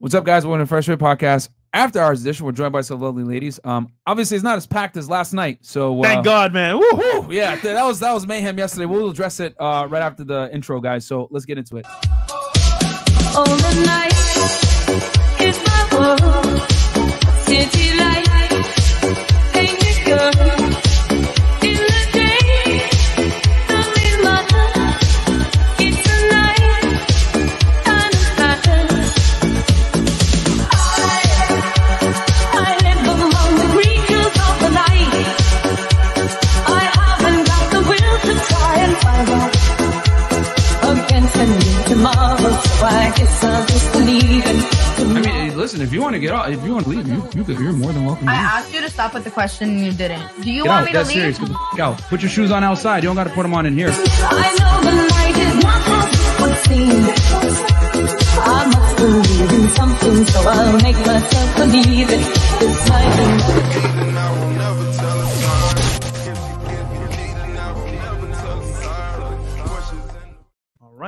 What's up, guys? Welcome to Fresh Fit Podcast. After hours edition, we're joined by some lovely ladies. Um, obviously, it's not as packed as last night. So uh, Thank God, man. Woo! whew, yeah, th- that was that was mayhem yesterday. We'll address it uh, right after the intro, guys. So let's get into it. Listen, if you want to get out, if you want to leave, you, you could, you're more than welcome. To I asked you to stop with the question and you didn't. Do you Get want out. me to That's leave? serious. Get the f- out. Put your shoes on outside. You don't got to put them on in here. I know the night is not as it would seem. I must believe in something, so I'll make myself believe it. This night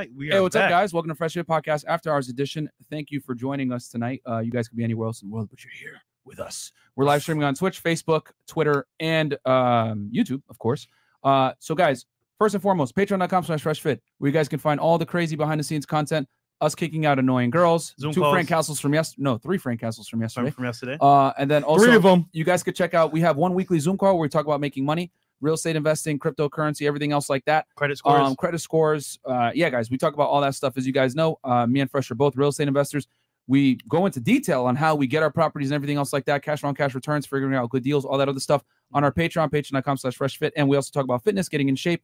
right, we are Hey, what's back. up, guys? Welcome to Fresh Fit Podcast After Hours Edition. Thank you for joining us tonight. Uh, you guys could be anywhere else in the world, but you're here with us. We're live streaming on Twitch, Facebook, Twitter, and um, YouTube, of course. Uh, so, guys, first and foremost, patreon.com slash freshfit, where you guys can find all the crazy behind the scenes content, us kicking out annoying girls, Zoom two calls. Frank Castles from yesterday, no, three Frank Castles from From, yesterday. from yesterday. Uh, and then also, Three of them. you guys could check out, we have one weekly Zoom call where we talk about making money, real estate investing, cryptocurrency, everything else like that Credit scores. um, credit scores. Uh, yeah, guys, we talk about all that stuff. As you guys know, uh, me and Fresh are both real estate investors. We go into detail on how we get our properties and everything else like that, cash on cash returns, figuring out good deals, all that other stuff on our Patreon, patreon.com slash fresh fit. And we also talk about fitness, getting in shape.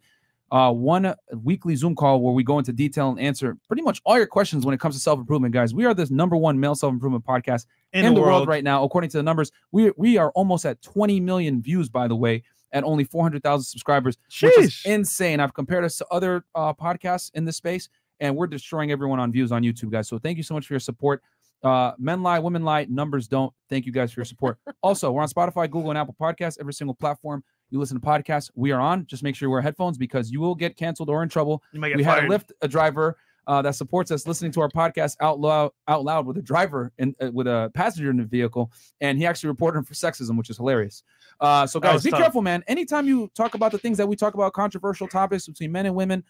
Uh, one weekly Zoom call where we go into detail and answer pretty much all your questions when it comes to self improvement, guys. We are the number one male self improvement podcast in, the, world. right now, according to the numbers. We we are almost at 20 million views, by the way, at only 400,000 subscribers, which is insane. I've compared us to other uh, podcasts in this space, and we're destroying everyone on views on YouTube, guys. So thank you so much for your support. Uh, men lie, women lie, numbers don't. Thank you guys for your support. also, we're on Spotify, Google, and Apple Podcasts, every single platform you listen to podcasts. We are on. Just make sure you wear headphones because you will get canceled or in trouble You might get we had a Lyft a driver uh, that supports us listening to our podcast out loud, out loud with a driver and uh, with a passenger in the vehicle, and he actually reported him for sexism, which is hilarious. Uh, so guys, be tough. careful, man. Anytime you talk about the things that we talk about, controversial topics between men and women,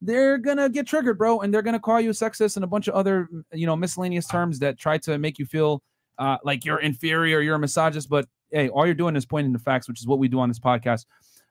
they're gonna get triggered, bro, and they're gonna call you sexist and a bunch of other, you know, miscellaneous terms that try to make you feel uh, like you're inferior, you're a misogynist. But hey, all you're doing is pointing to facts, which is what we do on this podcast.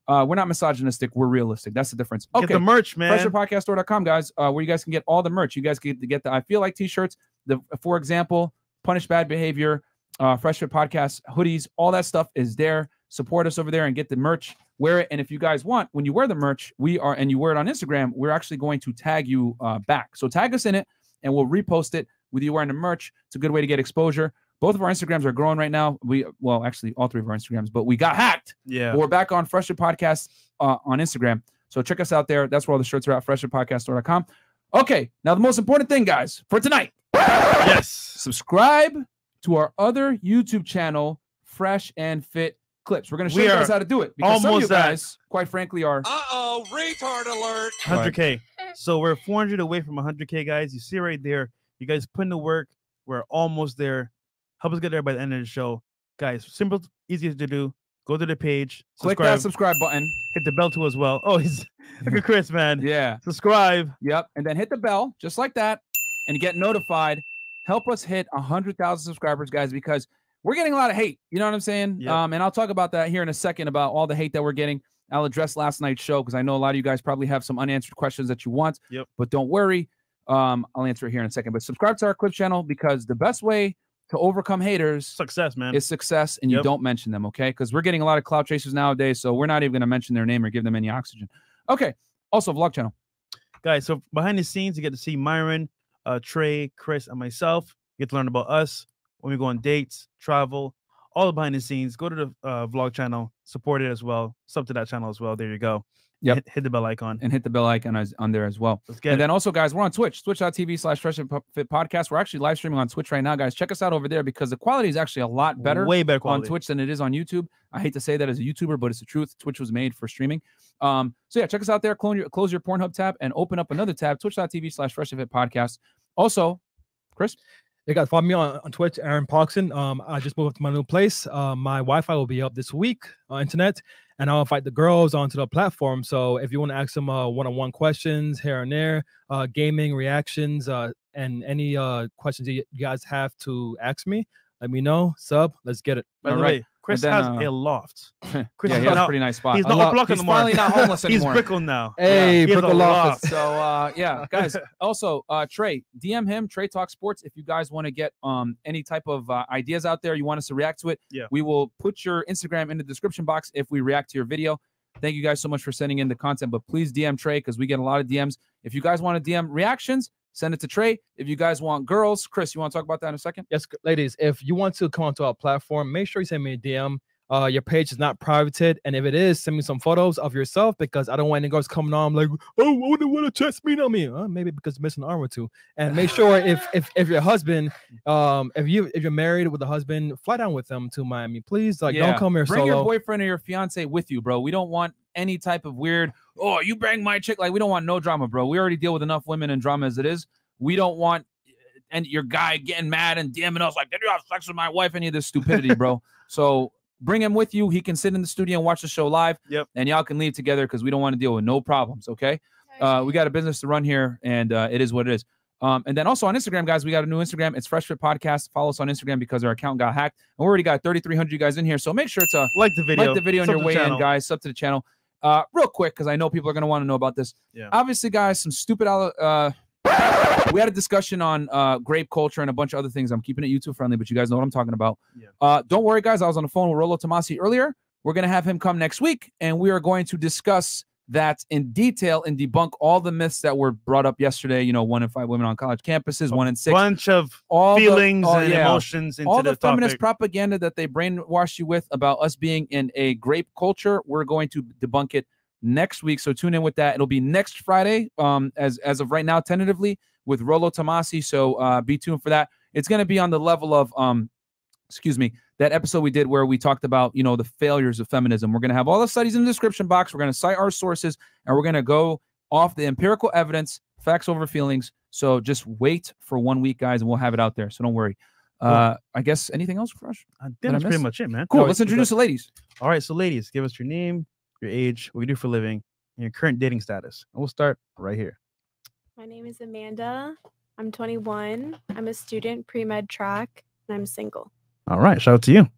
Uh, we're not misogynistic, we're realistic. That's the difference. Get Okay, the merch, man. freshpodcaststore.com, guys, uh, where you guys can get all the merch. You guys get to get the I feel like t-shirts, the for example, punish bad behavior, uh, Fresh Fit Podcast hoodies, all that stuff is there. Support us over there and get the merch. Wear it, and if you guys want, when you wear the merch, we are and you wear it on Instagram, we're actually going to tag you uh, back. So tag us in it, and we'll repost it with you wearing the merch. It's a good way to get exposure. Both of our Instagrams are growing right now. We well, actually, all three of our Instagrams, but we got hacked. yeah. But we're back on Fresh Fit Podcast uh, on Instagram. So check us out there. That's where all the shirts are at, freshfitpodcaststore.com. Okay, now the most important thing, guys, for tonight, yes. subscribe to our other YouTube channel, Fresh and Fit Clips. We're going to show We you guys how to do it because some of you almost at- guys, quite frankly, are Uh-oh, retard alert. 100K. So we're 400 away from 100K, guys. You see right there. You guys put in the work. We're almost there. Help us get there by the end of the show. Guys, simple, easy to do. Go to the page, click subscribe, that subscribe button. hit the bell too as well. Oh, he's look at Chris, man. Yeah. Subscribe. Yep. And then hit the bell just like that and get notified. Help us hit 100,000 subscribers, guys, because we're getting a lot of hate. You know what I'm saying? Yep. Um, and I'll talk about that here in a second about all the hate that we're getting. I'll address last night's show because I know a lot of you guys probably have some unanswered questions that you want. Yep. But don't worry. Um, I'll answer it here in a second. But subscribe to our clip channel because the best way to overcome haters Success, man. is success and you don't mention them, okay? Because we're getting a lot of clout chasers nowadays, so we're not even going to mention their name or give them any oxygen. Okay. Also, vlog channel. guys. So behind the scenes, you get to see Myron, uh, Trey, Chris, and myself. You get to learn about us when we go on dates, travel, all the behind the scenes. Go to the uh, vlog channel, support it as well. Sub to that channel as well. There you go. Yep. Hit, hit the bell icon. and hit the bell icon as, on there as well. Let's get and it. then also, guys, we're on Twitch, twitch.tv slash fresh and fit podcast. We're actually live streaming on Twitch right now, guys. Check us out over there because the quality is actually a lot better Way better on. Twitch than it is on YouTube. I hate to say that as a YouTuber, but it's the truth. Twitch was made for streaming. Um, so yeah, check us out there. Clone your, close your Pornhub tab and open up another tab, twitch.tv slash fresh and fit podcast. Also, Chris, You guys follow me on, on Twitch, Aaron Parkson. Um, I just moved up to my new place. Uh, my Wi-Fi will be up this week on internet, and I'll invite the girls onto the platform. So if you want to ask them uh, one-on-one questions here and there, uh, gaming reactions, uh, and any uh questions you you guys have to ask me, let me know. Sub, let's get it. By the Alright. way, Chris then, has uh, a loft. yeah, Chris he has a pretty nice spot. He's not a block he's anymore. finally not homeless He's anymore. Brickell now. Hey, He Brickell loft. Office. So uh yeah, guys. Also, uh Trey, DM him, Trey Talk Sports. If you guys want to get um any type of uh, ideas out there, you want us to react to it, Yeah. we will put your Instagram in the description box if we react to your video. Thank you guys so much for sending in the content. But please DM Trey because we get a lot of DMs. If you guys want to DM reactions, send it to Trey. If you guys want girls, Chris, you want to talk about that in a second? Yes, ladies, if you want to come onto our platform, make sure you send me a DM. Uh, your page is not privated, and if it is, send me some photos of yourself because I don't want any girls coming on like, oh, I wonder what a chest mean on me. Uh, maybe because you're missing an arm or two. And make sure if if if your husband, um, if you if you're married with a husband, fly down with them to Miami, please. Like, Yeah. don't come here Bring solo. your boyfriend or your fiance with you, bro. We don't want any type of weird, oh, you bang my chick. Like, we don't want no drama, bro. We already deal with enough women and drama as it is. We don't want and your guy getting mad and DMing us like, did you have sex with my wife? Any of this stupidity, bro. so bring him with you. He can sit in the studio and watch the show live. Yep. And y'all can leave together because we don't want to deal with no problems. Okay. Uh, we got a business to run here, and uh, it is what it is. Um, and then also on Instagram, guys, we got a new Instagram. It's Fresh Fit Podcast. Follow us on Instagram because our account got hacked. And we already got 3,300 you guys in here. So make sure to Like the video. like the video on your way the in, guys. Sub to the channel. Uh, real quick, because I know people are going to want to know about this. Yeah. Obviously, guys, some stupid. Uh, we had a discussion on uh, grape culture and a bunch of other things. I'm keeping it YouTube friendly, but you guys know what I'm talking about. Yeah. Uh, don't worry, guys. I was on the phone with Rollo Tomassi earlier. We're going to have him come next week, and we are going to discuss that in detail and debunk all the myths that were brought up yesterday. You know, one in five women on college campuses, one in six. Bunch of all the- feelings oh, and yeah emotions into all the, the, feminist topic. propaganda that they brainwash you with about us being in a grape culture we're going to debunk it next week so tune in with that it'll be next friday um as as of right now tentatively with rollo tomassi so uh be tuned for that it's going to be on the level of um excuse me that episode we did where we talked about you know the failures of feminism we're going to have all the studies in the description box we're going to cite our sources and we're going to go off the empirical evidence facts over feelings so just wait for one week guys and we'll have it out there so don't worry uh i guess anything else fresh I think that's pretty much it, man. cool No, let's introduce the ladies All right, so ladies, give us your name, your age, what you do for a living, and your current dating status. And we'll start right here. My name is Amanda. I'm 21. I'm a student pre med track and I'm single. All right, shout out to you.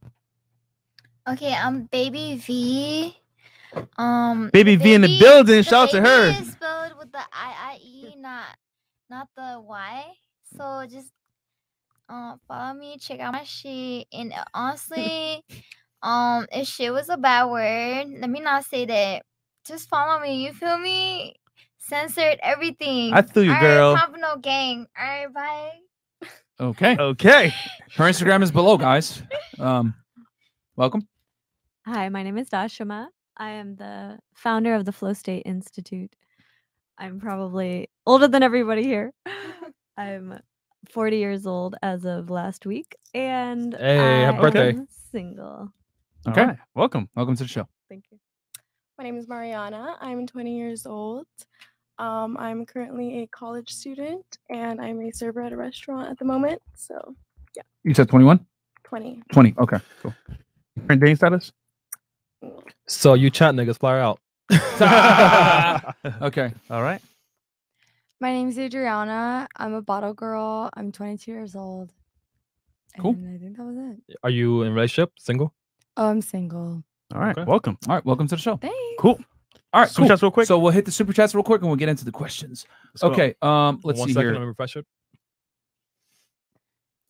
Okay, I'm Baby V. Um, Baby V in the building, shout out to her. baby is spelled with the I I E, not not the Y. So just uh, follow me, check out my shit, and honestly, um, if shit was a bad word, let me not say that. Just follow me. You feel me? Censored everything. I feel you, Alright, girl. Pop no gang. All right, bye. Okay Okay. her instagram is below guys um welcome Hi, my name is Dashima. I am the founder of the Flow State Institute. I'm probably older than everybody here. I'm 40 years old as of last week, and Hey, happy I birthday. am single. Okay. All right, welcome. welcome to the show Thank you. My name is Mariana. I'm 20 years old. Um, I'm currently a college student and I'm a server at a restaurant at the moment. So yeah. you said 21 20. 20 okay cool Current dating status? So you chat niggas, fly out. okay All right. My name's Adriana. I'm a bottle girl. I'm 22 years old. Cool. And I think that was it. Are you in relationship? Single? Oh, I'm single. All right, Okay. welcome. all right welcome to the show Thanks. Cool. All right Super cool. chats real quick. so we'll hit the super chats real quick and we'll get into the questions Let's go. okay um let's One see second, here let me refresh it.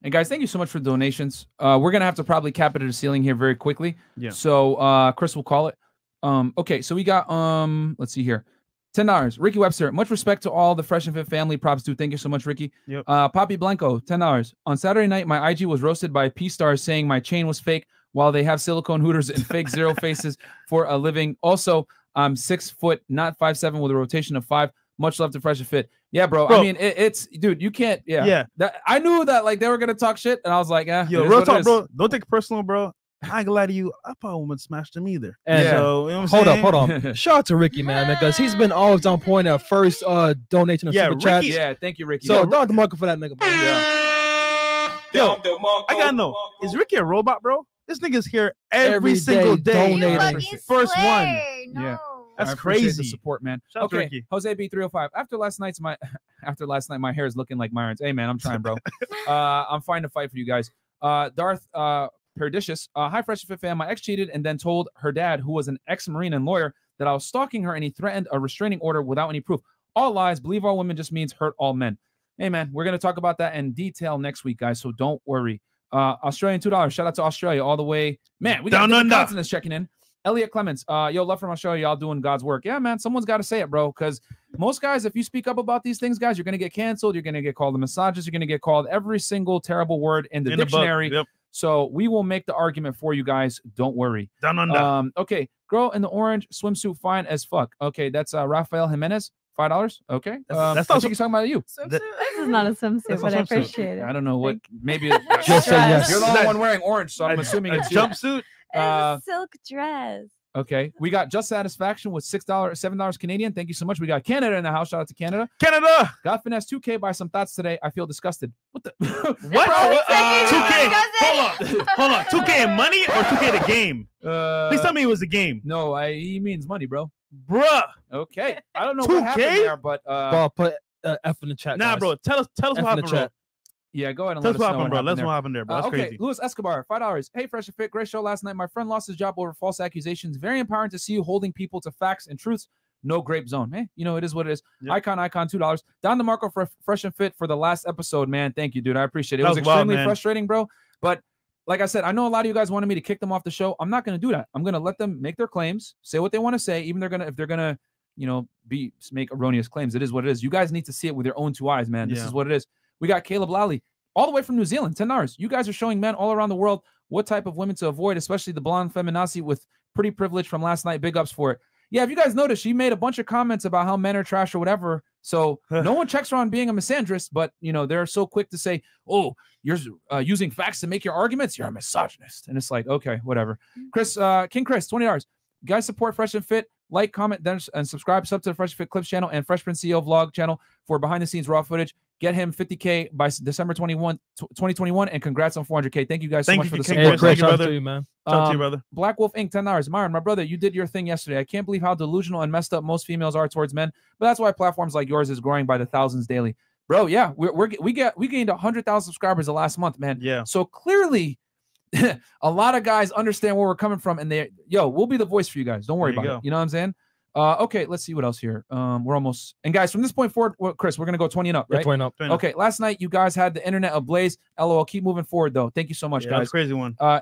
And guys, thank you so much for the donations. Uh, we're gonna have to probably cap it at a ceiling here very quickly. Yeah. So uh, Chris will call it. Um, okay, so we got um, let's see here, ten dollars. Ricky Webster, much respect to all the Fresh and Fit family. Props to thank you so much, Ricky. Yep. Uh, Poppy Blanco, ten dollars. On Saturday night, my IG was roasted by P Star saying my chain was fake, while they have silicone hooters and fake zero faces for a living. Also, I'm six foot, not five seven, with a rotation of five. Much love to Fresh and Fit. Yeah, bro. I mean, it, it's dude. You can't. Yeah. Yeah. That I knew that like they were gonna talk shit, and I was like, yeah. Yo, real talk, bro. Don't take it personal, bro. I ain't gonna lie to you. I probably wouldn't smash them either. And Yeah. So, you know what I'm hold up, hold on. Shout out to Ricky, man, because he's been always on point at first uh donation of Yeah, super chats. Ricky- Yeah, thank you, Ricky. So Yeah, don't the market for that nigga, bro. Yo, I gotta know. Is Ricky a robot, bro? This nigga's here every, Every single day day. donating. fucking First one. No. Yeah. That's I crazy. The support, man. Shout okay, Ricky. Jose B three hundred five. After last night's my, after last night, my hair is looking like Myron's. Hey man, I'm trying, bro. uh, I'm fine to fight for you guys. Uh, Darth uh, Perdicious. Uh, hi, Fresh Fit fam. My ex cheated and then told her dad, who was an ex Marine and lawyer, that I was stalking her, and he threatened a restraining order without any proof. All lies. Believe all women just means hurt all men. Hey man, we're gonna talk about that in detail next week, guys. So don't worry. Uh, Australian two dollars. Shout out to Australia all the way. Man, we got Down continents checking in. Elliot Clements, uh, yo, love from Australia. Y'all doing God's work. Yeah, man. Someone's got to say it, bro. Because most guys, if you speak up about these things, guys, you're gonna get canceled. You're gonna get called a misogynist. You're gonna get called every single terrible word in the In the dictionary. yep. So we will make the argument for you guys. Don't worry. Down under. Um, okay, girl in the orange swimsuit, fine as fuck. Okay, that's uh Rafael Jimenez, five dollars. Okay, That's- um, that's I not think he's talking about you. That- This is not a swimsuit, but a I swimsuit. appreciate it. I don't know what. Maybe Just say yes. you're the only one wearing orange, so I'm assuming a it's you. jumpsuit. Uh, a silk dress. Okay, we got just satisfaction with six dollars, seven dollars Canadian. Thank you so much. We got Canada in the house. Shout out to Canada. Canada. Got finesse 2K by some thoughts today. I feel disgusted. What the? What? Uh, 2K. Hold on. Hold on. 2K in money or 2K the game? Uh, Please tell me it was the game. no, I, he means money, bro. Bruh. Okay, I don't know what happened 2K? there, but uh, Bro, put uh, F in the chat. Nah, guys. bro. Tell us tell us F what in happened, bro. chat. yeah, go ahead and Tell let us what us know happened, bro. Let's there. know what happened there, bro. Uh, okay, crazy. Louis Escobar, five dollars. Hey, fresh and fit, great show last night. My friend lost his job over false accusations. Very empowering to see you holding people to facts and truths. No grape zone. Hey, you know it is what it is. Yep. Icon, icon, two dollars. Don DeMarco for fresh and fit for the last episode, man. Thank you, dude. I appreciate it. It That was, was extremely man. frustrating, bro. But like I said, I know a lot of you guys wanted me to kick them off the show. I'm not gonna do that. I'm gonna let them make their claims, say what they want to say. Even they're gonna if they're gonna, you know, be make erroneous claims. It is what it is. You guys need to see it with your own two eyes, man. This Yeah. is what it is. We got Caleb Lally all the way from New Zealand, ten hours. You guys are showing men all around the world what type of women to avoid, especially the blonde feminazi with pretty privilege from last night. Big ups for it. Yeah, if you guys noticed, she made a bunch of comments about how men are trash or whatever. So no one checks her on being a misandrist, but you know they're so quick to say, "Oh, you're uh, using facts to make your arguments. You're a misogynist," and it's like, okay, whatever. Chris, uh, King Chris, twenty dollars. Guys, support Fresh and Fit. Like, comment, then and subscribe. Sub to the Fresh and Fit Clips channel and Fresh Prince CEO vlog channel for behind the scenes raw footage. Get him 50k by December 21, 2021, and congrats on 400k. Thank you guys Thank so much you, for the support. Hey, Chris, Chris, thank you, brother. to you, man. Shout out to you, Um, brother. Black Wolf Inc. ten dollars. Myron, my brother, you did your thing yesterday. I can't believe how delusional and messed up most females are towards men. But that's why platforms like yours is growing by the thousands daily, bro. Yeah, we're, we're we get we gained hundred thousand subscribers the last month, man. Yeah. So clearly, a lot of guys understand where we're coming from, and they yo, we'll be the voice for you guys. Don't worry about go. it. You know what I'm saying? Uh, okay, let's see what else here. Um, we're almost and guys from this point forward, well, Chris, we're gonna go twenty and up, Yeah, right? 20 up. Fair enough. Okay, last night you guys had the internet ablaze. LOL, keep moving forward though. Thank you so much, Yeah, that was guys. a crazy one. Uh,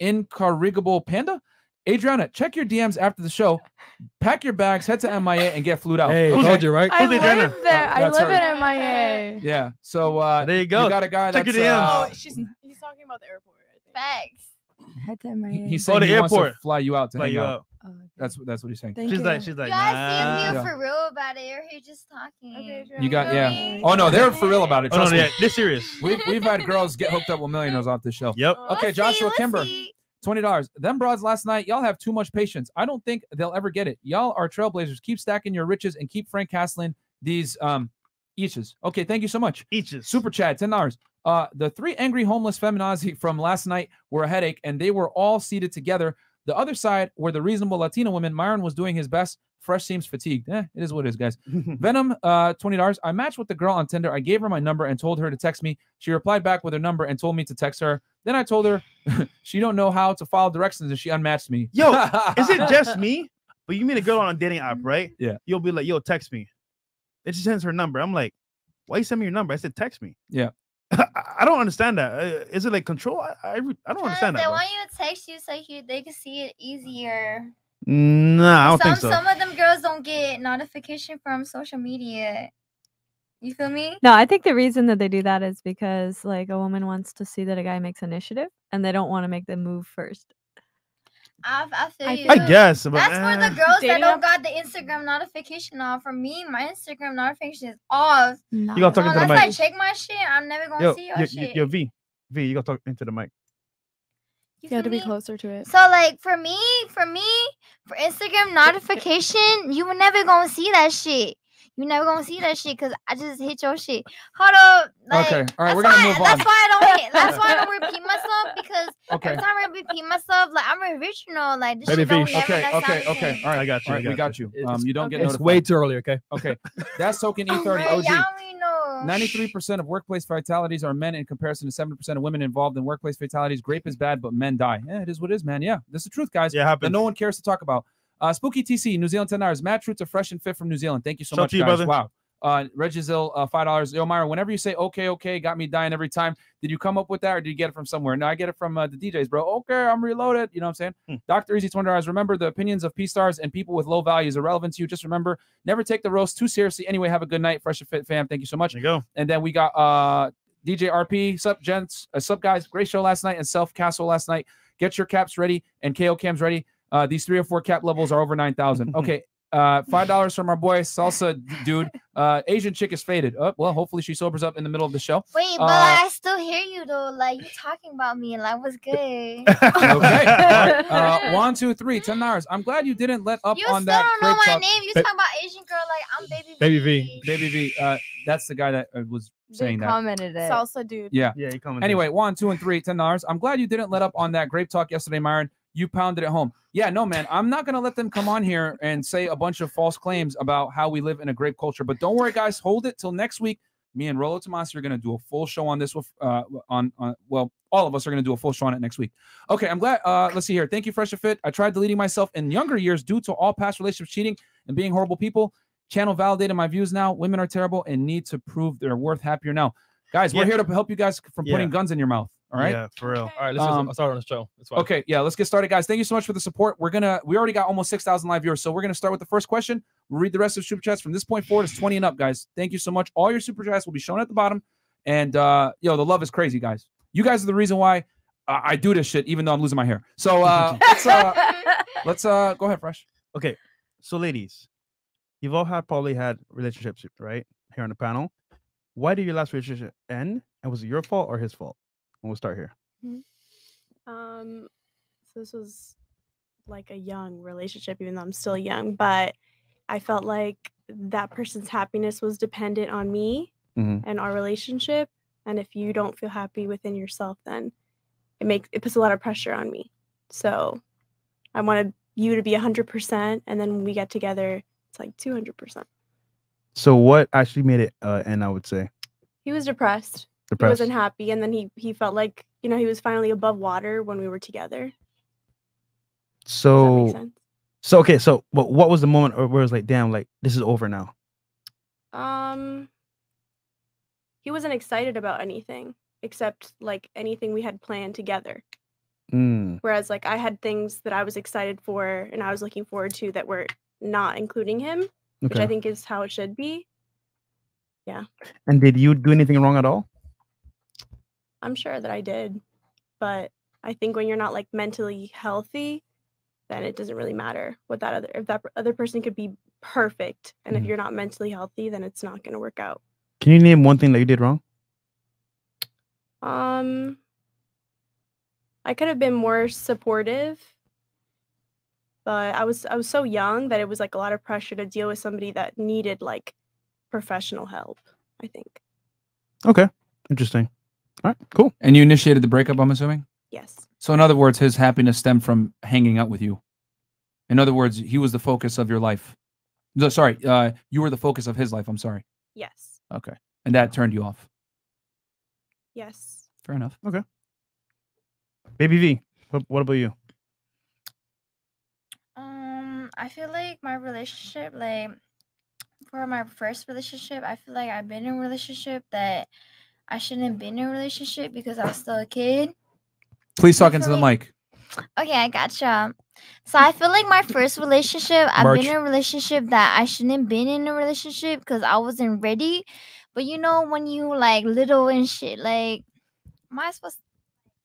Incorrigible Panda. Adriana, check your DMs after the show. Pack your bags, head to MIA, and get flued out. Hey, Okay. told you, right? I Who's Adriana? live there. I live her. in MIA. Yeah. So uh, There you go. You got a guy Check that's your DMs. uh, Oh, she's he's talking about the airport. I think. Facts. Head to he- MIA. he's Oh, the he wants to airport. fly you out to Fly hang you out. out. Oh, okay. That's that's what he's saying. Thank She's you. like, she's like, you guys see if nah. you're Yeah. for real about it or if you're just talking. Okay, You got yeah. Oh no, they're for real about it. Oh no, Trust yeah, me. they're serious. We've we've had girls get hooked up with millionaires off this show. Yep. Okay, Let's Joshua see, Kimber. see. Twenty dollars. Them broads last night. Y'all have too much patience. I don't think they'll ever get it. Y'all are trailblazers. Keep stacking your riches and keep Frank Castling these um eaches. Okay, thank you so much. Eaches. Super chat, ten dollars. Uh, the three angry homeless feminazi from last night were a headache, and they were all seated together. The other side were the reasonable Latino women. Myron was doing his best. Fresh seems fatigued. Eh, it is what it is, guys. Venom, uh, twenty dollars. I matched with the girl on Tinder. I gave her my number and told her to text me. She replied back with her number and told me to text her. Then I told her she don't know how to follow directions and she unmatched me. Yo, Is it just me? But you meet a girl on a dating app, right? Yeah. You'll be like, yo, text me. Then she sends her number. I'm like, why you send me your number? I said, text me. Yeah. I, I don't understand that. Uh, it like control? I, I, I don't Cause understand they that. bro. want you to text you so you, they can see it easier. Nah, I don't some think so. some of them girls don't get notification from social media. You feel me? No, I think the reason that they do that is because like a woman wants to see that a guy makes initiative and they don't want to make the move first. I, I feel you. I guess, but That's for the eh, girls that don't got the Instagram notification off. For me, my Instagram notification is off. No. You gotta talk So into the unless I mic. check my shit, I'm never gonna Yo, see your yo, shit. yo, V, V, you gotta talk into the mic. You You have to be me? closer to it. So like for me, for me, for Instagram notification, you were never gonna see that shit. You never gonna see that shit because I just hit your shit. Hold up. Like, Okay, all right, that's we're gonna why, move That's on. why I don't. hit- That's why I don't repeat myself because Okay. every time I repeat myself, like I'm original. Like this Baby shit don't never Okay, that okay, okay. All right, I got you, All I right, we got got you. Um, you don't get It's notified. way too early. Okay. Okay, that's token Oh, E30 man, OG. y'all already know. 93% of workplace fatalities are men in comparison to 7% of women involved in workplace fatalities. Grape is bad, but men die. Yeah, it is what it is, man. Yeah, this is the truth, guys. Yeah, That happens. no one cares to talk about. Uh, Spooky TC, New Zealand 10 hours. Matt Troots are fresh and fit from New Zealand. Thank you so Shout much, you, guys. brother. Wow. Uh, Regizil, uh, five dollars. Yo, Myra, whenever you say okay, okay, got me dying every time. Did you come up with that, or did you get it from somewhere? No, I get it from uh, the DJs, bro. Okay, I'm reloaded. You know what I'm saying? Hmm. Doctor Easy twenty dollars. Remember the opinions of P stars and people with low values are relevant to you. Just remember, never take the roast too seriously. Anyway, have a good night, fresh and fit fam. Thank you so much. There you go. And then we got uh DJ RP, sup gents, uh, sup guys, great show last night and Self Castle last night. Get your caps ready and KO cams ready. Uh, these three or four cap levels are over nine thousand. Okay, uh, five dollars from our boy Salsa dude. Uh, Asian chick is faded. Oh, well, hopefully she sobers up in the middle of the show. Wait, but Uh, I still hear you though. Like you talking about me, and like was good. okay. All right. Uh, one, two, three, ten dollars. I'm glad you didn't let up You on still that. don't know my talk. name. You Ba- talking about Asian girl? Like I'm baby. Baby V. Baby V. Uh, that's the guy that uh, was saying that. commented it. Salsa dude. Yeah. Yeah, you coming. Anyway, one, two, and three, ten dollars. I'm glad you didn't let up on that grape talk yesterday, Myron. You pounded it home. Yeah, no, man. I'm not gonna let them come on here and say a bunch of false claims about how we live in a grape culture. But don't worry, guys. Hold it till next week. Me and Rollo Tomassi are gonna do a full show on this. With uh, on on well, all of us are gonna do a full show on it next week. Okay, I'm glad. Uh, let's see here. Thank you, Fresh and Fit. I tried deleting myself in younger years due to all past relationships cheating and being horrible people. Channel validated my views now. Women are terrible and need to prove they're worth happier now. Guys, we're Yeah. here to help you guys from putting Yeah. guns in your mouth. All right. Yeah, for real. All right. Let's Um, just start on the show. That's fine. Okay, yeah, let's get started, guys. Thank you so much for the support. We're gonna we already got almost six thousand live viewers, so we're gonna start with the first question. We'll read the rest of the super chats from this point forward. It's twenty and up, guys. Thank you so much. All your super chats will be shown at the bottom, and uh, yo, the love is crazy, guys. You guys are the reason why uh, I do this shit, even though I'm losing my hair. So uh, let's uh, let's uh, go ahead, fresh. Okay, so ladies, you've all had probably had relationships, right? Here on the panel. Why did your last relationship end? And was it your fault or his fault? We'll start here. Um, so this was like a young relationship, even though I'm still young, but I felt like that person's happiness was dependent on me Mhm. and our relationship. And if you don't feel happy within yourself, then it makes it puts a lot of pressure on me. So I wanted you to be hundred percent, and then when we get together, it's like two hundred percent. So what actually made it uh, end? I would say He was depressed. He wasn't happy, and then he he felt like you know he was finally above water when we were together. Does that make So so okay. So but what was the moment where it was like, damn, like this is over now? Um, he wasn't excited about anything except like anything we had planned together. Mm. Whereas like I had things that I was excited for and I was looking forward to that were not including him, which I think is how it should be. Yeah and did you do anything wrong at all? I'm sure that I did, but I think when you're not like mentally healthy, then it doesn't really matter what that other if that other person could be perfect, and Mhm. if you're not mentally healthy, then it's not going to work out. Can you name one thing that you did wrong? Um, I could have been more supportive, but I was I was so young that it was like a lot of pressure to deal with somebody that needed like professional help. I think Okay, interesting. All right, cool. And you initiated the breakup, I'm assuming. yes, So in other words, his happiness stemmed from hanging out with you. In other words, he was the focus of your life. No, sorry, uh, you were the focus of his life. I'm sorry. yes, Okay, and that turned you off. yes. Fair enough. Okay. Baby V, what, what about you? Um, I feel like my relationship, like for my first relationship, I feel like I've been in a relationship that I shouldn't have been in a relationship because I was still a kid. Please talk into the mic. Okay, I gotcha. So I feel like my first relationship, I've March. been in a relationship that I shouldn't have been in a relationship because I wasn't ready. But you know, when you like little and shit, like, am I supposed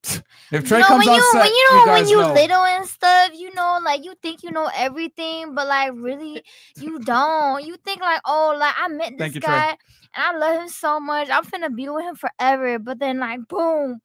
If you Trey know, comes when on you set, when you know when guys you know. little and stuff, you know, like you think you know everything, but like really you don't. You think like, oh, like I met this you, Trey. guy and I love him so much. I'm finna be with him forever. But then like boom,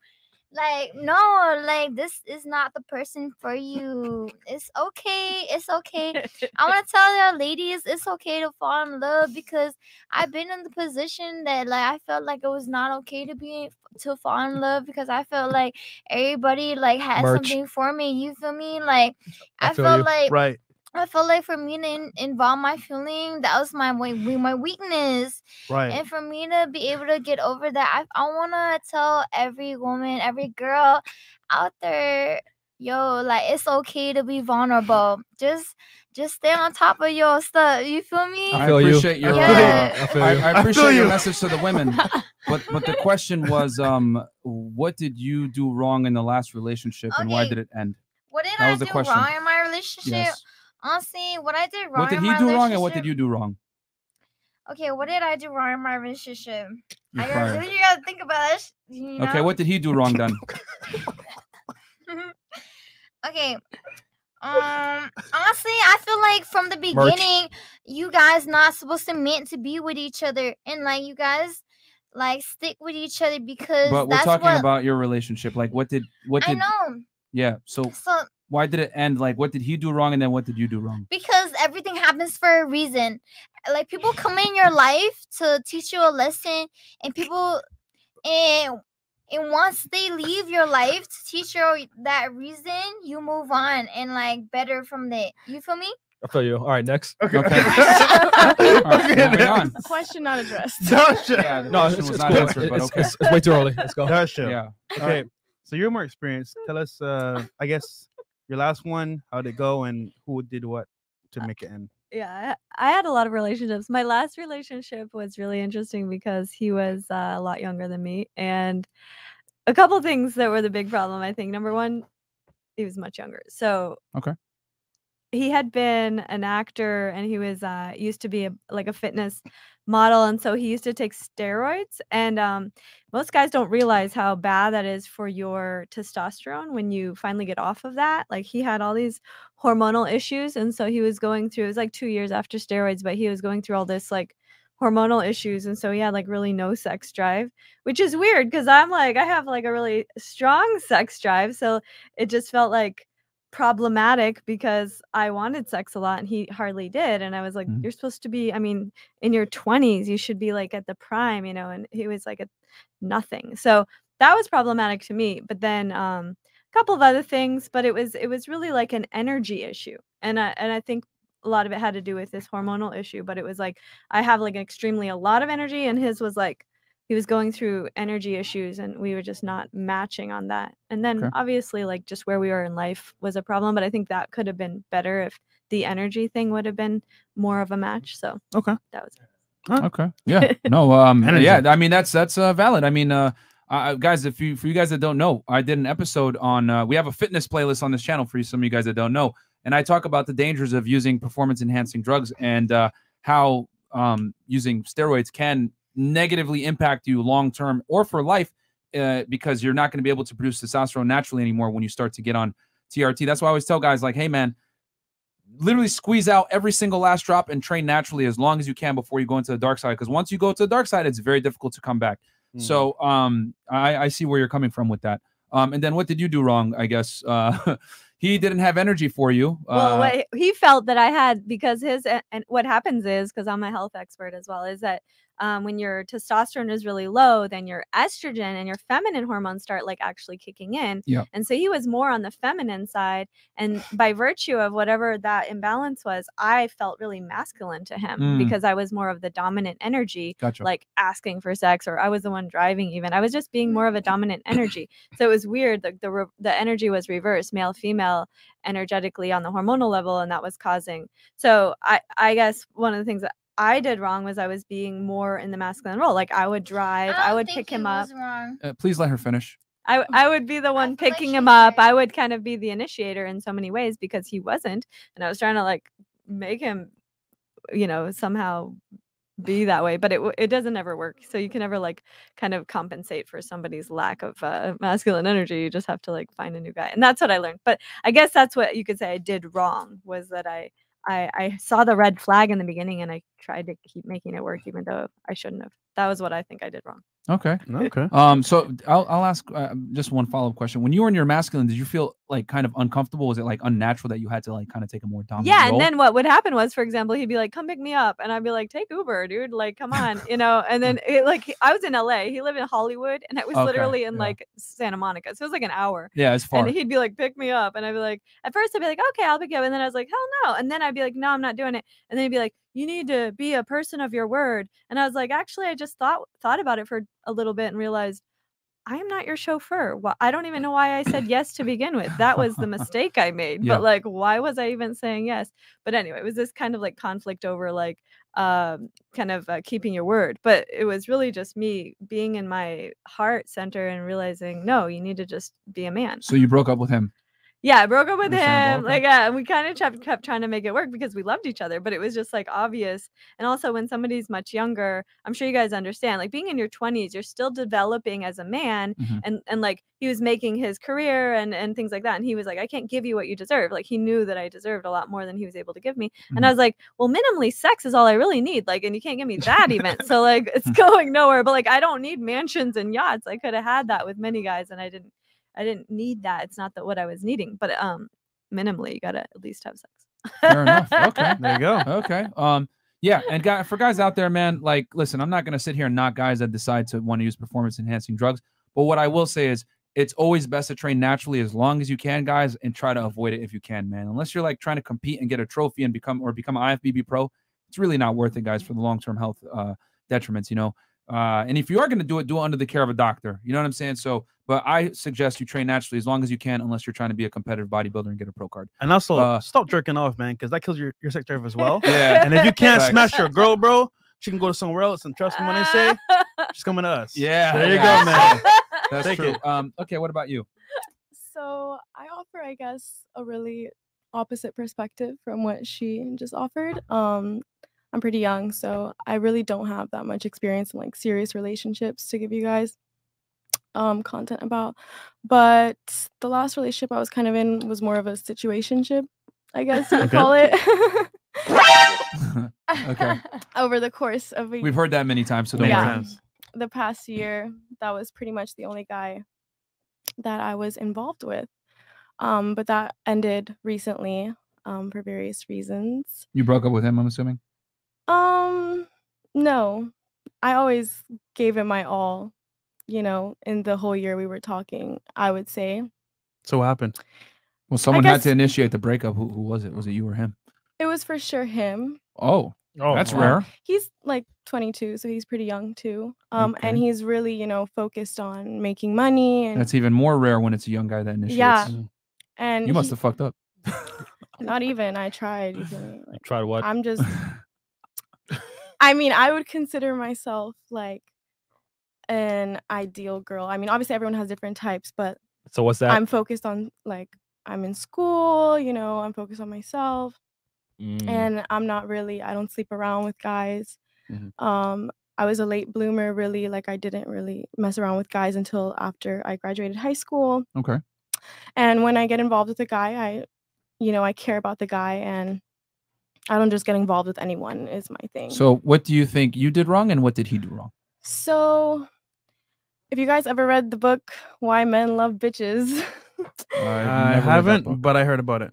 like no like this is not the person for you it's okay it's okay i want to tell y'all ladies it's okay to fall in love because i've been in the position that like i felt like it was not okay to be to fall in love because i felt like everybody like had Merch. something for me you feel me like I i, feel felt you. like Right. I felt like for me to in- involve my feeling, that was my way, my weakness. Right. And for me to be able to get over that, I, I want to tell every woman, every girl out there, yo, like it's okay to be vulnerable. Just just stay on top of your stuff. You feel me? I feel you. appreciate your. Yeah. Uh, I feel I, you. I I appreciate feel your you. message to the women, but but the question was, um, what did you do wrong in the last relationship, and why did it end? What did That I was the do question. wrong in my relationship? Yes. Honestly, what I did wrong. What did he do wrong, and what did you do wrong? Okay, what did I do wrong in my relationship? You're I gotta, really gotta think about sh- You know? Okay, what did he do wrong then? okay. Um honestly, I feel like from the Merch. beginning, you guys not supposed to meant to be with each other and like you guys like stick with each other because But we're that's talking what about your relationship. Like, what did what I did? know. Yeah. So So why did it end? Like, what did he do wrong, and then what did you do wrong? because everything happens for a reason. Like people come in your life to teach you a lesson, and people and and once they leave your life to teach you that reason, you move on and like better from there. You feel me? I feel you. All right, next. Okay. Okay. All right, Okay, moving on. Question not addressed. Dasha. Yeah, the No, question it's, it's, not cool. answered, but It's- okay. it's- it's way too early. Let's go. Dasha. Yeah. Okay. So you're more experienced. Tell us, uh, I guess, your last one, how'd it go, and who did what to make it end? yeah I, I had a lot of relationships my last relationship was really interesting because he was uh, a lot younger than me and a couple things that were the big problem i think number one he was much younger so Okay. He had been an actor and he was uh used to be a, like a fitness model and so he used to take steroids and um most guys don't realize how bad that is for your testosterone when you finally get off of that. Like he had all these hormonal issues and so he was going through it was like 2 years after steroids but he was going through all this like hormonal issues and so he had like really no sex drive which is weird because i'm like i have like a really strong sex drive so it just felt like problematic because I wanted sex a lot and he hardly did. And I was like, Mhm. you're supposed to be, I mean, in your 20s, you should be like at the prime, you know, and he was like at nothing. So that was problematic to me. But then um a couple of other things, but it was it was really like an energy issue. And I and I think a lot of it had to do with this hormonal issue, but it was like I have like extremely a lot of energy and his was like he was going through energy issues and we were just not matching on that. And then Okay. obviously like just where we were in life was a problem, but I think that could have been better if the energy thing would have been more of a match. So Okay. that was it. Okay. Yeah. No. Um. Energy. yeah. I mean, that's that's uh, valid. I mean, uh, uh, guys, if you for you guys that don't know, I did an episode on. Uh, we have a fitness playlist on this channel for you. Some of you guys that don't know, and I talk about the dangers of using performance enhancing drugs and uh, how um, using steroids can negatively impact you long term or for life uh, because you're not going to be able to produce testosterone naturally anymore when you start to get on TRT. That's why I always tell guys like, hey man, literally squeeze out every single last drop and train naturally as long as you can before you go into the dark side. Because once you go to the dark side, it's very difficult to come back. So um, I, I see where you're coming from with that. Um, and then what did you do wrong? I guess uh, he didn't have energy for you. Well, Uh, what he- he felt that I had because his and what happens is because I'm a health expert as well is that um, when your testosterone is really low, then your estrogen and your feminine hormones start like actually kicking in. Yeah. And so he was more on the feminine side, and by virtue of whatever that imbalance was, I felt really masculine to him Mm. because I was more of the dominant energy, Gotcha. like asking for sex, or I was the one driving. Even I was just being more of a dominant energy. So it was weird. The the, re- the energy was reversed, male female energetically on the hormonal level and that was causing so i i guess one of the things that i did wrong was i was being more in the masculine role like i would drive i, don't would pick him up Wrong. uh, please let her finish. I, I would be the one feel like picking she's him up right. i would kind of be the initiator in so many ways because he wasn't and i was trying to like make him you know somehow be that way but it it doesn't ever work so you can never like kind of compensate for somebody's lack of uh, masculine energy you just have to like find a new guy and that's what i learned but i guess that's what you could say i did wrong was that i i i saw the red flag in the beginning and i tried to keep making it work even though i shouldn't have. That was what i think i did wrong Okay. Okay. Um. So I'll I'll ask uh, just one follow up question. When you were in your masculine, did you feel like kind of uncomfortable? Was it like unnatural that you had to like kind of take a more dominant yeah role? and then what would happen was for example he'd be like come pick me up and i'd be like take uber dude like come on you know and then it, like he- i was in la he lived in hollywood and i was Okay, literally in yeah. like santa monica so it was like an hour yeah, it's far. and he'd be like pick me up and i'd be like at first i'd be like okay i'll pick you up and then i was like hell no and then i'd be like no i'm not doing it and then he'd be like you need to be a person of your word and i was like actually i just thought thought about it for a little bit and realized I am not your chauffeur. Why I don't even know why I said yes to begin with. That was the mistake I made. Yeah. But like, why was I even saying yes? But anyway, it was this kind of like conflict over like um kind of uh, keeping your word. But it was really just me being in my heart center and realizing, no, you need to just be a man. so you broke up with him. Yeah, I broke up with him. Like, yeah, and we kind of kept, kept trying to make it work because we loved each other, but it was just like obvious. And also, when somebody's much younger, I'm sure you guys understand. Like being in your 20s, you're still developing as a man, Mhm. and and like he was making his career and and things like that. And he was like, I can't give you what you deserve. Like he knew that I deserved a lot more than he was able to give me. And I was like, well, minimally sex is all I really need. Like, and you can't give me that even. so like, it's going nowhere. But like, I don't need mansions and yachts. I could have had that with many guys, and I didn't. I didn't need that. It's not that what I was needing, but um, minimally, you gotta at least have sex. Fair enough. Okay. There you go. Okay. Um. Yeah, and guy, for guys out there, man, like, listen, I'm not gonna sit here and knock guys that decide to want to use performance enhancing drugs. But what I will say is, it's always best to train naturally as long as you can, guys, and try to avoid it if you can, man. Unless you're like trying to compete and get a trophy and become or become an IFBB pro, it's really not worth it, guys, for the long term health uh, detriments. You know. Uh, and if you are going to do it, do it under the care of a doctor. You know what I'm saying? So, but I suggest you train naturally as long as you can, unless you're trying to be a competitive bodybuilder and get a pro card. And also, Uh, stop jerking off, man, because that kills your, your sex drive as well. Yeah. And if you can't Facts. smash your girl, bro, she can go to somewhere else. And trust me when I say, she's coming to us. Yeah, There you yeah. go, man. That's Take true. it. Um, okay, what about you? So I offer, I guess, a really opposite perspective from what she just offered. Um, I'm pretty young, so I really don't have that much experience in like serious relationships to give you guys um content about. But the last relationship I was kind of in was more of a situationship, I guess you Okay. call it. Okay. Over the course of a We've heard that many times, so don't Yeah. worry. the past year, that was pretty much the only guy that I was involved with. Um, but that ended recently um, for various reasons. You broke up with him, I'm assuming. Um, no, I always gave it my all. You know, in the whole year we were talking, I would say So what happened? Well, someone had to initiate the breakup. Who, who was it? Was it you or him? it was for sure him. Oh, Oh, that's wow. rare. He's like 22, so he's pretty young too. Um, and he's really, you know, focused on making money and That's even more rare when it's a young guy that initiates. yeah. And You must he- have fucked up. not even. I tried. you feel me? Like, Tried what? I'm just I mean, I would consider myself like an ideal girl. I mean, obviously everyone has different types, but So what's that? I'm focused on like I'm in school, you know, I'm focused on myself Mm. and I'm not really I don't sleep around with guys. Mhm. Um I was a late bloomer really, like I didn't really mess around with guys until after I graduated high school. Okay. And when I get involved with a guy, I you know, I care about the guy and I don't just get involved with anyone is my thing. So, what do you think you did wrong, and what did he do wrong? So, if you guys ever read the book Why Men Love Bitches, I haven't, but I heard about it.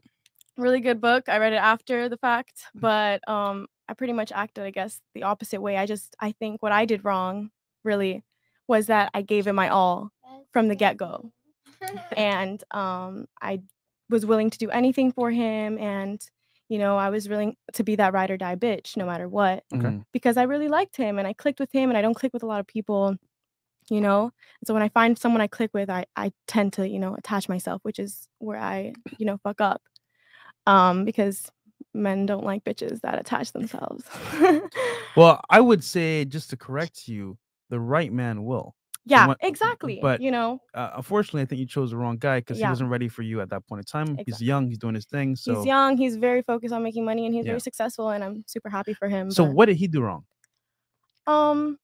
really good book. I read it after the fact, but um I pretty much acted I guess the opposite way. I just I think what I did wrong really was that I gave it my all from the get-go. and um I was willing to do anything for him and you know, I was willing to be that ride or die bitch no matter what Okay. because I really liked him and I clicked with him and I don't click with a lot of people, you know. So when I find someone I click with, I I tend to, you know, attach myself, which is where I, you know, fuck up. Um because men don't like bitches that attach themselves. Well, I would say just to correct you, the right man will. The yeah, one- exactly. But you know, uh, unfortunately, I think you chose the wrong guy because Yeah. he wasn't ready for you at that point in time. He's young. He's doing his thing. So, he's young, he's very focused on making money and he's Yeah. very successful and I'm super happy for him. so but, what did he do wrong? um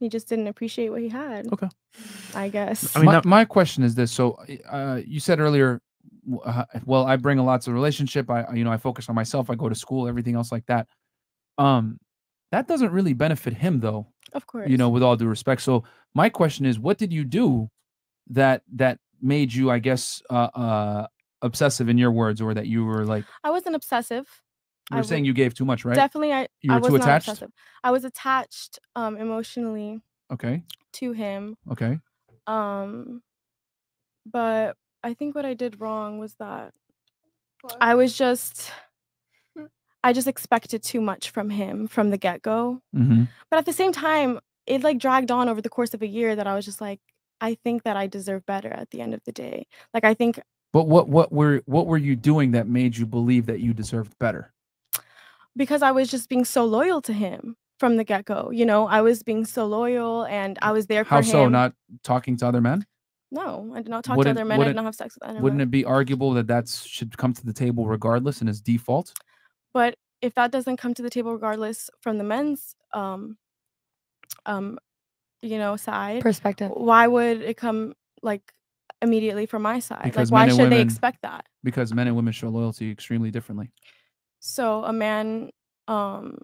he just didn't appreciate what he had. Okay. I guess. I mean, my, now- my question is this: so, uh, you said earlier, uh, well, I bring a lot to the relationship. I, you know, I focus on myself. I go to school, everything else like that. Um, that doesn't really benefit him though. Of course. you know, with all due respect. So my question is, what did you do that that made you, I guess, uh, uh, obsessive in your words, or that you were like I wasn't obsessive. you I would- saying you gave too much, right? Definitely, I. You I were was too attached? obsessive. I was attached um emotionally Okay. to him. Okay. Um, but I think what I did wrong was that I was just, I just expected too much from him from the get go. Mm-hmm. But at the same time, it like dragged on over the course of a year that I was just like, I think that I deserve better at the end of the day. Like I think But what what were what were you doing that made you believe that you deserved better? because I was just being so loyal to him from the get go. You know, I was being so loyal and I was there for How him. so? Not talking to other men? No, I did not talk Wouldn't- to other men. I did wouldn't- have sex with anyone. Wouldn't it be arguable that that should come to the table regardless and is default? But if that doesn't come to the table regardless from the men's um um you know side Perspective. why would it come like immediately from my side Because like why men and should they expect that Because men and women show loyalty extremely differently. so a man um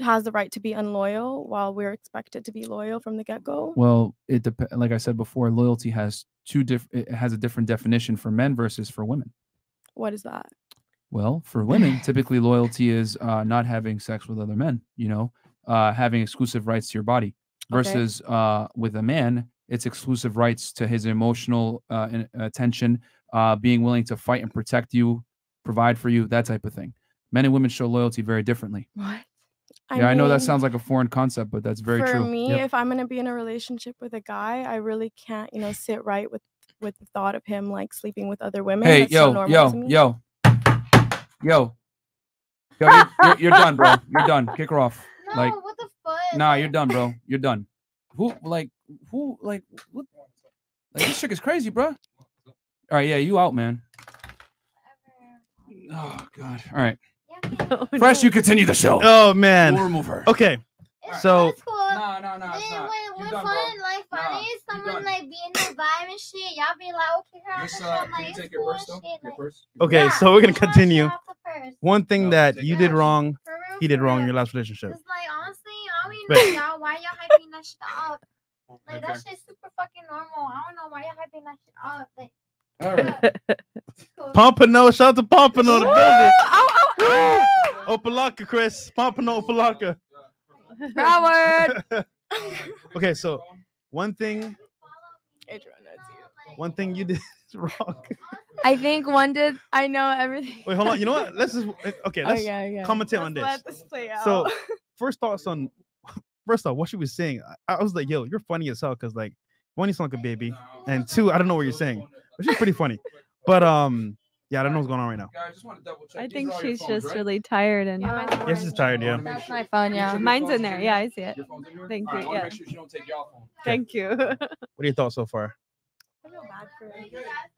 has the right to be unloyal while we're expected to be loyal from the get-go Well, it dep- like I said before, loyalty has two diff- it has a different definition for men versus for women. what is that Well, for women, typically loyalty is uh, not having sex with other men, you know, uh, having exclusive rights to your body, Okay. versus uh, with a man, it's exclusive rights to his emotional uh, attention, uh, being willing to fight and protect you, provide for you, that type of thing. Men and women show loyalty very differently. What? yeah, I know that sounds like a foreign concept, but that's very for true. For me Yep. if i'm going to be in a relationship with a guy i really can't you know sit right with with the thought of him like sleeping with other women Hey, That's so yo, normal yo, to me. yo, yo, yo, you're, you're, you're done, bro. You're done. Kick her off. No, like, what the fuck? nah, you're done, bro. You're done. Who, like, who, like, what? Like, this chick is crazy, bro. All right, yeah, you out, man. Oh God. All right. Oh, Fresh, you continue the show. Oh man. We'll remove her. Okay. So It's cool. No, no, no, Then when when done, fun, bro. like Nah, funny, you someone like be in the vibe and shit, y'all be like, okay, girl, Miss, this uh, shit, can you take your cool purse, though? shit, Your like- purse? okay, Yeah, so we're gonna continue. show off the purse. One thing that you did wrong, real, he did wrong in your last relationship. It's like honestly, I don't even But- know y'all why y'all hyping that shit up. Like that shit's super fucking normal. I don't know why y'all hyping that shit up. Like, All right. cool. Pompano, shout out to Pompano in the building. Opa-locka, Chris. Pompano, Opa-locka. Howard. okay, so one thing, one thing you did wrong. I think one did. I know everything. Wait, hold on. You know what? Let's just okay. Let's Okay, okay. commentate on this. Let this play out. So, first thoughts on first off, what she was saying. I, I was like, yo, you're funny as hell because like one, you sound like a baby, and two, I don't know what you're saying. But she's pretty funny. But um, yeah, I don't know what's going on right now. Guys, just want to double check. I These think are all your she's phones, just right? really tired and. Yeah, she's tired. Yeah. That's my phone. Yeah, mine's in there. Yeah, I see it. Your phone's in yours? Thank All right, you, I wanna yeah. Make sure she don't take your phone. Thank you. What are your thoughts so far?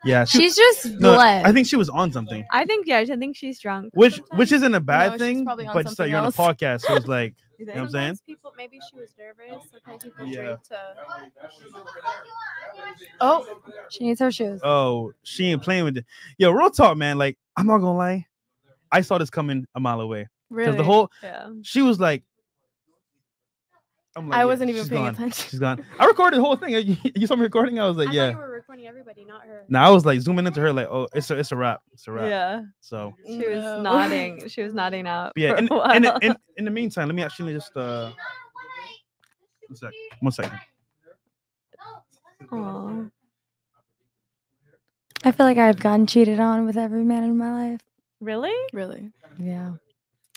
Yeah, she- She's just no, blessed. I think she was on something, I think yeah. I think she's drunk. which which isn't a bad she's thing, probably on but just that something you're on a else. podcast, so it's like, you know what I'm saying? People maybe she was nervous. Sometimes people Yeah. drink to oh, She needs her shoes. Oh, she ain't playing with it. Yo, real talk, man. Like, I'm not gonna lie, I saw this coming a mile away because really? the whole Yeah. she was like, I'm I yeah, wasn't even paying gone. attention. She's gone. I recorded the whole thing. You, you saw me recording. I was like, I yeah. thought you were recording everybody, not her. Now I was like zooming into her, like, oh, it's a, it's a wrap, it's a wrap. Yeah. So, She was No. nodding. She was nodding out. but yeah. for In, a while. in, the- in, in the meantime, let me actually just uh, one sec, one second. Aw. I feel like I've gotten cheated on with every man in my life. Really? Really? Yeah.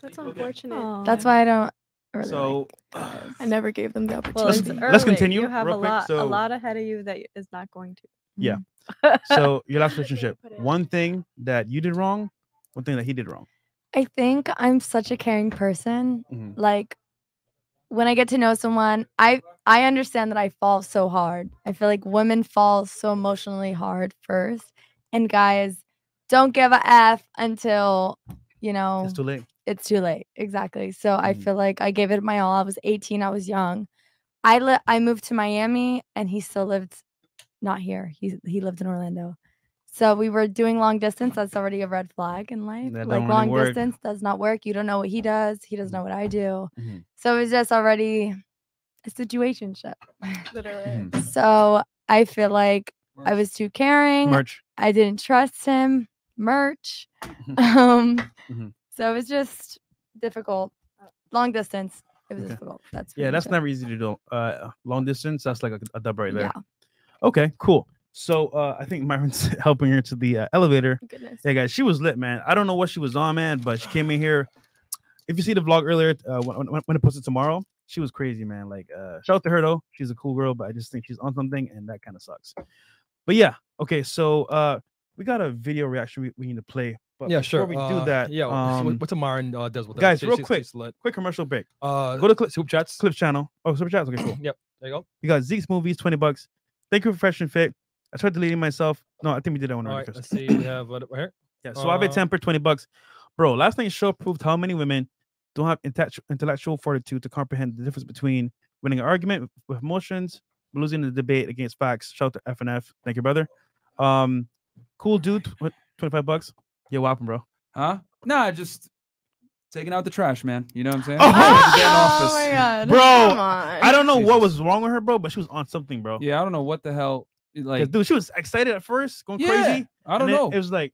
That's unfortunate. That's why I don't really. So, I never gave them the opportunity. it's let's- early. let's continue You have real a quick. lot, So- a lot ahead of you that is not going to. yeah. So your last relationship, one thing that you did wrong, one thing that he did wrong. I think I'm such a caring person. Mhm. Like when I get to know someone, I I understand that I fall so hard. I feel like women fall so emotionally hard first, and guys don't give a f until you know It's too late. It's too late. Exactly. So I Mhm. feel like I gave it my all. I was 18. I was young. I li- I moved to Miami, and he still lived not here. He he lived in Orlando. So we were doing long distance. That's already a red flag in life. That like long work. distance does not work. You don't know what he does. He doesn't know what I do. Mhm. So it was just already a situationship. Literally. So I feel like I was too caring. Merch. I didn't trust him. Merch. Mm-hmm. um, Mhm. So it was just difficult. Long distance. It was Okay. difficult. That's Yeah, that's never easy to do. Uh, long distance, that's like a, a dub right there. Yeah. Okay, cool. So uh, I think Myron's helping her to the uh, elevator. Goodness. Yeah, guys, she was lit, man. I don't know what she was on, man, but she came in here. If you see the vlog earlier, uh, when, when, when it posted tomorrow, she was crazy, man. Like, uh, shout out to her though. She's a cool girl, but I just think she's on something, and that kind of sucks. But yeah, okay. So uh, we got a video reaction we, we need to play. But yeah, before sure. we uh, do that, yeah. um, what, Tamarin uh, does with that. guys, real she's- quick, she's quick commercial break. Uh, Go to Clip Soup Chats. Clips channel. Oh, Super Chats. Okay, cool. Yep. There you go. You got Zeke's movies, 20 bucks. Thank you for Fresh and Fit. I tried deleting myself. No, I think we did that one All already. right. Chris. Let's see. We have what right here. Yeah, Suave Uh, Temper, 20 bucks. Bro, last night's show proved how many women don't have intellect- intellectual fortitude to comprehend the difference between winning an argument with- emotions, losing the debate against facts. Shout out to FNF. Thank you, brother. Um, cool dude, 25 bucks. You're welcome, bro. Huh? Nah, just taking out the trash, man. You know what I'm saying? Oh, Had to get in office. my god. Bro, Come on. I don't know what was wrong with her, bro, but she was on something, bro. Yeah, I don't know what the hell. Like, dude, she was excited at first, going yeah, crazy. I don't know. It was like,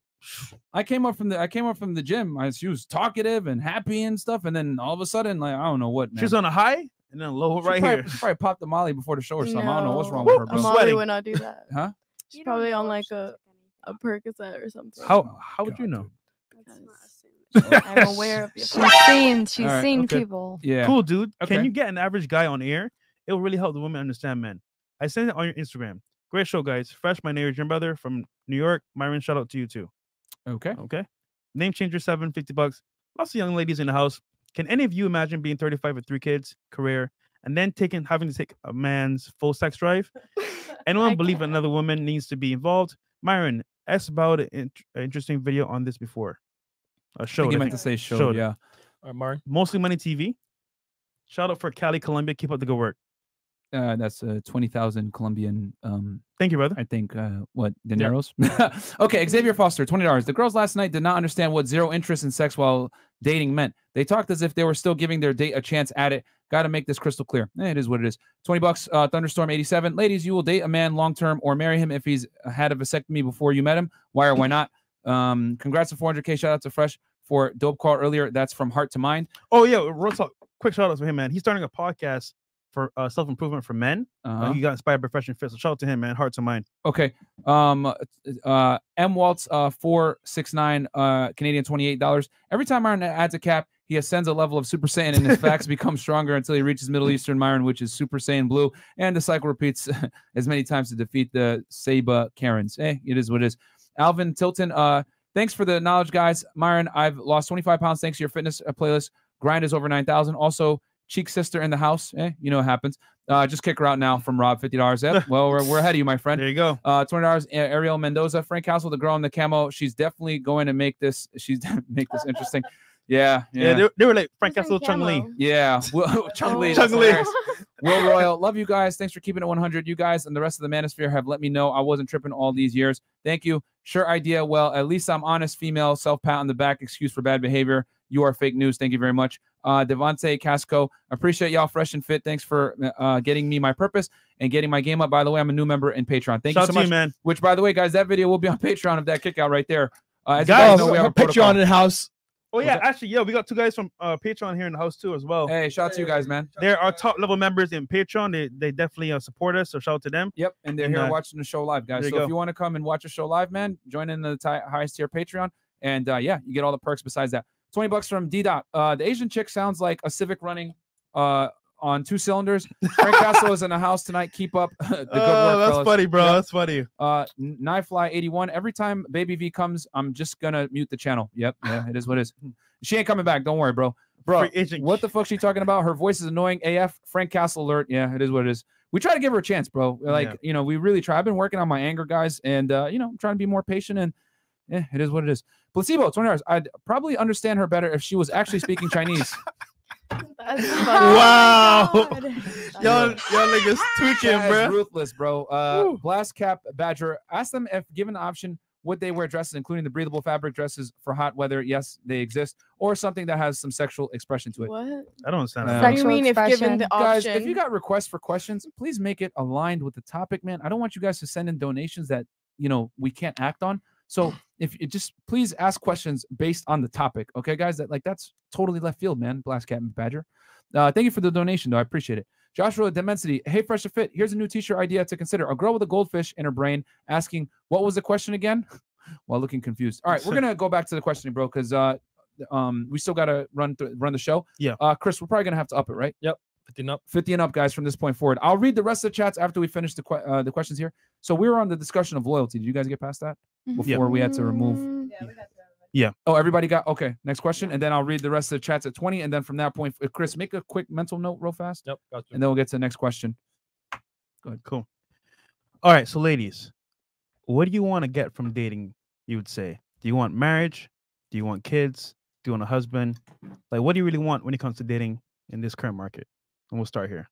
I came up from the I came up from the gym. I, she was talkative and happy and stuff, and then all of a sudden, like I don't know what. Man. she was on a high and then low She right probably, here. she probably popped the Molly before the show or something. I don't know what's wrong No, with her, bro. Molly would not do that. Huh? She's probably on like a a Percocet or something. How how would you know? I'm aware of your She's seen. She's Alright, seen okay. people. Yeah. Cool, dude. Okay. Can you get an average guy on air? It will really help the women understand men. I sent it on your Instagram. Great show, guys. Fresh, my neighbor, Jim brother from New York. Myron, shout out to you too. Okay. Okay. Name changer seven, 50 bucks. Lots of young ladies in the house. Can any of you imagine being 35 with three kids, career, and then taking having to take a man's full sex drive? Anyone believe can't. another woman needs to be involved? Myron, asked about an int- interesting video on this before. A I show. think you meant to say show. Showed. Yeah. All right, Marin. Mostly Money TV. Shout out for Cali, Colombia. Keep up the good work. Uh, that's uh, twenty thousand Colombian. Um, Thank you, brother. I think uh, what Yeah. dineros. okay, Xavier Foster, twenty dollars. The girls last night did not understand what zero interest in sex while dating meant. They talked as if they were still giving their date a chance at it. Got to make this crystal clear. Eh, it is what it is. Twenty bucks. Uh, Thunderstorm eighty seven. Ladies, you will date a man long term or marry him if he's had a vasectomy before you met him. Why or why not? Um, congrats to 400k. Shout out to Fresh for dope call earlier. That's from heart to mind. Oh yeah, real talk. Quick shout out to him, man. He's starting a podcast for uh, self improvement for men. Uh, Uh-huh. he got inspired by Fresh and Fit. So shout out to him, man. Heart to mind. Okay. Um uh M Waltz uh 469 uh Canadian $28. Every time Myron adds a cap, he ascends a level of Super Saiyan and his facts become stronger until he reaches Middle Eastern Myron, which is Super Saiyan Blue, and the cycle repeats as many times to defeat the Saba Karens. Hey, it is what it is. Alvin Tilton, uh thanks for the knowledge, guys. Myron, I've lost 25 pounds thanks to your fitness uh, playlist. Grind is over 9,000. Also, Cheek Sister in the house. Eh, you know what happens. Uh, just kick her out now from Rob, fifty dollars. Yep. Well, we're, we're ahead of you, my friend. There you go. Uh, twenty dollars. Ariel Mendoza, Frank Castle, the girl in the camo. She's definitely going to make this. She's make this interesting. Yeah, Yeah, yeah, they, they were like Frank Who's Castle, Chun-Li. yeah. Will, Chun-Li, Chung Lee. hilarious. Will Royal, love you guys. Thanks for keeping it 100. You guys and the rest of the Manosphere have let me know I wasn't tripping all these years. Thank you. Sure idea. Well, at least I'm honest. Female self pat on the back. Excuse for bad behavior. You are fake news. Thank you very much. Uh, Devonte Casco, appreciate y'all fresh and fit. Thanks for uh, getting me my purpose and getting my game up. By the way, I'm a new member in Patreon. Thank shout you so to much. you, man. Which, by the way, guys, that video will be on Patreon of that kick out right there. Uh, as you Guys, guys know, we have a picture protocol. on in the house. Oh yeah, actually, yeah, we got two guys from uh, Patreon here in the house too as well. Hey, shout out to you guys, man. They're our top level members in Patreon. They they definitely uh, support us. So shout out to them. Yep, and they're And, here uh, watching the show live, guys. there you So if you want to come and watch a show live, man, join in the ti- highest tier Patreon, and uh, yeah, you get all the perks besides that. Twenty bucks from D Dot. Uh, the Asian chick sounds like a Civic running uh on two cylinders. Frank Castle is in the house tonight. Keep up the good oh, work, that's fellas. funny, bro. Yep. That's funny. Uh, Knifefly eighty one. Every time Baby V comes, I'm just gonna mute the channel. Yep, yeah, it is what it is. She ain't coming back. Don't worry, bro. Bro, what the fuck she talking about? Her voice is annoying. AF Frank Castle alert. Yeah, it is what it is. We try to give her a chance, bro. Like Yeah. you know, we really try. I've been working on my anger, guys, and uh, you know, I'm trying to be more patient. And yeah, it is what it is. Placebo, twenty hours. I'd probably understand her better if she was actually speaking Chinese. Wow. God. Y'all, y'all niggas tweaking, bro. Ruthless, bro. Uh, Woo. Blast Cap Badger. Ask them if given the option, Would they wear dresses, including the breathable fabric dresses for hot weather? Yes, they exist. Or something that has some sexual expression to it. What? I don't understand. Uh, that. What do you mean if given the option? Guys, if you got requests for questions, please make it aligned with the topic, man. I don't want you guys to send in donations that you know we can't act on. So if you just please ask questions based on the topic, okay, guys? That like that's totally left field, man. Blast Cat and Badger. Uh, thank you for the donation, though. I appreciate it. Joshua Dimensity, hey, fresh to fit. Here's a new t-shirt idea to consider: a girl with a goldfish in her brain asking, "What was the question again?" While looking confused. All right, we're gonna go back to the questioning, bro, because uh, um, we still gotta run th- run the show. Yeah. Uh, Chris, we're probably gonna have to up it, right? Yep. 15 up. 50 and up, guys, from this point forward. I'll read the rest of the chats after we finish the que- uh, the questions here. So we were on the discussion of loyalty. Did you guys get past that Mhm. before we had to remove? Yeah. Oh, everybody got okay. Next question, and then I'll read the rest of the chats at 20, and then from that point, uh, Chris, make a quick mental note real fast. Yep. Got you. And then we'll get to the next question. Good. Cool. All right. So, ladies, what do you want to get from dating? You would say, do you want marriage? Do you want kids? Do you want a husband? Like, what do you really want when it comes to dating in this current market? And we'll start here.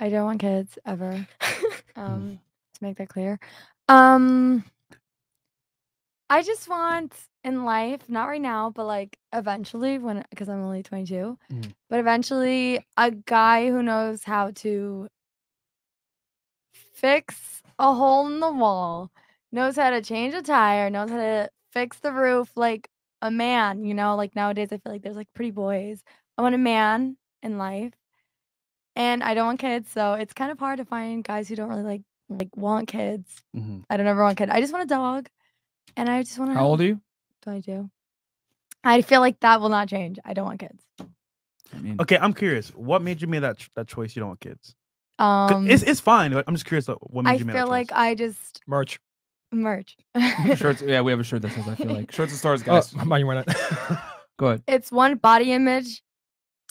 I don't want kids ever. um, to make that clear. Um, I just want in life, not right now, but like eventually, when because I'm only 22, Mhm. but eventually, a guy who knows how to fix a hole in the wall, knows how to change a tire, knows how to fix the roof, like a man. You know, like nowadays, I feel like there's like pretty boys. I want a man in life and I don't want kids, so it's kind of hard to find guys who don't really like like want kids. Mhm. I don't ever want kid. I just want a dog, and I just want to. How old are you? Twenty-two. I do? I feel like that will not change. I don't want kids. I mean, Okay, I'm curious. What made you make that that choice? You don't want kids. 'Cause Um, it's it's fine. But I'm just curious. Like, what made I you make feel that like choice? I just Merch. merch. shirts. Yeah, we have a shirt that says. I feel like shirts and stars, Oh, guys. mind you wearing that? Go ahead. it's one body image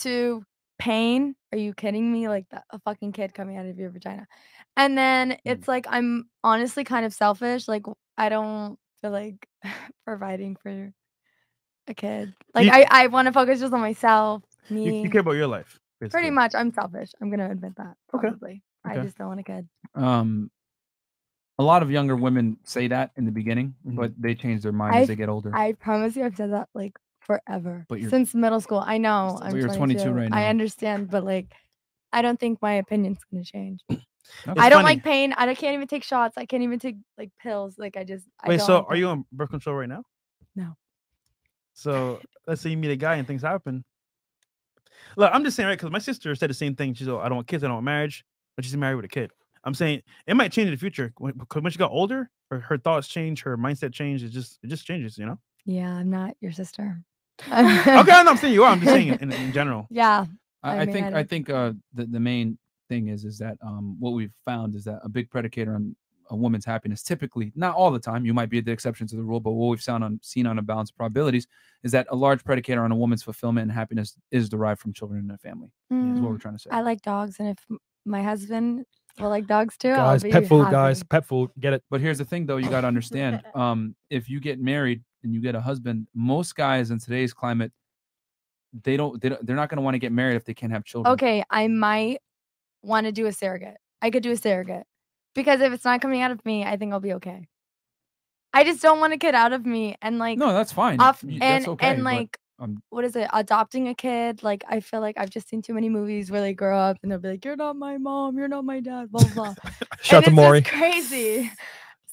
to pain. Are you kidding me? Like that, a fucking kid coming out of your vagina. And then it's like I'm honestly kind of selfish. Like I don't feel like providing for a kid. Like You- I, I want to focus just on myself. Me. you, you care about your life. Pretty basically. much, I'm selfish. I'm gonna admit that. Okay. Probably. I Okay. just don't want a kid. Um, a lot of younger women say that in the beginning, Mhm. but they change their mind as I've- they get older. I promise you, I've said that like forever But you're- since middle school. I know. I'm you're 22 right now. I understand, but like, I don't think my opinion's gonna change. I don't funny. like pain. I can't even take shots. I can't even take like pills. Like I just. I Wait, don't so like are you on birth control right now? No. So let's say you meet a guy and things happen. Look, I'm just saying, right? Because my sister said the same thing. She's like, I don't want kids, I don't want marriage, but she's married with a kid. I'm saying it might change in the future. When, because when she got older, her, her thoughts change, her mindset changed. It just it just changes, you know? Yeah, I'm not your sister. okay, I'm not saying you are. I'm just saying in, in general. Yeah. I, I I mean, think I I, think uh the, the main thing is is that um what we've found is that a big predicator on a woman's happiness typically not all the time you might be the exception to the rule but what we've found on seen on a balance of probabilities is that a large predicator on a woman's fulfillment and happiness is derived from children and a family is what Mm, we're trying to say I like dogs, and if my husband will like dogs too, I'll guys, be pet food, happy. guys, pet food. Get it? but here's the thing though you got to understand um if you get married and you get a husband most guys in today's climate they don't, they don't they're not going to want to get married if they can't have children Okay, I might want to do a surrogate. I could do a surrogate because if it's not coming out of me, I think I'll be okay. I just don't want a kid out of me, and like no that's fine off Y- and that's okay and but, like um, what is it? Adopting a kid. Like I feel like I've just seen too many movies where they grow up and they'll be like, "You're not my mom. You're not my dad." Blah blah. blah. Shout out to it's Maury. crazy.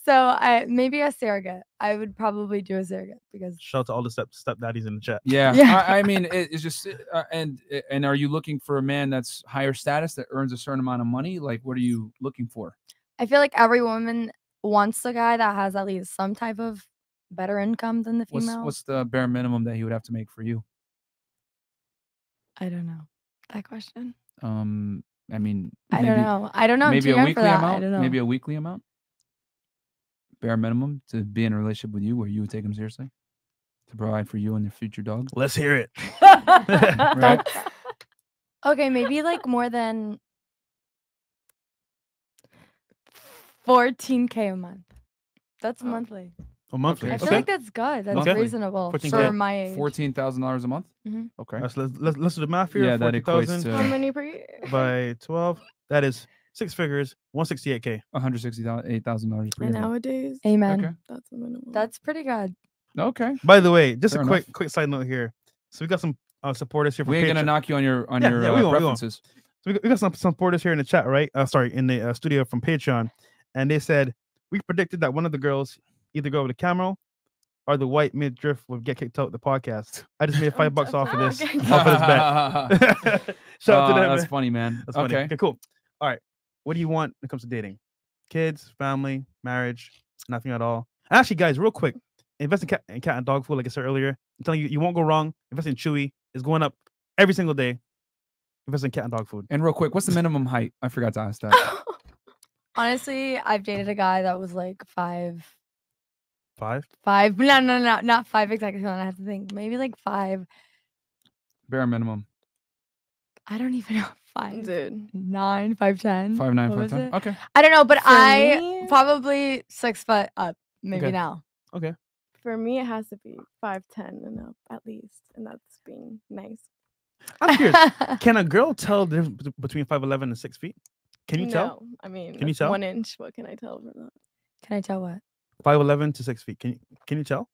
So I maybe a surrogate. I would probably do a surrogate because Shout out to all the step stepdaddies in the chat. Yeah, Yeah. I, I mean, it, it's just, uh, and and are you looking for a man that's higher status that earns a certain amount of money? Like, what are you looking for? I feel like every woman wants a guy that has at least some type of better income than the What's female. what's the bare minimum that he would have to make for you? I don't know that question. Um, I mean, I don't know. I don't know. Maybe too a weekly that. I amount. don't know. Maybe a weekly amount. Bare minimum to be in a relationship with you, where you would take him seriously, to provide for you and your future dog. Let's hear it. Right? Okay, maybe like more than 14k a month. That's monthly. A monthly. I feel okay. like that's good. That's Okay. reasonable 14K. for my age. Fourteen thousand dollars a month. Mhm. Okay. Let's, let's, let's, let's do the math here. Yeah, that equates 40,000 to- How many per year? by 12. That is six figures, one sixty eight k. One hundred sixty eight thousand dollars per And nowadays, Amen. Okay. that's the minimum. That's pretty good. Okay. By the way, just Fair a enough. quick quick side note here. So we got some uh, supporters here. From We ain't gonna Patreon. knock you on your on Yeah, your yeah, uh, we won't, we won't. So we got, we got some some supporters here in the chat, right? Uh, sorry, in the uh, studio from Patreon, and they said we predicted that one of the girls either go over the camera or the white midriff would get kicked out of the podcast. I just made five bucks off of this. Okay. off of this bet. Shout out to Uh, them. That's man. funny, man. That's funny. okay. Okay, cool. All right. What do you want when it comes to dating? Kids, family, marriage, nothing at all. Actually, guys, real quick, invest in cat, in cat and dog food, like I said earlier. I'm telling you, you won't go wrong. Invest in Chewy. It's going up every single day. Invest in cat and dog food. And real quick, what's the minimum height? I forgot to ask that. Honestly, I've dated a guy that was like five, Five. five. No, no, no, not five exactly. I have to think. Maybe like five. Bare minimum. I don't even know. Five, Dude. nine, five, ten. Five nine, What five it? Okay. I don't know, but For I me- probably six foot up. Maybe Okay. now. Okay. For me, it has to be five ten and up at least, and that's being nice. I'm curious. Can a girl tell the difference bet- between 5'11 and 6 feet? Can you no, tell? I mean, Can you that's tell? One inch. What can I tell from that? Can I tell what? 5'11 to 6 feet. Can you, can you tell?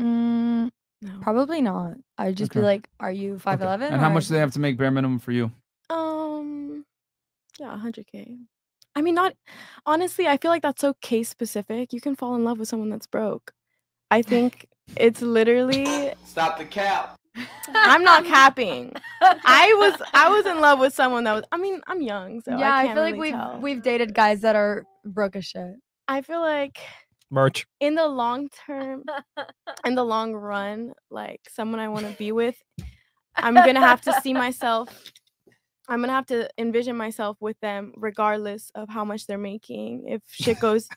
Mm, No. probably not. I'd just be Okay. like, "Are you five eleven? And how much do they have to make bare minimum for you? Um, yeah, hundred k. I mean, not honestly. I feel like that's so case specific. You can fall in love with someone that's broke. I think it's literally. Stop the cap. I'm not capping. I was I was in love with someone that was. I mean, I'm young, so yeah, I, I, can't feel like we've tell. we've dated guys that are broke as shit. I feel like Merch. in the long term, in the long run, like someone I want to be with, I'm gonna have to see myself. I'm gonna have to envision myself with them, regardless of how much they're making. If shit goes,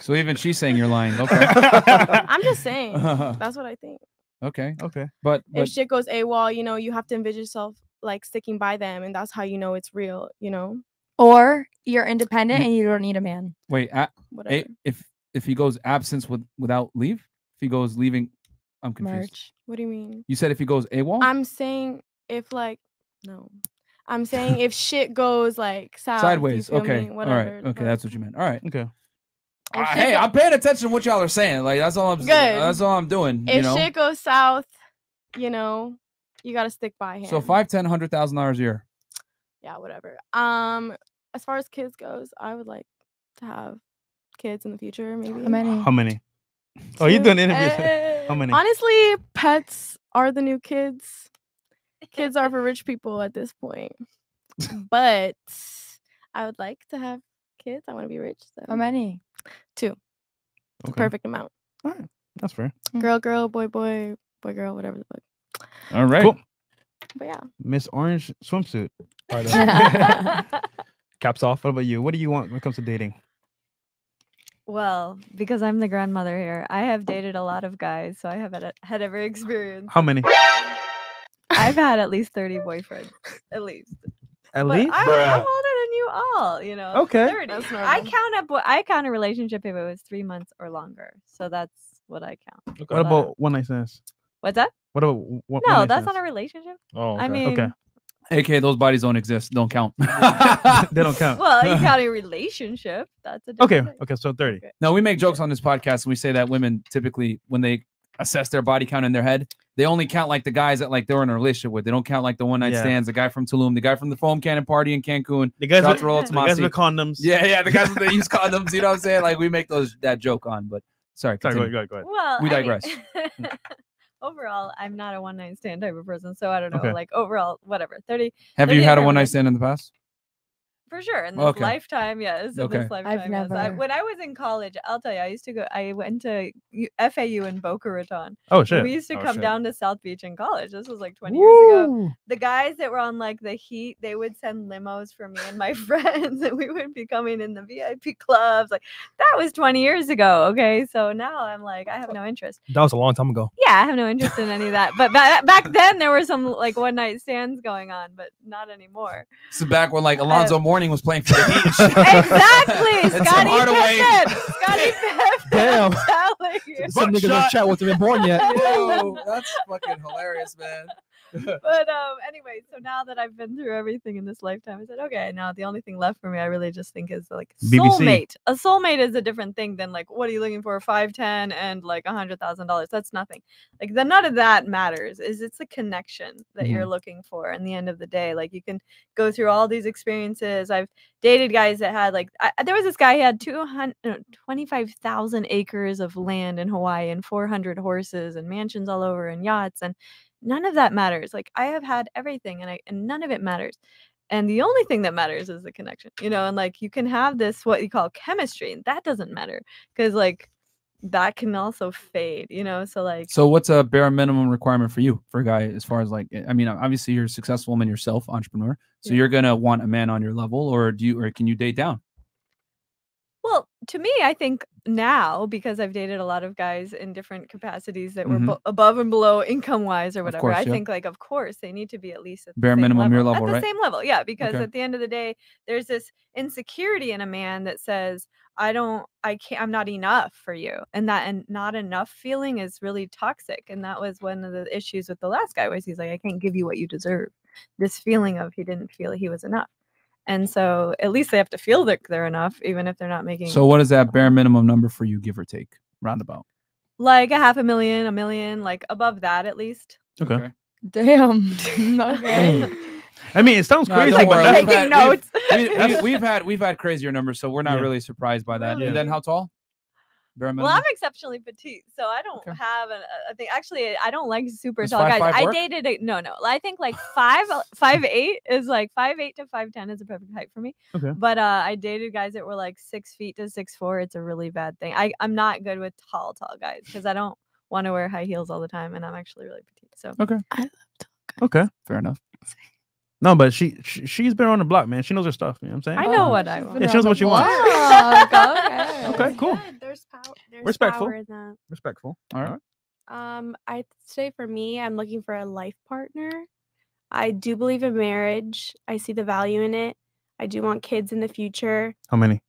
So even she's saying you're lying. Okay. I'm just saying. That's what I think. okay. Okay. But If shit goes AWOL, you know, you have to envision yourself like sticking by them, and that's how you know it's real. You know, Or you're independent and you don't need a man. wait, a, whatever. a, if if he goes absence with without leave, if he goes leaving, I'm confused. Merch. What do you mean? You said if he goes AWOL. I'm saying if like no. I'm saying if shit goes like south, Sideways. Okay. me? All Whatever. right. Okay, but that's what you meant. All right. Okay. Uh, hey, go- I'm paying attention to what y'all are saying. Like that's all I'm. Good. That's all I'm doing. if you know. shit goes south, you know, you gotta stick by him. so five, ten, hundred thousand dollars a year. Yeah, whatever. Um, as far as kids goes, I would like to have kids in the future. Maybe. How many? How many? Oh, you doing interviews? Eh, How many? Honestly, pets are the new kids. Kids are for rich people at this point. But I would like to have kids. I want to be rich. So How many? two, Okay. perfect amount. All right. That's fair. Mm-hmm. Girl, girl, boy, boy, boy, girl, whatever the fuck. All right. Cool. But yeah, Miss Orange swimsuit. Caps off. What about you? What do you want when it comes to dating? Well, because I'm the grandmother here, I have dated a lot of guys, so I have had, had every experience. How many? I've had at least 30 boyfriends, at least. At But least. I'm, I'm older than you all, you know. Okay. 30. I count up what I count a relationship if it was three months or longer. So that's what I count. Okay. What about one night stands? What's that? What about w- one? No, one that's not a relationship. Oh, I okay. mean, Okay. AK, those bodies don't exist. Don't count. they don't count. well, you count a relationship. That's a Okay. thing. Okay. So thirty. Now we make jokes on this podcast and we say that women typically, when they assess their body count in their head, they only count like the guys that like they're in a relationship with. They don't count like the one night Yeah. stands, the guy from Tulum, the guy from the foam cannon party in Cancun. The guys Shout with, to the guys Tomassi. with condoms. Yeah, yeah, the guys with the use condoms. You know what I'm saying? Like we make those that joke on, but sorry. Sorry. Go ahead. Go ahead. Go ahead. Well, We I mean, digress. overall, I'm not a one night stand type of person, so I don't know. Okay. Like overall, whatever. Thirty Have you had a one night stand in the past? For sure in this Okay. lifetime. Yes, in Okay. this lifetime. yes. I, never- when I was in college, I'll tell you, I used to go. I went to FAU in Boca Raton. Oh and shit. We used to Oh, come shit. down to South Beach in college. This was like 20 years ago. The guys that were on like the heat, they would send limos for me and my friends, and we would be coming in the VIP clubs. Like that was 20 years ago. Okay. So now I'm like, I have no interest. That was a long time ago. Yeah, I have no interest in any of that. But ba- back then there were some like one night stands going on, but not anymore. so back when like Alonzo Mourning was playing for the Heat. Exactly. And Scottie Pippen. Scottie Pippen. Damn. I'm telling you. Some niggas in the chat wasn't even born yet. Yo, that's fucking hilarious, man. but um, anyway, so now that I've been through everything in this lifetime, I said, okay, now the only thing left for me, I really just think is like BBC. soulmate. A soulmate is a different thing than like, what are you looking for? Five, ten, and like a hundred thousand dollars. That's nothing. Like the none of that matters. Is it's the connection that you're looking for. In the end of the day, like you can go through all these experiences. I've dated guys that had like, I, there was this guy he had 200, no, 25,000 acres of land in Hawaii and 400 horses and mansions all over and yachts and none of that matters. Like I have had everything and I and none of it matters. And the only thing that matters is the connection, you know, and like you can have this what you call chemistry, and that doesn't matter because like that can also fade, you know. So like So what's a bare minimum requirement for you for a guy as far as like eh, I mean obviously you're a successful woman yourself, entrepreneur. So Yeah. you're gonna want a man on your level or do you or can you date down? Well, to me, I think now because I've dated a lot of guys in different capacities that were Mhm. bo- above and below income wise or whatever. course, I yeah. think like of course they need to be at least at the Bare same minimum your level, at the right? same level. Yeah, because Okay. at the end of the day, there's this insecurity in a man that says, "I don't, I can't, I'm not enough for you," and that and not enough feeling is really toxic. And that was one of the issues with the last guy was he's like, "I can't give you what you deserve." This feeling of he didn't feel he was enough. And so at least they have to feel that they're enough, even if they're not making So what is that bare minimum number for you, give or take, roundabout? like a half a million, a million, like above that at least. Okay. Damn. okay. I mean, it sounds No, crazy, don't but worry, that's- we've had- notes. We, we, we've had we've had crazier numbers, so we're not Yeah. really surprised by that. Yeah. And then how tall? Bare minimum. Well, I'm exceptionally petite, so I don't have an, a thing. Actually, I don't like super Does tall five guys. five I work? dated a, no, no. I think like five, five eight is like five eight to five ten is a perfect height for me. Okay. But uh, I dated guys that were like six feet to six four. It's a really bad thing. I I'm not good with tall, tall guys because I don't want to wear high heels all the time, and I'm actually really petite. So Okay. okay. Fair enough. No, but she, she she's been on the block, man. She knows her stuff. You know what I'm saying? I know what I want. Yeah, she knows what you want. okay. Okay, cool. There's power. There's Respectful. power in that. Respectful. All right. Um, I'd say for me, I'm looking for a life partner. I do believe in marriage. I see the value in it. I do want kids in the future. How many?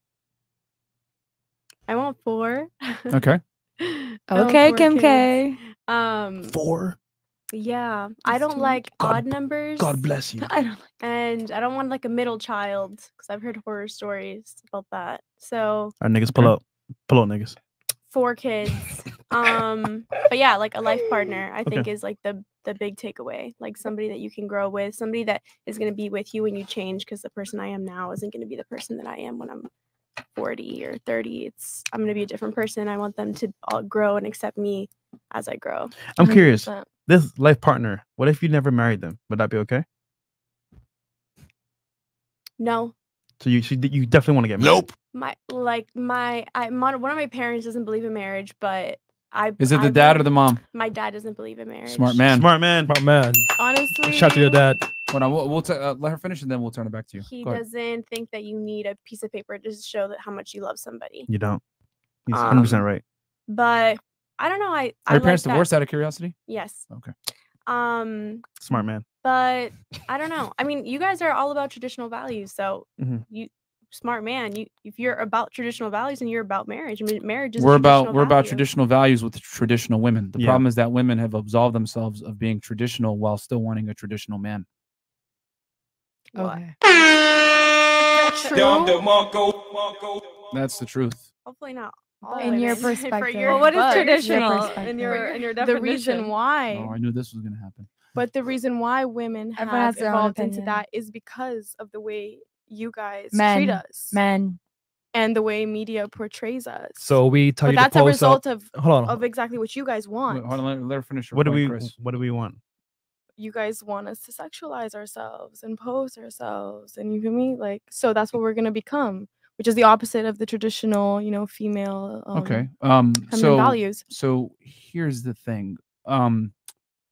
I want four. Okay. Want Okay, four Kim kids. K. Um, Four. yeah, I don't like God- odd numbers. God bless you. I don't like And I don't want like a middle child because I've heard horror stories about that. So All right, niggas, pull up. Pull up, niggas. four kids. um, but yeah, like a life partner, I think Okay. is like the the big takeaway. Like somebody that you can grow with, somebody that is going to be with you when you change. Because the person I am now isn't going to be the person that I am when I'm 40 or 30. It's I'm going to be a different person. I want them to all grow and accept me as I grow. I'm curious. 100%. This life partner. What if you never married them? Would that be okay? No, So you she, you definitely want to get married. Nope. my like my I my, one of my parents doesn't believe in marriage, but I Is it I the dad or the mom? My dad doesn't believe in marriage. Smart man. Smart man. Smart man. Honestly, Shout out to your dad. Hold on, we'll, we'll t- uh, let her finish and then we'll turn it back to you. He Go doesn't think that you need a piece of paper to show that how much you love somebody. You don't. He's 100 percent Um, right. But I don't know. I Are I your parents like that- divorced out of curiosity? Yes. Okay. Um, Smart man. but I don't know. I mean, you guys are all about traditional values, so Mhm. you smart man. You if you're about traditional values and you're about marriage, I mean, marriage is We're about we're about traditional values with traditional women. The Yeah. problem is that women have absolved themselves of being traditional while still wanting a traditional man. Okay. True. That's the truth. Hopefully not. All In your women. Perspective. your- Well, what is But- your traditional in your in your the definition? reason why Oh, I knew this was gonna happen. but the reason why women Everyone has have evolved into that is because of the way you guys Men. treat us Men. and the way media portrays us So we tell but you that's to a result up. of Hold on. of exactly what you guys want Wait, hold on, let, let her finish her What do we Chris. What do we want? you guys want us to sexualize ourselves and pose ourselves and you feel me like so that's what we're going to become which is the opposite of the traditional you know female um, okay. Um. So values so here's the thing. Um,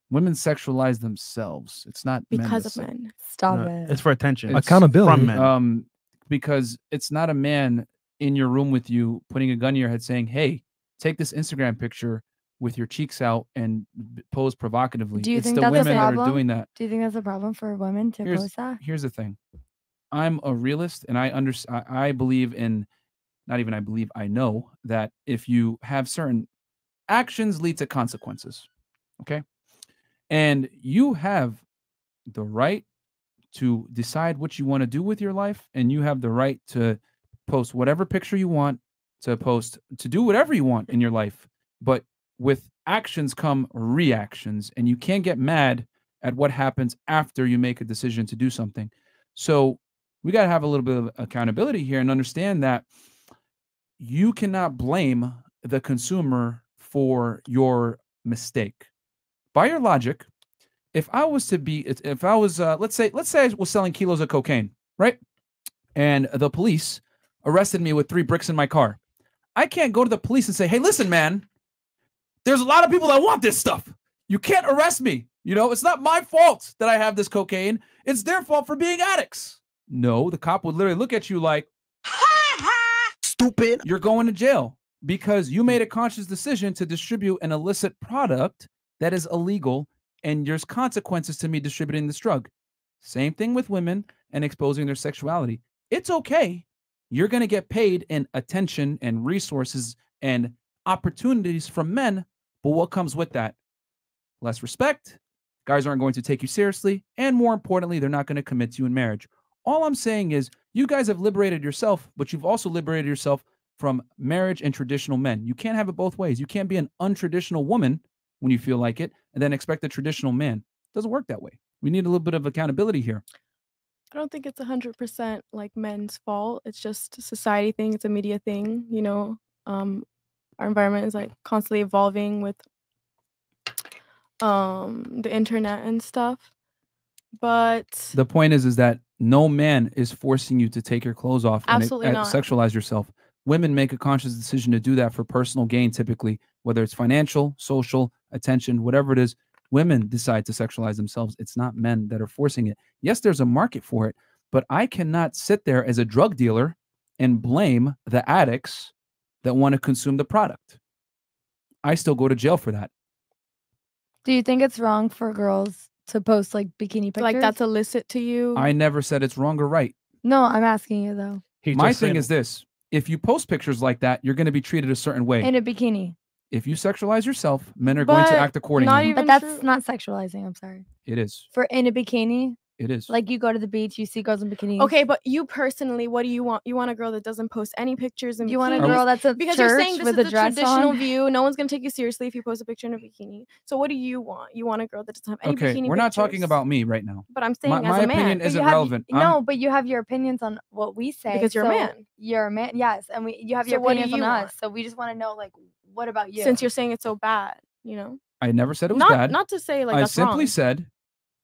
women sexualize themselves. It's not because that of men Stop No, it. It's for attention. It's Accountability. from men. Um, because it's not a man in your room with you putting a gun to your head saying, "Hey, take this Instagram picture with your cheeks out and pose provocatively." Do you it's think the that's a women that are problem? doing that. Do you think that's a problem for women to Here's post that? here's the thing. I'm a realist, and I under I, believe in. Not even I believe I know that if you have certain actions lead to consequences. Okay. And you have the right to decide what you want to do with your life, and you have the right to post whatever picture you want, to post, to do whatever you want in your life. But with actions come reactions, and you can't get mad at what happens after you make a decision to do something. So we got to have a little bit of accountability here and understand that you cannot blame the consumer for your mistake. By your logic, if I was to be, if I was, uh, let's say, let's say I was selling kilos of cocaine, right? And the police arrested me with three bricks in my car. I can't go to the police and say, "Hey, listen, man, there's a lot of people that want this stuff. You can't arrest me. You know, it's not my fault that I have this cocaine. It's their fault for being addicts." No, the cop would literally look at you like, stupid. You're going to jail because you made a mm. conscious decision to distribute an illicit product that is illegal, and there's consequences to me distributing this drug. Same thing with women and exposing their sexuality. It's okay. You're going to get paid in attention and resources and opportunities from men, but what comes with that? Less respect. Guys aren't going to take you seriously. And more importantly, they're not going to commit to you in marriage. All I'm saying is you guys have liberated yourself, but you've also liberated yourself from marriage and traditional men. You can't have it both ways. You can't be an untraditional woman when you feel like it and then expect a traditional man. It doesn't work that way. We need a little bit of accountability here. I don't think it's a hundred percent like men's fault. It's just a society thing. It's a media thing. You know, um, our environment is like constantly evolving with um the internet and stuff. But The point is, is that no man is forcing you to take your clothes off and, Absolutely and not. sexualize yourself. Women make a conscious decision to do that for personal gain, typically, whether it's financial, social, attention, whatever it is. Women decide to sexualize themselves. It's not men that are forcing it. Yes, there's a market for it, but I cannot sit there as a drug dealer and blame the addicts that want to consume the product. I still go to jail for that. Do you think it's wrong for girls to post like bikini pictures? like that's illicit to you. I never said it's wrong or right. no, I'm asking you though. My thing is this if you post pictures like that, you're going to be treated a certain way. In a bikini. if you sexualize yourself, men are going to act accordingly. But that's not sexualizing. I'm sorry. it is. For in a bikini, It is. like you go to the beach, you see girls in bikinis. Okay, but you personally, what do you want? You want a girl that doesn't post any pictures and You want a girl that's at because you're saying this with is a the dress traditional on? view. No one's gonna take you seriously if you post a picture in a bikini. So what do you want? You want a girl that doesn't have any Okay, bikini we're not talking about me right now. But I'm saying my, as my a man. opinion you isn't have- relevant. I'm- No, but you have your opinions on what we say Because you're a man. You're a man. Yes, and we you have So your what do opinions on you us. So we just want to know like what about you? Since you're saying it's so bad, you know. I never said it was not bad. not to say like I that's simply wrong. said,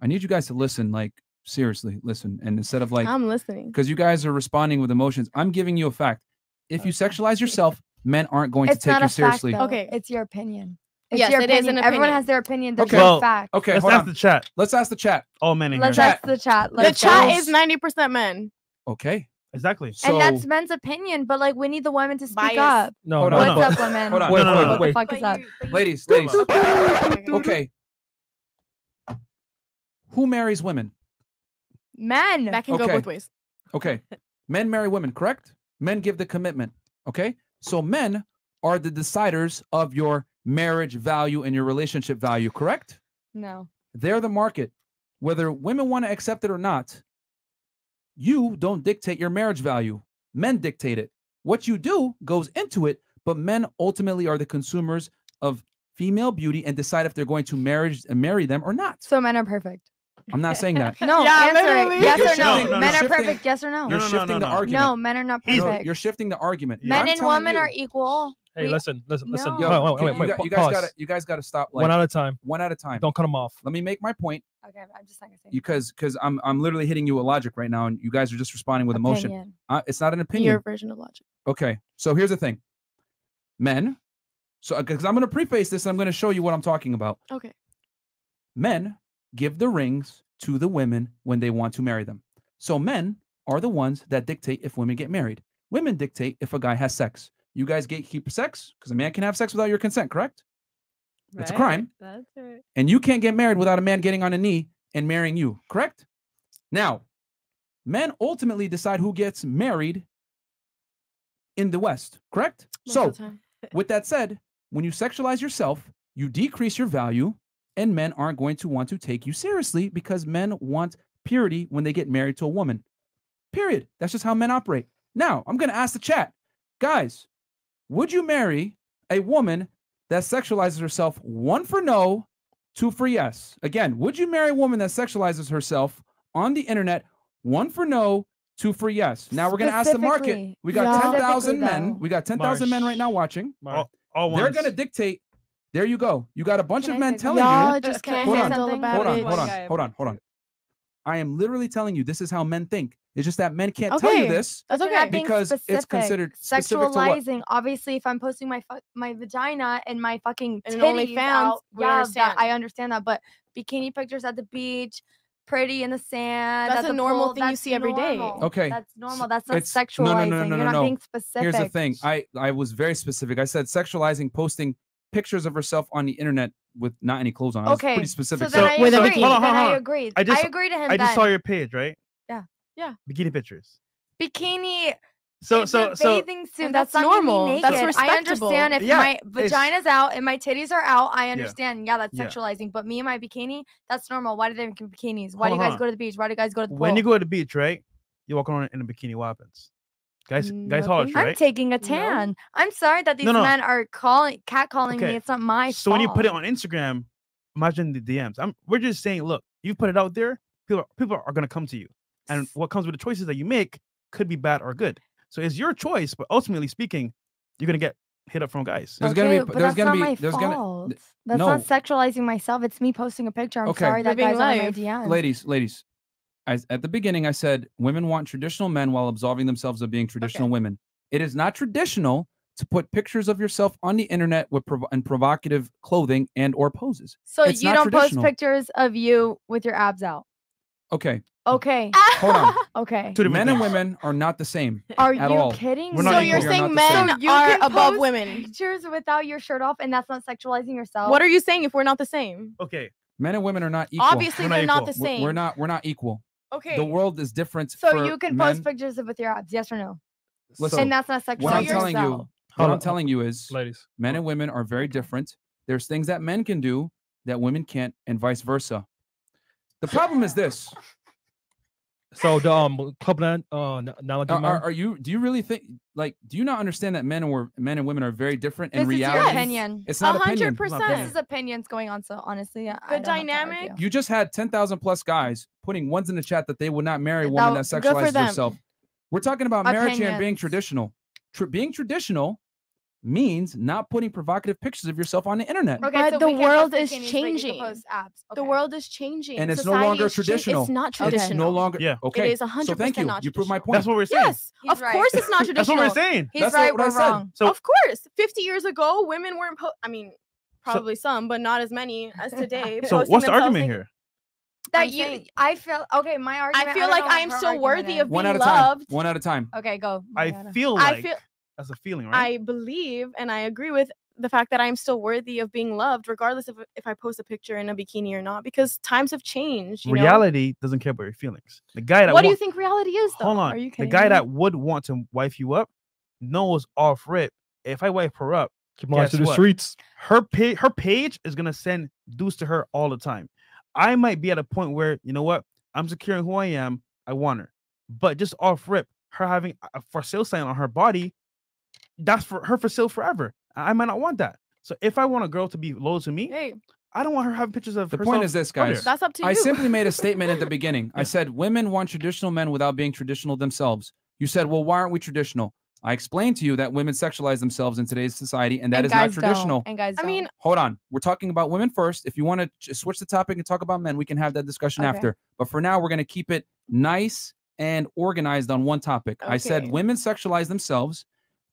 I need you guys to listen, like seriously, listen, and instead of like, I'm listening. because you guys are responding with emotions. I'm giving you a fact. If you sexualize yourself, men aren't going it's to take you a fact, seriously. Okay. it's your opinion. It's Yes, your it is opinion. an Everyone has their opinion. There's Okay. no Well, fact. Okay, Let's hold ask on. the chat. Let's ask the chat. All men in Let's here. Ask the chat. The Let's chat go. is ninety percent men. Okay. Exactly. So and that's men's opinion, but like we need the women to speak Bias. up. No, Hold no, on. no. What's up, women? Hold on. Wait, No, no, wait, no, What the wait. fuck is up? ladies, ladies. okay. Who marries women? Men. That can go both ways. Okay. Men marry women, correct? Men give the commitment. Okay. So men are the deciders of your marriage value and your relationship value, correct? No. They're the market. Whether women want to accept it or not, you don't dictate your marriage value. Men dictate it. What you do goes into it, but men ultimately are the consumers of female beauty and decide if they're going to marry and marry them or not. So men are perfect. I'm not saying that. No, Yeah, answer literally. it. Yes You're or no. shifting- men you're perfect. Yes or no. No, You're no, no, shifting no, the argument. No, men are not He's- You're- perfect. You're shifting the argument. Men I'm and women you- are equal. Hey, listen, listen, listen. No. Yo, Wait, wait, can- wait, you, wait, you guys gotta you guys gotta stop like One at a time. one at a time. Don't cut them off. Let me make my point Okay, I'm just not gonna say because because I'm I'm literally hitting you with logic right now, and you guys are just responding with emotion. Opinion. Uh, it's not an opinion. Your version of logic. Okay, so here's the thing. Men, so because I'm going to preface this, and I'm going to show you what I'm talking about. Okay. Men give the rings to the women when they want to marry them. So men are the ones that dictate if women get married. Women dictate if a guy has sex. You guys gatekeep sex because a man can have sex without your consent, correct? It's a crime. That's right. And you can't get married without a man getting on a knee and marrying you, correct? Now, men ultimately decide who gets married in the West, correct? Most so, of the time. with that said, when you sexualize yourself, you decrease your value and men aren't going to want to take you seriously because men want purity when they get married to a woman. Period. That's just how men operate. Now, I'm going to ask the chat. Guys, would you marry a woman that sexualizes herself one for no, two for yes? Again, would you marry a woman that sexualizes herself on the internet one for no, two for yes? Now we're going to ask the market. We got Yeah. 10,000 men. We got 10,000 men right now watching. All, all They're going to dictate. There you go. You got a bunch Can of I men telling something? you. Y'all just can't hold say on, something about hold on, hold on, hold on, hold on. I am literally telling you this is how men think. It's just that men can't tell you this That's okay. Not being because it's considered specific to what? sexualizing. Obviously, if I'm posting my fu- my vagina and my fucking And titties out, yeah, understand. That, I understand that. But bikini pictures at the beach, pretty in the sand. That's a the normal pool, thing you see every day. normal. Okay. that's normal. That's not It's- sexualizing. no, no, no, no, no, You're not no. being specific. Here's the thing. I I was very specific. I said sexualizing, posting pictures of herself on the internet with not any clothes on. I Okay, pretty specific. so then I Wait, then agree. hold on, then hold I on. agree. I just agree to him. I just then. saw your page, right? Yeah. Yeah. Bikini pictures. bikini. So it's so so bathing suit. That's, that's not gonna be normal. That's naked. I understand if Yeah, my vagina's out and my titties are out. I understand. Yeah, that's Yeah. sexualizing. But me and my bikini, that's normal. Why do they make bikinis? Why Hold do you on, guys go to the beach? Why do you guys go to the pool? when you go to the beach, right? You walk around in a bikini. What happens? Guys, guys, holler at you, I'm taking a tan. I'm sorry that these No, no. men are calling, catcalling Okay. me. It's not my so fault. So when you put it on Instagram, imagine the DMs. I'm we're just saying, look, you put it out there, people are- people are gonna come to you, and what comes with the choices that you make could be bad or good. So it's your choice, but ultimately speaking, you're gonna get hit up from guys. There's okay, gonna be but there's that's gonna not be my there's fault. gonna That's no not sexualizing myself. It's me posting a picture. I'm Okay. sorry that Living guy's on my life. DMs. ladies, ladies. I, at the beginning, I said women want traditional men while absolving themselves of being traditional women. It is not traditional to put pictures of yourself on the internet with prov- and provocative clothing and or poses. So It's you not don't post pictures of you with your abs out. Okay, Okay. hold on. Okay. Two different Men and women are not the same. Are at you all. kidding? We're not So you're equal. You're saying not the men you are can above post women. Pictures without your shirt off, and that's not sexualizing yourself. What are you saying if we're not the same? Okay, Men and women are not equal. Obviously, We're not they're not equal. the We're- same. We're not. We're not equal. Okay. The world is different. So for you can men. post pictures of with your abs, yes or no? Listen, and that's not sexual. what I'm telling you, what I'm telling you is, ladies. men and women are very different. There's things that men can do that women can't, and vice versa. The problem is this: So the um club land uh n- analogy. are, are, are you? Do you really think? Like, do you not understand that men and were men and women are very different in This is reality? your opinion. It's not A hundred opinion. percent. This is opinions going on. So honestly, I, I The don't have to dynamic- You just had ten thousand plus guys putting ones in the chat that they would not marry a That woman w- that sexualizes them. herself. We're talking about marriage and being traditional. Tr- being traditional means not putting provocative pictures of yourself on the internet. Okay, But so the we can't post world is bikinis, but you can changing. post abs. The world is changing. And it's no longer is cha- traditional. It's not It's traditional. no longer. Yeah. Okay. It is So 100% so thank you. not You proved my point. that's what we're saying. Yes, He's of right. course it's not traditional. That's what we're saying. He's That's right. what I We're said. wrong. So of course, 50 years ago, women weren't. Po- I mean, probably some, but not as many as today. so what's the argument here? That I'm you, saying- I feel okay. My argument. I feel don't like I am her still worthy is. of One being at a time. loved. One at a time. Okay, go. I Mariana. feel I feel that's a feeling, right? I believe and I agree with the fact that I'm still worthy of being loved, regardless of if I post a picture in a bikini or not, because times have changed. You know? Reality doesn't care about your feelings. The guy that What do you think reality is, though? Hold on. Are you kidding the guy me? that would want to wife you up knows off rip. If I wife her up, Keep on to the what? streets. her page her page is gonna send dudes to her all the time. I might be at a point where you know what I'm securing who I am. I want her, but just off rip, her having a for sale sign on her body, that's for her for sale forever. I I might not want that. So if I want a girl to be loyal to me, Hey, I don't want her having pictures of The herself point is this, guys. that's up to you. I simply made a statement at the beginning. I said women want traditional men without being traditional themselves. You said, well, why aren't we traditional? I explained to you that women sexualize themselves in today's society, and that And is not guys don't, traditional. And guys, I don't. mean, Hold on. We're talking about women first. If you want to switch the topic and talk about men, we can have that discussion Okay. after. But for now, we're going to keep it nice and organized on one topic. I said women sexualize themselves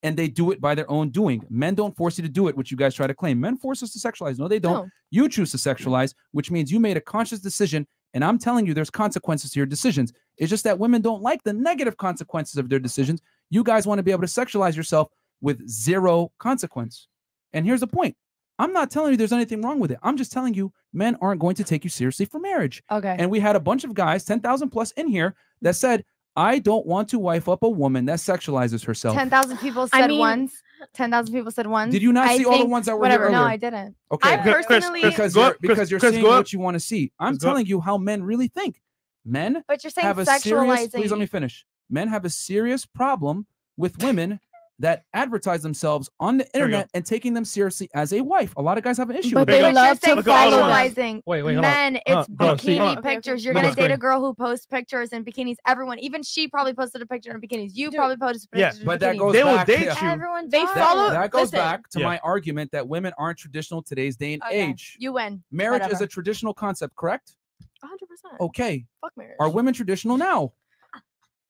and they do it by their own doing. Men don't force you to do it, which you guys try to claim. Men force us to sexualize. No, they don't. No. You choose to sexualize, which means you made a conscious decision. And I'm telling you, there's consequences to your decisions. It's just that women don't like the negative consequences of their decisions. You guys want to be able to sexualize yourself with zero consequence. And here's the point I'm not telling you there's anything wrong with it. I'm just telling you men aren't going to take you seriously for marriage. okay. And we had a bunch of guys, 10,000 plus in here, that said, I don't want to wife up a woman that sexualizes herself. Ten thousand people I said mean, once. Ten thousand people said once. Did you not I see all the ones that were whatever? No, earlier? I didn't. Okay, I because- personally- because you're up, because you're Chris, seeing what you want to see. I'm Chris, telling you how men really think. Men But you're saying have a serious. sexualizing. Please let me finish. Men have a serious problem with women that advertise themselves on the internet and taking them seriously as a wife. A lot of guys have an issue But with they that. But you're love to saying Look at all the ones. sexualizing Wait, wait, hold on. men. It's bro, see, bikini hold on. Okay, okay. pictures. You're Look gonna at the date a girl who posts pictures in bikinis. Everyone, even she probably posted a picture in bikinis. You Dude. probably posted Yeah, pictures in but that bikinis. goes They will back. date yeah. you. Everyone They does. That, follow- that goes listen. back to Yeah. my argument that women aren't traditional today's day and Okay, age. You win. Marriage is a traditional concept, correct? 100%. Okay. Fuck marriage. Are women traditional now?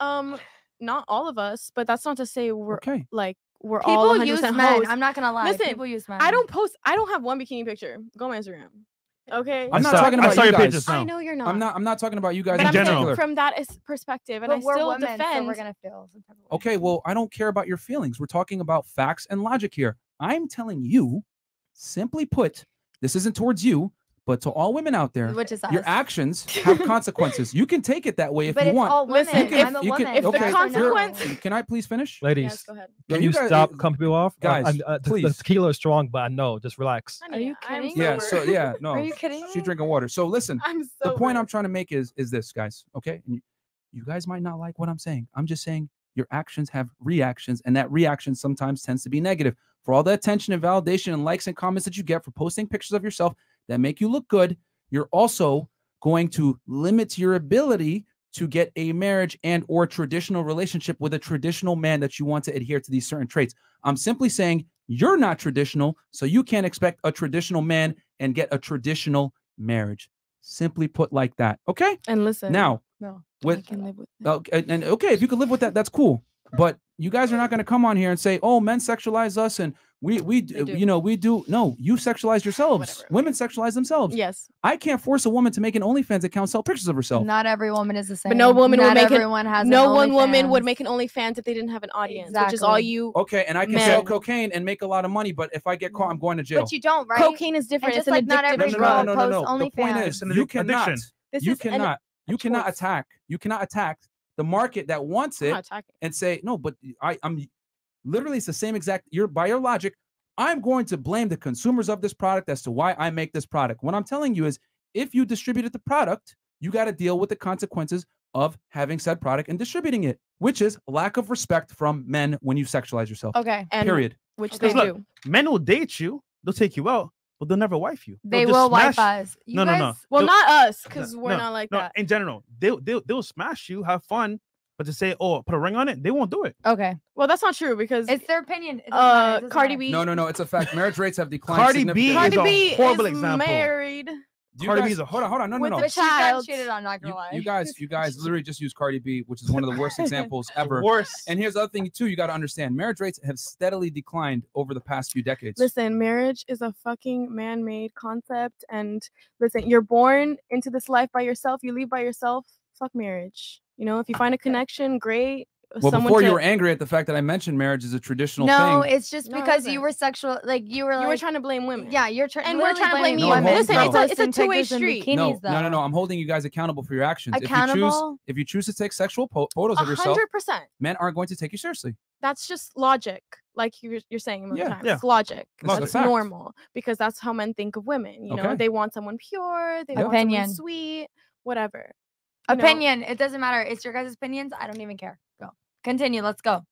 Um, not all of us, but that's not to say we're Okay. like we're all People 100% use men. hoes. I'm not gonna lie. Listen, People use men. I don't post. I don't have one bikini picture. Go on my Instagram. Okay. I'm not saw- talking I about saw you your page guys. just I know you're not. I'm not. I'm not talking about you guys But in I'm saying general. from that is perspective, and But I we're still women, so defend. we're gonna feel some type of way. Okay, well, I don't care about your feelings. We're talking about facts and logic here. I'm telling you, simply put, this isn't towards you, but to all women out there, Which is your actions have consequences. You can take it that way if but you it's want. all women. Listen, if- I'm a you woman. can- if the okay, guys consequence- Can I please finish? Ladies, yes, go ahead. Can you, guys- stop cutting people off? Uh, Guys, I'm- uh, the- the, tequila is strong, but I know. Just relax. Are you I'm kidding? Yeah. So yeah, no. Are you kidding She's drinking water. So listen, I'm so. the point I'm trying to make is is this, guys. Okay, you, you guys might not like what I'm saying. I'm just saying your actions have reactions, and that reaction sometimes tends to be negative. For all the attention and validation and likes and comments that you get for posting pictures of yourself that make you look good, you're also going to limit your ability to get a marriage and or traditional relationship with a traditional man that you want to adhere to these certain traits. I'm simply saying you're not traditional, so you can't expect a traditional man and get a traditional marriage. Simply put like that. Okay? And listen. Now, no, with I can live with. it. Okay, and, and okay, if you could live with that, that's cool. But you guys are not going to come on here and say, "Oh, men sexualize us," and we we do. you know we do. No, you sexualize yourselves. Whatever. Women sexualize themselves. Yes, I can't force a woman to make an OnlyFans account sell pictures of herself. Not every woman is the same. but no woman Not would make it. everyone has. No an one woman would make an OnlyFans if they didn't have an audience, which is all you. Okay, and I can sell cocaine and make a lot of money, but if I get caught, I'm going to jail. But you don't, right? Cocaine is different. just It's an like not every no, no, girl no, no, no, no. The point is, you cannot, addiction. This you is an- cannot, you cannot attack, you cannot attack the market that wants it and say no but i i'm literally it's the same exact you're by your logic i'm going to blame the consumers of this product as to why i make this product what i'm telling you is if you distributed the product you got to deal with the consequences of having said product and distributing it which is lack of respect from men when you sexualize yourself Okay. And period Which they look, do. Men will date you. They'll take you out, but they'll never wife you. They'll They just will wipe us. You No, no, no. guys- Well, They'll- not us, no, because we're no, not like no, that. In general, they'll they'll they'll smash you, have fun, but to say, "Oh, put a ring on it," they won't do it. Okay. Well, that's not true because It's their opinion. It doesn't matter, uh, Cardi matter. B. no no no it's a fact marriage rates have declined Cardi B significantly. Cardi is a B horrible is example. married. Do you Cardi B is a- hold on hold on no no with no the But she's gotten child. cheated on. Not gonna you, lie. you guys you guys literally just use cardi b which is one of the worst examples ever Worse. And here's the other thing too, you got to understand, marriage rates have steadily declined over the past few decades. Listen, marriage is a fucking man-made concept, and listen, you're born into this life by yourself. You leave by yourself. Fuck marriage. You know, if you find a connection, great. Uh, well, someone before you to- were angry at the fact that I mentioned marriage is a traditional No, thing. No, it's just No, it because you were sexual. Like you were you were trying to blame women. Yeah, you're trying. And we're trying to blame No, you. I'm holding- Listen, no. it's a, it's a two-way street. bikinis, no, no, no, no. I'm holding you guys accountable for your actions. If you choose, Accountable? if you choose to take sexual po- photos A of yourself, hundred percent. men aren't going to take you seriously. That's just logic, like you're, you're saying Yeah, times. yeah. It's logic. It's That's fact. normal because that's how men think of women. You know, Okay. they want someone pure. They Yeah. want someone Opinion. sweet, whatever. You know? Opinion. It doesn't matter. It's your guys' opinions. I don't even care. Go. Continue. Let's go.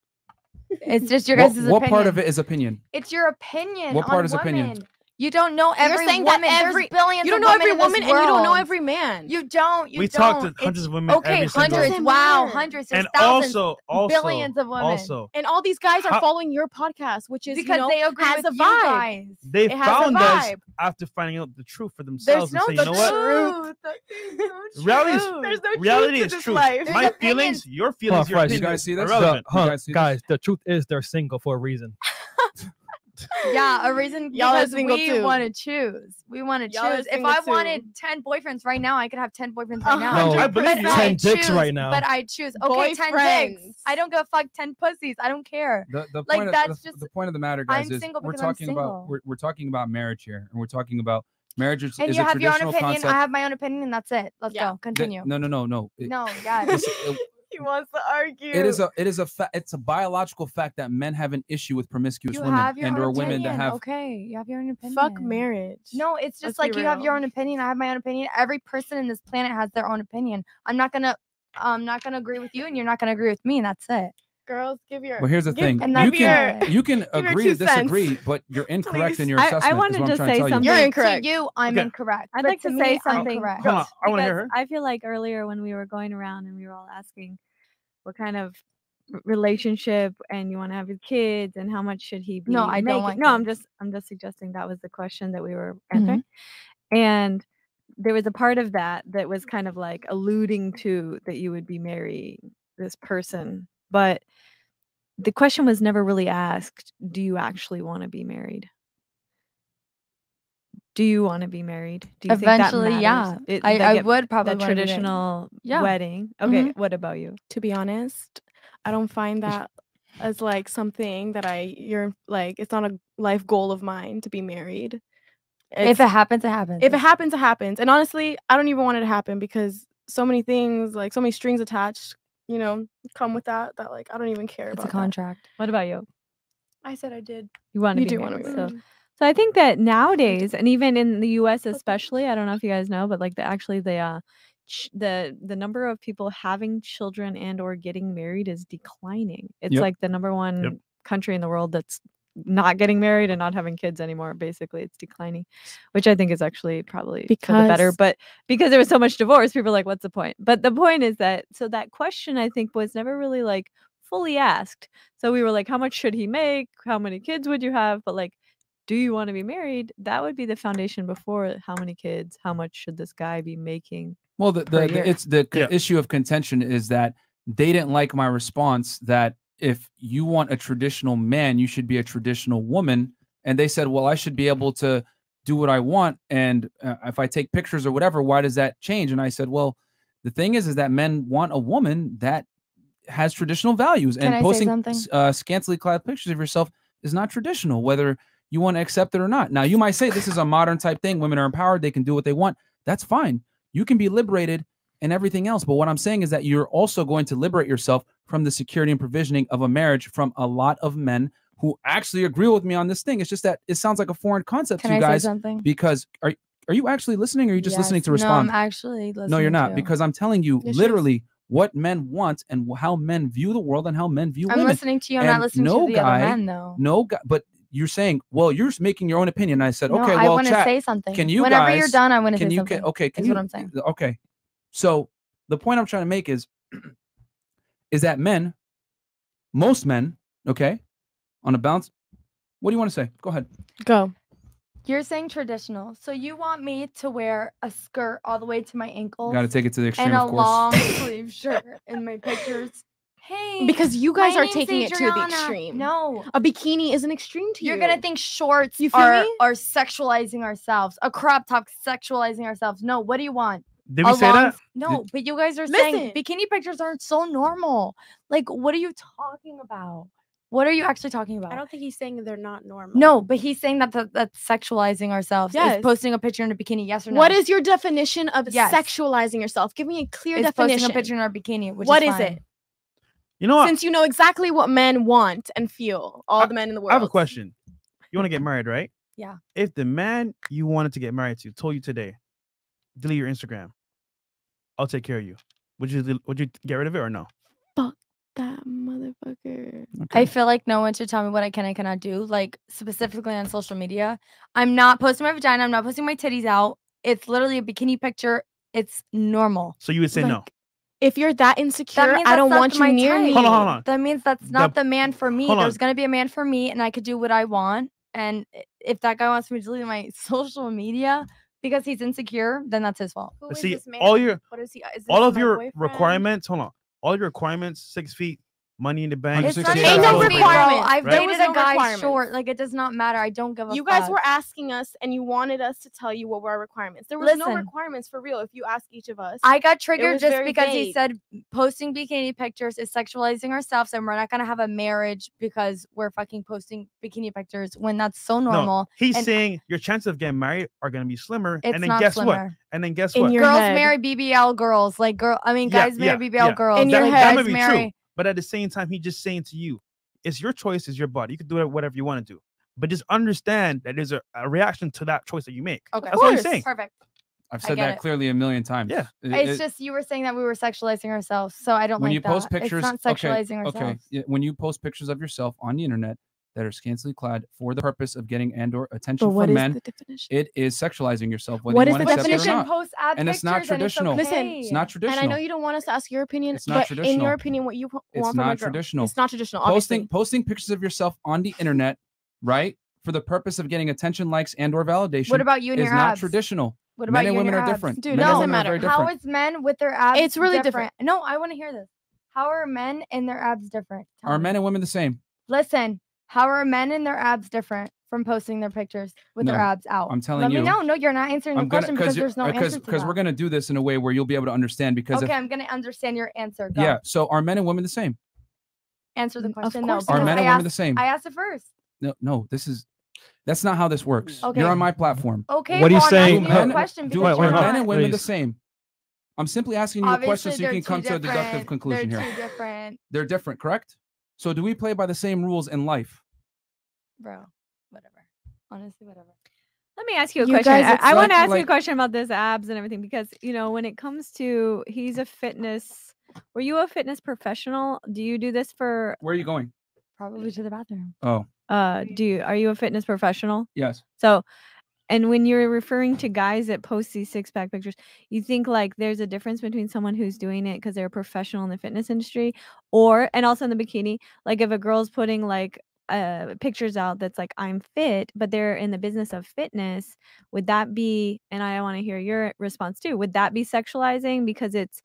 It's just your What, guys' what opinion. part of it is opinion? It's your opinion. What part on is opinion? Women. You don't know You're every saying that woman. every- There's billions. You don't of know women every woman and you don't know every man. You don't. You we don't. talk to It's- hundreds of women Okay, every single hundreds. Doesn't Wow, matter. hundreds. There's and thousands, also, also, billions of women. also, and all these guys are How- following your podcast, which is because you know, they agree has with a you guys. they It has a found us after finding out the truth for themselves. There's themselves no and say, you know what? truth. There's no Reality is truth. There's no reality truth is to truth. life. My feelings, your feelings, your Fred, you guys see are this? The- relevant. You huh, guys see this? guys, the truth is they're single for a reason. Yeah, a reason Y'all are because single we too. want to choose. We want to choose. If I too. wanted ten boyfriends right now, I could have ten boyfriends right now. No, I believe But you. I 10 dicks choose, right now. But I choose. Okay, ten dicks. I don't go fuck ten pussies. I don't care. The, the Like, point of, that's the, just- the point of the matter, guys, I'm is single we're because I'm talking about we're, we're talking about marriage here, and we're talking about marriage is, And is you a have your own traditional opinion. concept. I have my own opinion, and that's it. Let's Yeah. go. Continue. No, no, no, no. It- No, yes. Listen, he wants to argue. It is a it is a fa- it's a biological fact that men have an issue with promiscuous You women and or women that have okay. You have your own opinion. fuck marriage. No, it's Let's just like you have your own opinion. I have my own opinion. Every person in this planet has their own opinion. I'm not gonna I'm not gonna agree with you and you're not gonna agree with me, and that's it. Girls, give your. Well, here's the give- thing. And You can it. you can agree to two cents. disagree, but you're incorrect in Please. your I- I assessment. is wanted what to I'm trying to say something. You're To incorrect. you, I'm Okay. incorrect. I'd like to me, say I'm something. correct. On, I want to hear her. I feel like earlier when we were going around and we were all asking what kind of relationship and you want to have with kids and how much should he be No, I don't making- want no i'm just i'm just suggesting that was the question that we were Mhm. answering and there was a part of that that was kind of like alluding to that you would be marrying this person but the question was never really asked do you actually want to be married do you want to be married do you Eventually, think that yeah. It- I, I would probably that wanna be married. traditional Yeah. wedding okay Mhm. what about you To be honest, I don't find that as like something that I you're like. It's not a life goal of mine to be married. If it happens, it happens. if it happens, it happens. And honestly, I don't even want it to happen because so many things, like so many strings attached, you know, come with that. That like I don't even care it's about. a that. contract. what about you I said I did. you want to You be do wanna married so married. So I think that nowadays, and even in the U.S. especially, I don't know if you guys know, but like the actually the uh, ch- the the number of people having children and or getting married is declining. It's Yep. like the number one country in the world that's not getting married and not having kids anymore. Basically, it's declining, which I think is actually probably for the better. But because there was so much divorce, people are like, "What's the point?" But the point is that so that question I think was never really like fully asked. So we were like, "How much should he make? How many kids would you have?" But like do you want to be married? That would be the foundation before how many kids, how much should this guy be making? Well, the, the, the it's the Yeah. issue of contention is that they didn't like my response that if you want a traditional man, you should be a traditional woman, and they said, well, I should be able to do what I want, and uh, if I take pictures or whatever, why does that change? And I said, well, the thing is, is that men want a woman that has traditional values, Can and I posting uh, scantily clad pictures of yourself is not traditional, whether you want to accept it or not. Now, you might say this is a modern type thing. Women are empowered; they can do what they want. That's fine. You can be liberated and everything else. But what I'm saying is that you're also going to liberate yourself from the security and provisioning of a marriage from a lot of men who actually agree with me on this thing. It's just that it sounds like a foreign concept Can to I you say something? because are are you actually listening or are you just listening to respond? No, I'm actually listening. no, you're not because I'm telling you Yes, literally what men want and how men view the world and how men view I'm women. listening to you. I'm And not listening no to the guy- other men, though. No, guy, but you're saying, well, you're making your own opinion. I said, No, okay, I well, want to say something. Can you Whenever guys? you're done, I want to can say you something. okay? Can you? what I'm saying. Okay, so the point I'm trying to make is, is that men, most men, okay, on a balance. What do you want to say? Go ahead. Go. You're saying traditional, so you want me to wear a skirt all the way to my ankles Got to take it to the extreme, and a long sleeve shirt in my pictures. Hey, Because you guys are name's taking it to the extreme. No, A bikini is an extreme to you're you. gonna think shorts You feel are me? are sexualizing ourselves. A crop top sexualizing ourselves. No, what do you want? Did we say long that? No, but you guys are saying bikini pictures aren't so normal. Like, what are you talking about? What are you actually talking about? I don't think he's saying they're not normal. No, but he's saying that that that's sexualizing ourselves. Yes. Is posting a picture in a bikini, yes or no? What is your definition of Yes. sexualizing yourself? Give me a clear Is definition. posting a picture in our bikini? Which What is, is it? You know what? Since you know exactly what men want and feel, all I- the men in the world. I have a question. You want to get married, right? Yeah. If the man you wanted to get married to told you today, delete your Instagram, I'll take care of you. Would you would you get rid of it or no? Fuck that motherfucker. I feel like no one should tell me what I can and cannot do, like specifically on social media. I'm not posting my vagina. I'm not posting my titties out. It's literally a bikini picture. It's normal. So you would say no. If you're that That insecure, means I that's don't not want you my near me. Hold on, hold on. That means that's The- not the man for me. There's gonna be a man for me, and I could do what I want. And if that guy wants me to delete my social media because he's insecure, then that's his fault. Who But is see, this man? all your What is he? Is all of my your boyfriend? requirements, hold on. All your requirements, six feet, money in the bank. It's not ain't no hours. requirement. I've Right? Dated was a no guy short. Like it does not matter. I don't give a You guys fuck. were asking us, and you wanted us to tell you what were our requirements. There was no requirements for real. If you ask each of us, I got triggered just very because he said posting bikini pictures is sexualizing ourselves and we're not gonna have a marriage because we're fucking posting bikini pictures when that's so normal. No, normal. he's and saying your chances of getting married are gonna be slimmer. It's and then not guess what? And then guess In what? girls head. marry BBL girls. Like girl I mean Yeah, guys marry yeah, BBL yeah. girls. In your guys head. that may be marry true. But at the same time, he's just saying to you, it's your choice, it's your body. You can do it whatever you want to do. But just understand that there's a, a reaction to that choice that you make. Okay. That's what he's Course. saying. Perfect. I've said that it. clearly a million times. Yeah. It- It's it- just you were saying that we were sexualizing ourselves. So I don't when like you post that. pictures, it's not sexualizing okay, ourselves. yeah, when you post pictures of yourself on the internet that are scantily clad for the purpose of getting and/or attention but what from is men, the definition? it is sexualizing yourself. Whether What you is want the to accept it or definition? not. Post ad And it's not traditional. It's, Listen. It's not traditional. And I know you don't want us to ask your opinion, It's not but in your opinion, what you po- It's want from a not girl, traditional. It's not traditional. posting Obviously. posting pictures of yourself on the internet, right, for the purpose of getting attention, likes, and/or validation. What about you and is your not abs? traditional. What Men about and you and women your are abs? different. Dude, Men it doesn't matter. very How different. is men with their abs? It's really different. No, I want to hear this. How are men and their abs different? Tell Are me. men and women the same? Listen, how are men and their abs different from posting their pictures with their No, abs out? I'm telling Let you. me know. No, you're not answering the I'm gonna question because there's no uh, answer because we're gonna do this in a way where you'll be able to understand. Because okay, if, I'm gonna understand your answer. Go. yeah, so are men and women the same? Answer the Of question. course no, Are men I and women the same? I asked it first. No, no, this is that's not how this works. Okay. You're on my platform. Okay. What are you well, I'm saying? asking you a Men- question Do because wait, are wait, men and women the same? I'm simply asking you a question so you can come to a deductive different- conclusion they're here. Two different, They're different, correct? So do we play by the same rules in life? bro. Whatever. Honestly, whatever. Let me ask you a You question. guys, I, I want to like- ask you a question about this abs and everything because you know when it comes to he's a fitness. Were you a fitness professional? Do you do this for? Where are you going? Probably to the bathroom. Oh, Uh, do you are you a fitness professional? yes. So, and when you're referring to guys that post these six pack pictures, you think like there's a difference between someone who's doing it because they're a professional in the fitness industry, or and also in the bikini. Like if a girl's putting like uh pictures out that's like I'm fit, but they're in the business of fitness, would that be? And I want to hear your response too. Would that be sexualizing because it's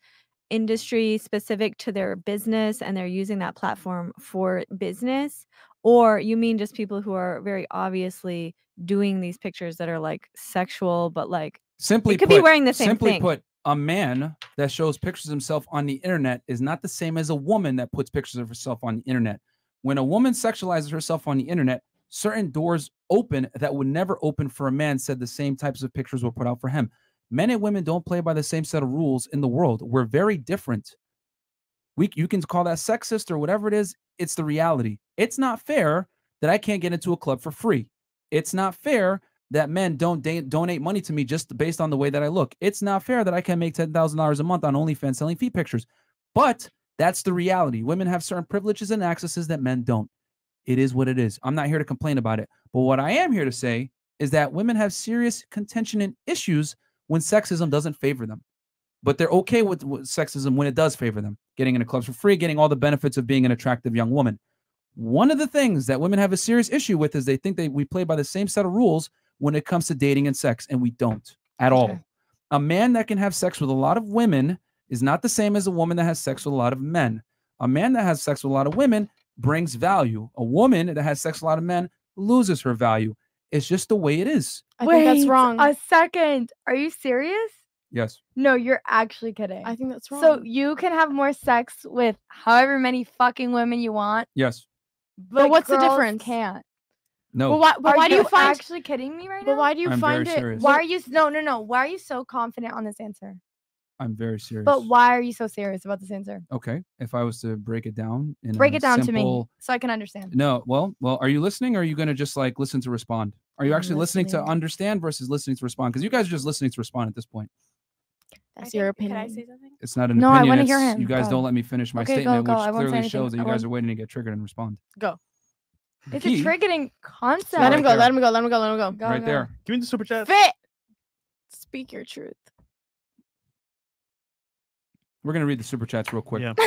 industry specific to their business and they're using that platform for business? Or you mean just people who are very obviously doing these pictures that are like sexual, but like Simply it could put, be wearing the same simply thing. put, a man that shows pictures of himself on the internet is not the same as a woman that puts pictures of herself on the internet. When a woman sexualizes herself on the internet, certain doors open that would never open for a man said the same types of pictures were put out for him. Men and women don't play by the same set of rules in the world. We're very different. We you can call that sexist or whatever it is, it's the reality. It's not fair that I can't get into a club for free. It's not fair that men don't donate money to me just based on the way that I look. It's not fair that I can make $10,000 a month on OnlyFans selling feet pictures. But that's the reality. Women have certain privileges and accesses that men don't. It is what it is. I'm not here to complain about it. But what I am here to say is that women have serious contention and issues when sexism doesn't favor them. But they're okay with, with sexism when it does favor them, getting into clubs for free, getting all the benefits of being an attractive young woman. One of the things that women have a serious issue with is they think that we play by the same set of rules when it comes to dating and sex, and we don't at all. A man that can have sex with a lot of women is not the same as a woman that has sex with a lot of men. A man that has sex with a lot of women brings value. A woman that has sex with a lot of men loses her value. It's just the way it is. I think that's wrong. A second. Are you serious? Yes. No, you're actually kidding. I think that's wrong. So you can have more sex with however many fucking women you want, Yes. But, what's the difference? Can't. No. But why? But Are why do you find? actually kidding me right But now? why do you I'm find it? serious. Why are you no no no? Why are you so confident on this answer? I'm very serious. But why are you so serious about this answer? Okay. If I was to break it down in Break a it down to me so I can understand. No, well, well, are you listening or are you going to just like listen to respond? Are you actually listening to understand versus listening to respond? Because you guys are just listening to respond at this point. That's your opinion. Can I say something? It's not an No, I opinion. wanna hear him. You guys Go. don't let me finish my Okay, statement, go. I which clearly shows that you guys are waiting to get triggered and respond. Go. The It's key- a triggering concept. Let him Right go. Let him go. Let him go. Let him go. Go, right go. there. Give me the super chat. Fit. Speak your truth. We're gonna read the super chats real quick. Yeah.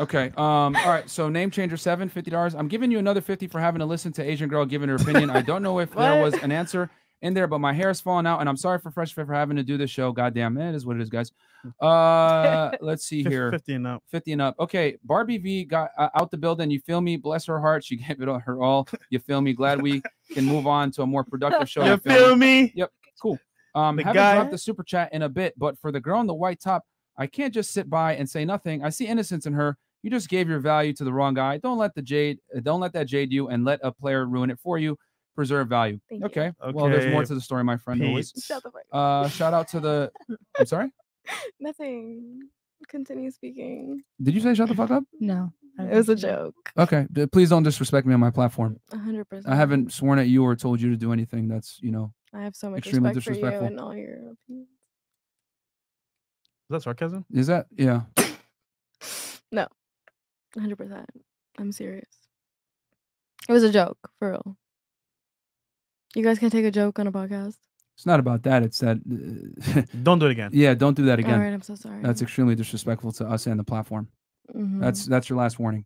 Okay. Um. All right. So name changer seven fifty dollars. I'm giving you another fifty for having to listen to Asian girl giving her opinion. I don't know if there was an answer. In there, but my hair is falling out, and I'm sorry for Fresh Fit for having to do this show. Goddamn, it is what it is, guys. Uh, let's see here. 50 and up. 50 and up. Okay, Barbie V got uh, out the building. You feel me? Bless her heart. She gave it all- her all. You feel me? Glad we can move on to a more productive show. You feel me? Yep. Cool. Um, The haven't guy- dropped the super chat in a bit, but for the girl in the white top, I can't just sit by and say nothing. I see innocence in her. You just gave your value to the wrong guy. Don't let the jade. Don't let that jade you, and let a player ruin it for you. Preserve value. Thank you. okay. Well, there's more to the story, my friend. Always. Pete. Shut the fuck Uh, shout out to the. I'm sorry. Nothing. Continue speaking. Did you say shut the fuck up? No. It was a joke. Okay. d- Please don't disrespect me on my platform. Hundred percent. I haven't sworn at you or told you to do anything that's, you know, I have so much extremely respect for you and all your opinions. Is that sarcasm? is that yeah. No, hundred percent. I'm serious. It was a joke, for real. You guys can take a joke on a podcast. It's not about that. It's that uh, Don't do it again. yeah, don't do that again. All right, I'm so sorry. That's extremely disrespectful to us and the platform. Mhm. That's that's your last warning.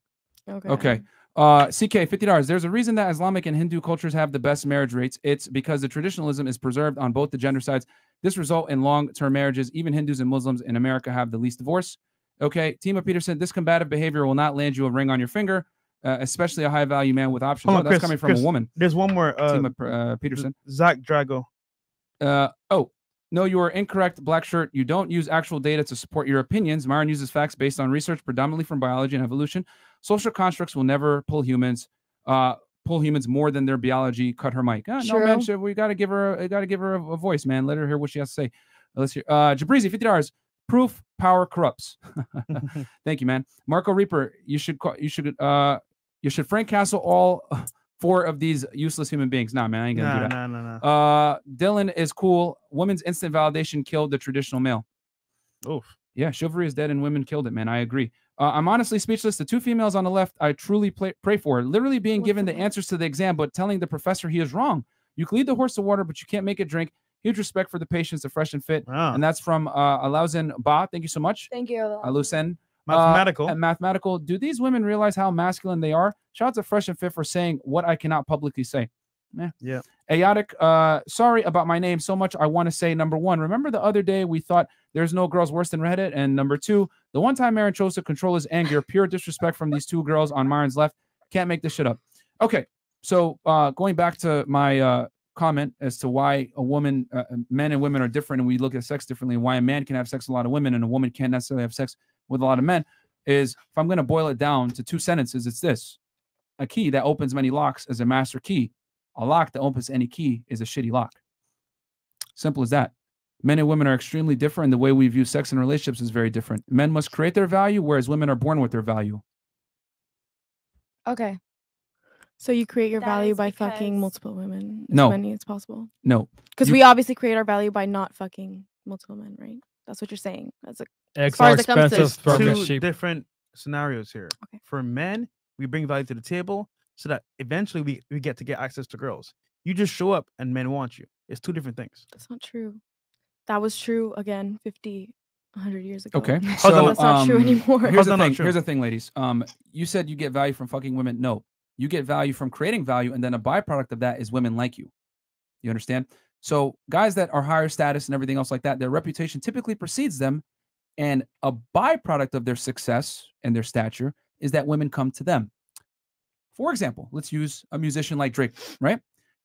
okay. Okay. Uh, CK, fifty dollars. There's a reason that Islamic and Hindu cultures have the best marriage rates. It's because the traditionalism is preserved on both the gender sides. This result in long-term marriages. Even Hindus and Muslims in America have the least divorce. Okay, Tima Peterson. This combative behavior will not land you a ring on your finger, uh, especially a high-value man with options. Hold Oh, on, that's Chris, coming from Chris, a woman. There's one more. Uh, Tima uh, Peterson. Zach Drago. Uh, oh, no, you are incorrect, Black Shirt. You don't use actual data to support your opinions. Myron uses facts based on research predominantly from biology and evolution. Social constructs will never pull humans, uh, pull humans more than their biology. Cut her mic. Ah, no, man, we got to give her, a, got to give her a, a voice, man. Let her hear what she has to say. Let's hear. Uh, Jabrizi, fifty dollars. Proof power corrupts. Thank you, man. Marco Reaper, you should, call, you should, uh, you should Frank Castle all four of these useless human beings. Nah, man, I ain't gonna do that. nah, nah, nah. Uh, Dylan is cool. Women's instant validation killed the traditional male. Oof. Yeah, chivalry is dead and women killed it, man. I agree. Uh, I'm honestly speechless. The two females on the left, I truly play, pray for, literally being What's given the the answers to the exam, but telling the professor he is wrong. You can lead the horse to water, but you can't make it drink. Huge respect for the patients, the fresh and fit. Ah, And that's from uh, Alauzen Ba. Thank you so much. Thank you. Alusen. Mathematical. Uh, and mathematical. Do these women realize how masculine they are? Shout out to Fresh and Fit for saying what I cannot publicly say. Yeah. Yeah. Aotic, uh, sorry about my name so much. I want to say number one, remember the other day we thought there's no girls worse than Reddit? And number two, the one time Myron chose to control his anger, pure disrespect from these two girls on Myron's left. Can't make this shit up. Okay. So uh, going back to my uh, comment as to why a woman, uh, men and women are different and we look at sex differently and why a man can have sex with a lot of women and a woman can't necessarily have sex with a lot of men is if I'm going to boil it down to two sentences, it's this a key that opens many locks is a master key. A lock that opens any key is a shitty lock. Simple as that. Men and women are extremely different. The way we view sex and relationships is very different. Men must create their value, whereas women are born with their value. Okay. So you create your That value is by fucking multiple women. No. As many as possible. No, Because You- we obviously create our value by not fucking multiple men, right? That's what you're saying. That's like Eggs far are as it comes to- expensive. throw two cheap. different scenarios here. Okay. For men, we bring value to the table so that eventually we, we get to get access to girls. You just show up and men want you. It's two different things. that's not true. That was true again 50, 100 years ago. Okay. How's So, That's not true um, anymore. Here's the thing. true? Here's the thing, ladies. Um, you said you get value from fucking women. No, you get value from creating value, and then a byproduct of that is women like you. You understand? So guys that are higher status and everything else like that, their reputation typically precedes them, and a byproduct of their success and their stature is that women come to them. For example, let's use a musician like Drake, right?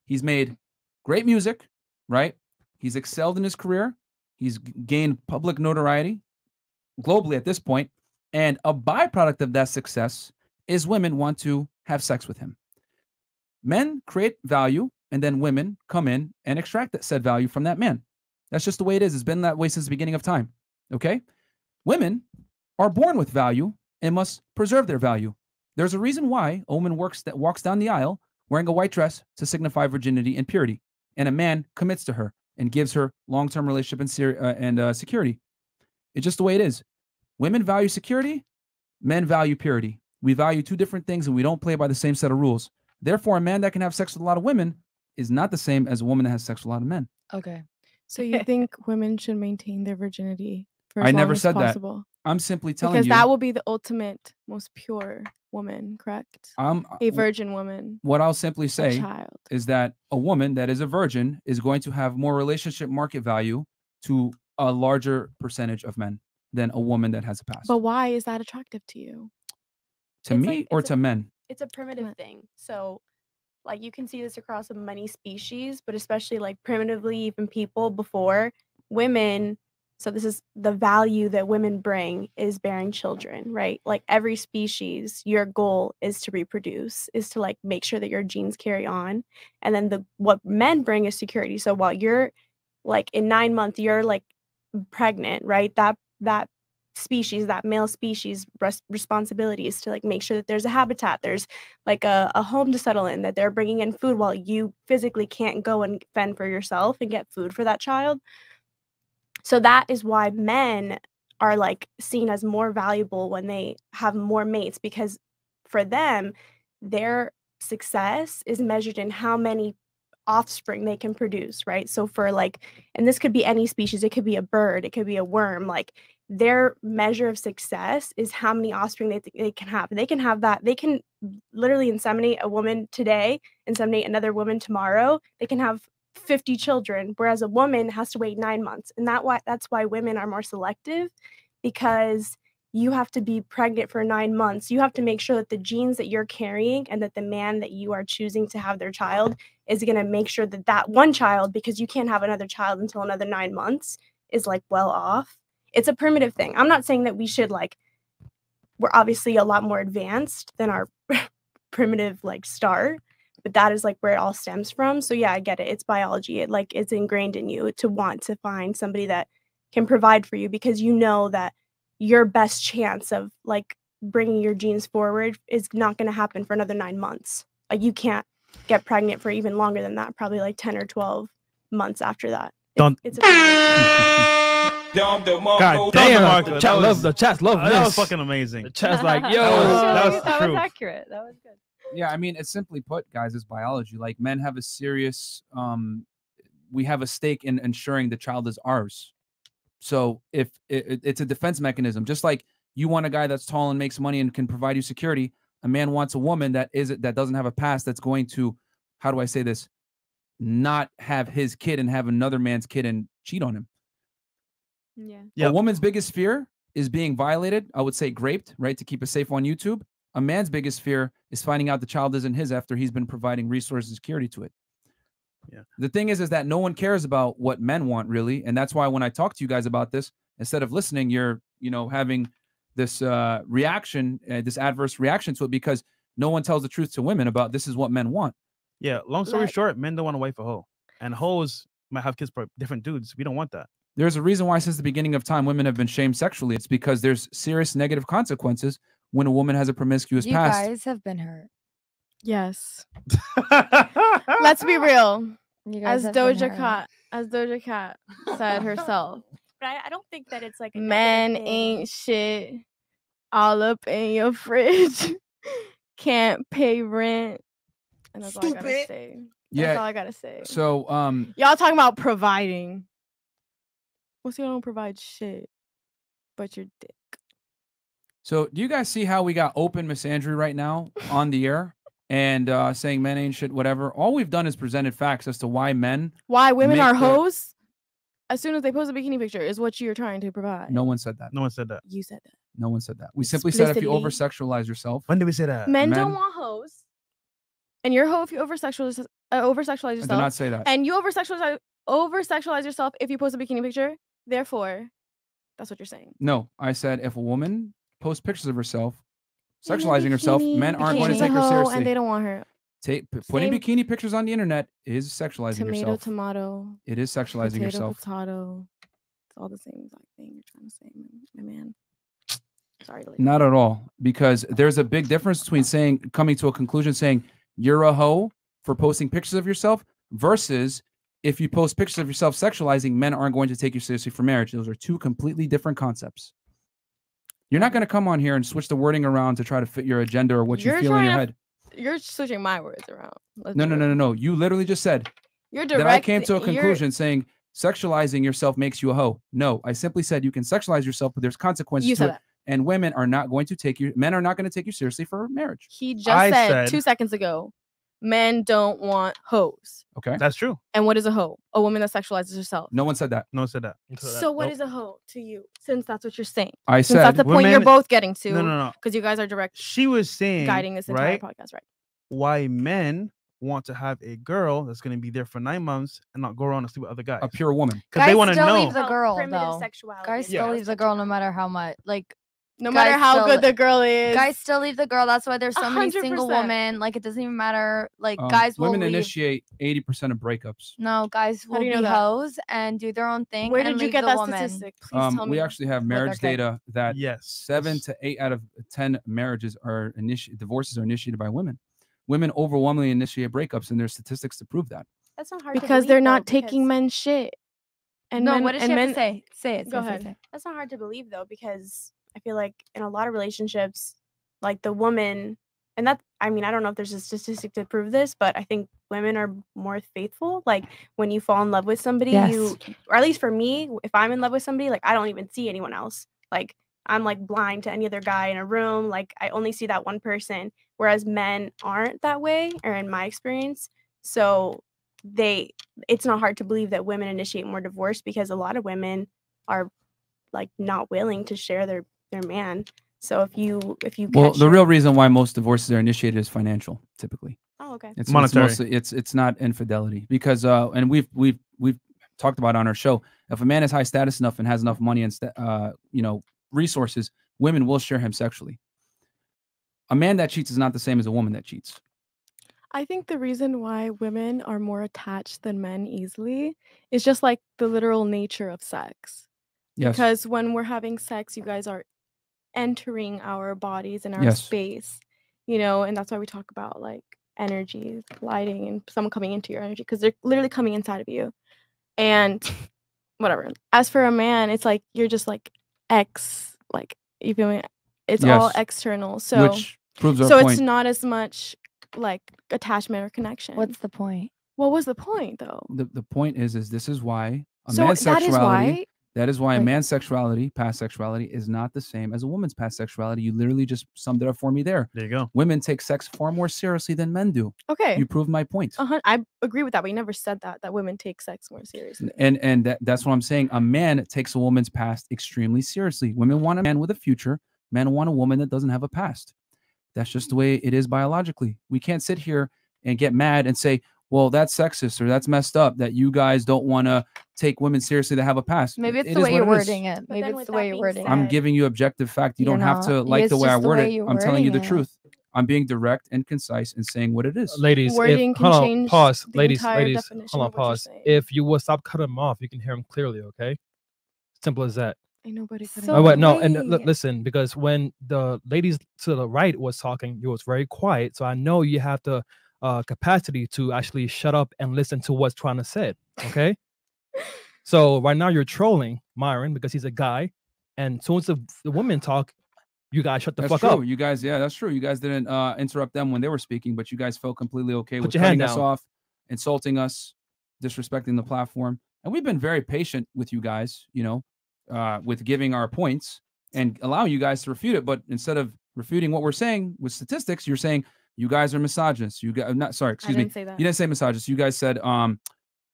He's made great music, right? He's excelled in his career. He's gained public notoriety globally at this point, and a byproduct of that success is women want to have sex with him. Men create value, and then women come in and extract that said value from that man. That's just the way it is. It's been that way since the beginning of time. Okay? Women are born with value and must preserve their value. There's a reason why a woman works that walks down the aisle wearing a white dress to signify virginity and purity, and a man commits to her and gives her long-term relationship and, ser- uh, and uh, security. It's just the way it is. Women value security, men value purity. We value two different things and we don't play by the same set of rules. Therefore, a man that can have sex with a lot of women is not the same as a woman that has sex with a lot of men. Okay. So you think women should maintain their virginity for as I long never as said that. possible? I'm simply telling Because you. Because that will be the ultimate, most pure woman, correct? I'm uh, a virgin woman. What I'll simply say child. is that a woman that is a virgin is going to have more relationship market value to a larger percentage of men than a woman that has a past. But why is that attractive to you? to it's me like- or to a- men? it's a primitive thing. So, like you can see this across many species, but especially like primitively, even people before women. So this is the value that women bring is bearing children, right? Like every species, your goal is to reproduce, is to like make sure that your genes carry on, and then the what men bring is security. So while you're like in nine months, you're like pregnant, right? That that species that male species res- responsibility is to like make sure that there's a habitat there's like a, a home to settle in that they're bringing in food while you physically can't go and fend for yourself and get food for that child so that is why men are like seen as more valuable when they have more mates because for them their success is measured in how many offspring they can produce right? So for like and this could be any species it could be a bird it could be a worm like their measure of success is how many offspring they, they can have they can have that they can literally inseminate a woman today inseminate another woman tomorrow they can have 50 children whereas a woman has to wait nine months. And that why that's why women are more selective because you have to be pregnant for nine months. You have to make sure that the genes that you're carrying and that the man that you are choosing to have their child is going to make sure that that one child because you can't have another child until another nine months is like well off. It's a primitive thing. I'm not saying that we should like we're obviously a lot more advanced than our primitive like start but that is like where it all stems from so yeah i get it it's biology it like it's ingrained in you to want to find somebody that can provide for you because you know that your best chance of like bringing your genes forward is not going to happen for another 9 months like you can't get pregnant for even longer than that probably like 10 or 12 months after that It's- Don't- it's a God God damn, damn, the that chat was- love the chat love uh, that was this. fucking amazing. The chat's like, yo, That was- that was that the was accurate. That was good. Yeah, I mean, it's simply put, guys, it's biology. Like men have a serious um we have a stake in ensuring the child is ours. So if it, it- it's a defense mechanism, just like you want a guy that's tall and makes money and can provide you security, a man wants a woman that is that doesn't have a past that's going to, how do I say this, not have his kid and have another man's kid and cheat on him. Yeah. A woman's biggest fear is being violated. I would say raped, right? To keep it safe on YouTube. A man's biggest fear is finding out the child isn't his after he's been providing resources and security to it. Yeah. The thing is, is that no one cares about what men want really, and that's why when I talk to you guys about this, instead of listening, you're you know having this uh, reaction, uh, this adverse reaction to it because no one tells the truth to women about this is what men want. Yeah, long story Like- short, men don't want to wife a hoe, and hoes might have kids for different dudes. We don't want that. There's a reason why since the beginning of time women have been shamed sexually. It's because there's serious negative consequences when a woman has a promiscuous You past. guys have been hurt. Yes. Let's be real. You guys As Doja. Cat, as Doja Cat said herself, but I, I don't think that it's like men ain't shit. All up in your fridge. Can't pay rent. And that's all I gotta Stupid. say. That's Yeah, all I gotta say. So um Y'all talking about providing. What's you don't provide shit, but your dick. So do you guys see how we got open misandry right now on the air and uh saying men ain't shit, whatever? All we've done is presented facts as to why men Why women Make are the- hoes? As soon as they post a bikini picture, is what you're trying to provide. no one said that. No one said that. You said that. No one said that. We simply said if you Explicitly. over sexualize yourself, When did we say that? Men, don't want hoes. And you're a hoe if you over sexualize uh, over sexualize I did not say that. And you over sexualize over sexualize yourself if you post a bikini picture. Therefore, that's what you're saying. No, I said if a woman posts pictures of herself, sexualizing herself, men aren't going to take her seriously. And they don't want her. Take putting Same- bikini pictures on the internet is sexualizing Tomato, yourself. tomato. tomato. it is sexualizing potato, yourself. Potato. It's all the same exact thing you're trying to say, my, man. Sorry. Not at all, because there's a big difference between saying coming to a conclusion saying you're a hoe for posting pictures of yourself versus if you post pictures of yourself sexualizing, men aren't going to take you seriously for marriage. Those are two completely different concepts. You're not going to come on here and switch the wording around to try to fit your agenda or what You're you feel in your trying head. You're switching my words around. Let's No, no, no, no, no. You literally just said You're that I came to a conclusion saying sexualizing yourself makes you a hoe. No, I simply said you can sexualize yourself, but there's consequences You to said it. that. and women are not going to take you. Men are not going to take you seriously for marriage. He just I said, said- two seconds ago, men don't want hoes. Okay. That's true. And what is a hoe? A woman that sexualizes herself. No one said that. No one said that. So what is a hoe to you? Since that's what you're saying. I Since that's said the point you're both getting to. No, no, no. Because you guys are direct She was saying guiding this entire right, podcast, right? why men want to have a girl that's going to be there for nine months and not go around and sleep with other guys. a pure woman. Because they Guys want to still know. leave the About girl primitive though. sexuality Guys and still male leave the girl no matter how much. Like No matter how still- good the girl is. guys still leave the girl. That's why there's so many single 100%. women. Like it doesn't even matter. Like Um, guys will women leave. initiate 80% of breakups. No, guys will do you be that? hoes and do their own thing. Where and did you leave get the that woman. statistic? Please Um, tell we me. actually have marriage their data that Yes. seven to eight out of 10 marriages are initi- divorces are initiated by women. Women overwhelmingly initiate breakups, and there's statistics to prove that. That's not hard to because believe, they're though, not taking because- men's shit. And no, men, what does and she have men, to say? Say it. Go say, say, ahead. say. That's not hard to believe though, because I feel like in a lot of relationships, like the woman, and that I mean, I don't know if there's a statistic to prove this, but I think women are more faithful. Like when you fall in love with somebody, you, or at least for me, if I'm in love with somebody, like I don't even see anyone else. Like I'm like blind to any other guy in a room. Like I only see that one person. Whereas men aren't that way, or in my experience. So they, it's not hard to believe that women initiate more divorce because a lot of women are like not willing to share their their man. So if you if you Well, the your- real reason why most divorces are initiated is financial, typically. oh okay It's Monetary. It's, mostly, it's it's not infidelity because uh, and we've we've we've talked about on our show. If a man is high status enough and has enough money and sta- uh, you know resources, women will share him sexually. A man that cheats is not the same as a woman that cheats. I think the reason why women are more attached than men easily is just like the literal nature of sex. Yes. Because when we're having sex, you guys are entering our bodies and our Yes. space, you know, and that's why we talk about like energy, lighting, and someone coming into your energy because they're literally coming inside of you. And whatever. As for a man, it's like you're just like X, like you feel me? It's all external. So Which proves our so point. it's not as much like attachment or connection. What's the point? what was the point though? the, the point is is this is why a so man's that is sexuality why that is why a man's sexuality past sexuality is not the same as a woman's past sexuality. You literally just summed it up for me there. There you go. women take sex far more seriously than men do. Okay. you proved my point. Uh-huh, I agree with that, but you never said that that women take sex more seriously. and and that, that's what i'm saying. A man takes a woman's past extremely seriously. Women want a man with a future. Men want a woman that doesn't have a past. That's just the way it is biologically. We can't sit here and get mad and say well that's sexist or that's messed up that you guys don't want to take women seriously that have a past Maybe it's it the way you're it is. wording it. Maybe it's the way you're wording it. I'm giving you objective fact. You You don't have to like the way I word way it. I'm telling you the it. truth. I'm being direct and concise and saying what it is. ladies, if, hold on, pause, ladies, ladies, hold on, of what you're pause. If you will stop cutting them off, you can hear them clearly. Okay, simple as that. Ain't nobody putting So oh, wait, no, and uh, listen, because when the ladies to the right was talking, you was very quiet. So I know you have the uh, capacity to actually shut up and listen to what's trying to said. Okay. so right now you're trolling Myron because he's a guy, and soon as the, the women talk, you guys shut the That's fuck true. up. You guys, yeah, that's true. You guys didn't uh, interrupt them when they were speaking, but you guys felt completely okay Put with your cutting us off, insulting us, disrespecting the platform. And we've been very patient with you guys, you know, uh, with giving our points and allowing you guys to refute it. But instead of refuting what we're saying with statistics, you're saying you guys are misogynists. You guys, not sorry, excuse me. didn't say that. You didn't say misogynist. You guys said, um,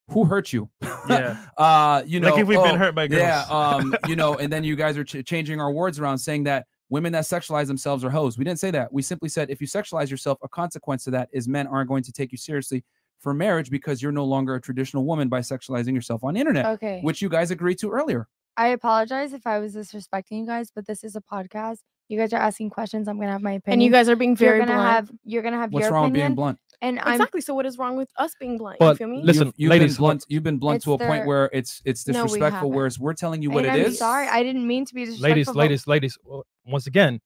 who hurt you? Yeah. uh, you know, like if we've been oh, hurt by girls. yeah, um, you know, and then you guys are ch- changing our words around, saying that women that sexualize themselves are hoes. We didn't say that. We simply said if you sexualize yourself, a consequence to that is men aren't going to take you seriously for marriage because you're no longer a traditional woman by sexualizing yourself on the internet, Okay. which you guys agreed to earlier. I apologize if I was disrespecting you guys, but this is a podcast. You guys are asking questions. I'm gonna have my opinion. and you guys are being very you're gonna blunt. have you're gonna have What's your wrong with opinion, being blunt? and I'm exactly. So what is wrong with us being blunt? you feel me? listen, you've, you've ladies, been blunt. You've been blunt to a It's point their- where it's it's No, we disrespectful. haven't. whereas we're telling you what and it I'm is. sorry. I didn't mean to be disrespectful. ladies, but- ladies, ladies. w- Once again,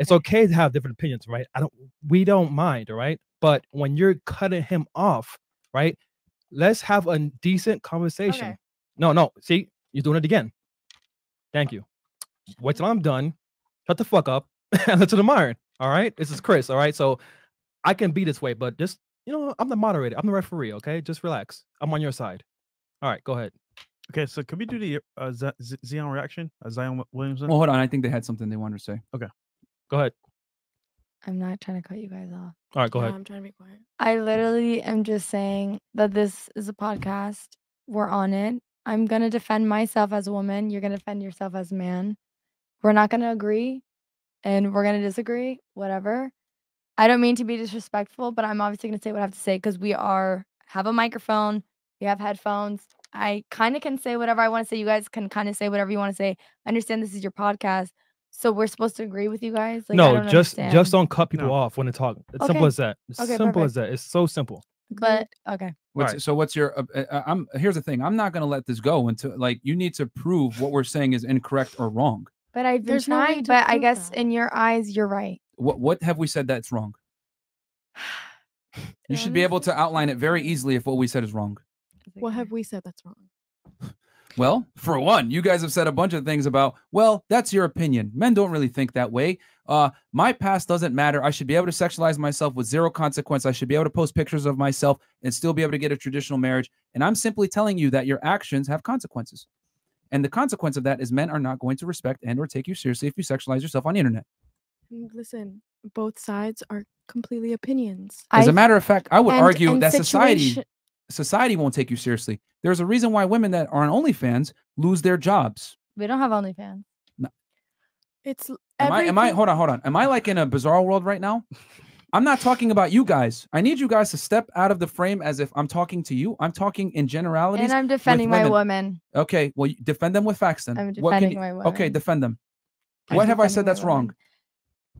it's Okay. okay to have different opinions, right? I don't, we don't mind, all right? But when you're cutting him off, right? Let's have a decent conversation. Okay. No, no. See, you're doing it again. Thank you. Wait till I'm done. Shut the fuck up and listen to Myron. All right. This is Chris. All right. So I can be this way, but just you know, I'm the moderator. I'm the referee. Okay. Just relax. I'm on your side. All right. Go ahead. Okay, so can we do the uh, Z- Z- Zion reaction? Uh, Zion Williamson. Well, hold on. I think they had something they wanted to say. Okay. Go ahead. I'm not trying to cut you guys off. All right, go Yeah, ahead. I'm trying to be quiet. I literally am just saying that this is a podcast. We're on it. I'm going to defend myself as a woman. You're going to defend yourself as a man. We're not going to agree and we're going to disagree, whatever. I don't mean to be disrespectful, but I'm obviously going to say what I have to say because we are have a microphone, we have headphones. I kind of can say whatever I want to say. You guys can kind of say whatever you want to say. I understand this is your podcast, so we're supposed to agree with you guys. Like, I no, don't just understand. just don't cut people No. off when they talk. It's simple as that. It's Okay, simple perfect. as that. It's so simple. But okay, What's, Alright. So what's your? Uh, uh, I'm here's the thing. I'm not gonna let this go until like you need to prove what we're saying is incorrect or wrong. but I've been There's no way trying. to but I guess that. in your eyes, you're right. What what have we said that's wrong? You should be able to outline it very easily if what we said is wrong. What have we said that's wrong? Well, for one, you guys have said a bunch of things about, well, that's your opinion. Men don't really think that way. Uh, my past doesn't matter. I should be able to sexualize myself with zero consequence. I should be able to post pictures of myself and still be able to get a traditional marriage. And I'm simply telling you that your actions have consequences. And the consequence of that is men are not going to respect and or take you seriously if you sexualize yourself on the internet. Mm, Listen, both sides are completely opinions. As a I- matter of fact, I would And- argue and that society society won't take you seriously. There's a reason why women that are on OnlyFans lose their jobs. We don't have OnlyFans. It's Am I, am I, hold on, hold on. Am I like in a bizarre world right now? I'm not talking about you guys. I need you guys to step out of the frame as if I'm talking to you. I'm talking in generalities. And I'm defending my women. Okay, well, you- defend them with facts then. I'm What can defending you- my Okay, defend them. I'm What have I said that's wrong?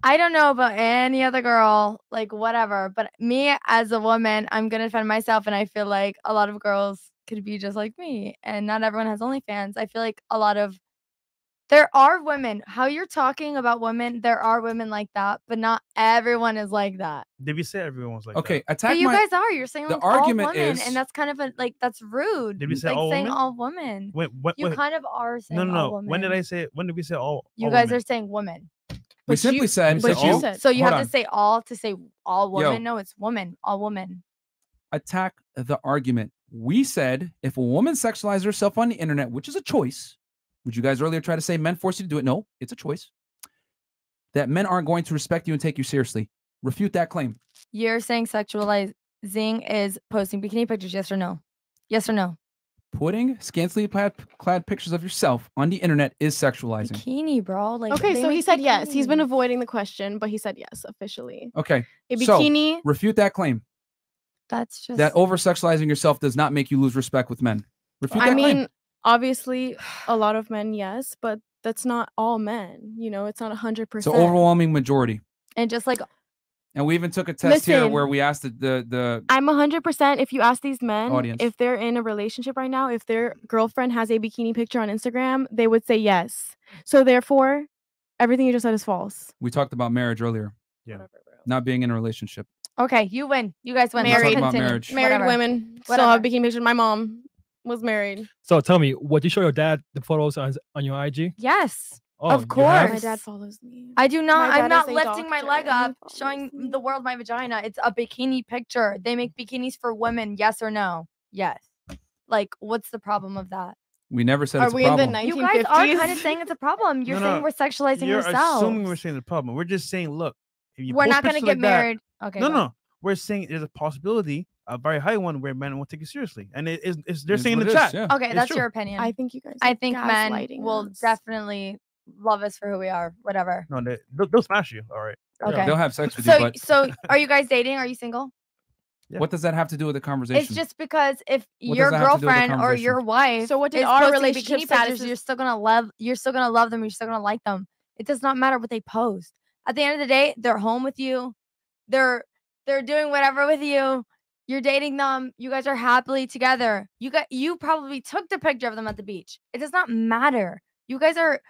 I don't know about any other girl, like whatever. But me as a woman, I'm gonna defend myself, and I feel like a lot of girls could be just like me, and not everyone has OnlyFans. I feel like a lot of there are women. How you're talking about women, there are women like that, but not everyone is like that. Did we say everyone's like Okay, that? attack but you my. guys are. You're saying the like, all argument women, is- and that's kind of a like that's rude. Did we say like all saying women? all women. Wait, when, You wait, kind of are saying no, no, all no. women. When did I say? When did we say all? You all guys women? are saying women. we but simply you- said, but that you you said- So you hold have on. to say all to say all Yo. women. No, it's woman, all women. attack the argument. We said if a woman sexualizes herself on the internet, which is a choice, would you guys earlier try to say men force you to do it? No, it's a choice. That men aren't going to respect you and take you seriously. Refute that claim. You're saying sexualizing is posting bikini pictures, yes or no? Yes or no? Putting scantily clad, clad pictures of yourself on the internet is sexualizing. Bikini, bro. Like Okay, so he make said yes. He's been avoiding the question, but he said yes officially. Okay. A So, bikini. refute that claim. That's just That over sexualizing yourself does not make you lose respect with men. Refute I that claim. Mean, obviously, a lot of men, yes, but that's not all men. You know, it's not a hundred It's an percent. overwhelming majority. and just like And we even took a test here where we asked the the, the I'm a hundred percent. If you ask these men Audience. if they're in a relationship right now, if their girlfriend has a bikini picture on Instagram, they would say yes. So therefore, everything you just said is false. we talked about marriage earlier. Yeah. Whatever. Not being in a relationship. okay, you win. You guys win. Let's talk Let's about marriage. Married Whatever. women still have Whatever. bikini pictures. My mom was married. So tell me, would you show your dad the photos on, on your IG? Yes. Oh, Of course. My dad follows me. I do not. I'm not is a lifting my leg doctor and he up, showing me. the world my vagina. It's a bikini picture. They make bikinis for women. Yes or no? Yes. Like, what's the problem of that? We never said Are it's a we in the problem. night- You guys are kind of saying it's a problem. You're No, saying we're sexualizing You're ourselves. assuming we're saying the problem. We're just saying, look, if you We're not gonna get like that- married. Okay. no, go. no. We're saying there's a possibility, a very high one, where men won't take it seriously, and it is. It's, they're It is saying in the it is, chat. yeah. Okay, It's that's true. your opinion. I I, think you guys. are think men will us. definitely love us for who we are. Whatever. No, they, they'll, they'll smash you. All right. Okay. They'll have sex with you, So, but so are you guys dating? Are you single? Yeah. what does that have to do with the conversation? It's just because if What your does that have to do with the girlfriend or your wife So what did our relationship bikini pictures, status you're still gonna love you're still gonna love them, you're still gonna like them. It does not matter what they post. At the end of the day, they're home with you. They're they're doing whatever with you. You're dating them. You guys are happily together. You got you probably took the picture of them at the beach. It does not matter. You guys are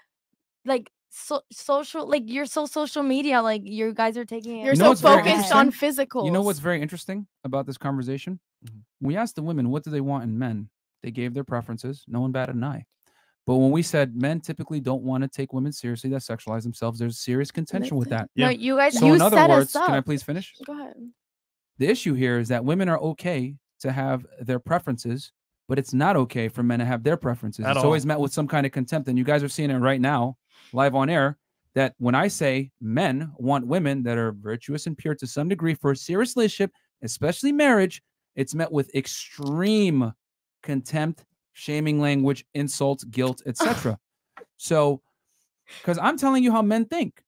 like so, social like you're so social media like you guys are taking it You're You know so focused on physical. You know what's very interesting about this conversation? Mhm. We asked the women, what do they want in men? They gave their preferences. No one batted an eye. But when we said men typically don't want to take women seriously that sexualize themselves, there's serious contention with that. No, Yeah. you guys So You in other set words, can I please finish? Go ahead. The issue here is that women are okay to have their preferences, but it's not okay for men to have their preferences. At it's all. always met with some kind of contempt. And you guys are seeing it right now, live on air, that when I say men want women that are virtuous and pure to some degree for a serious relationship, especially marriage, it's met with extreme contempt, shaming language, insults, guilt, etc. so, because I'm telling you how men think.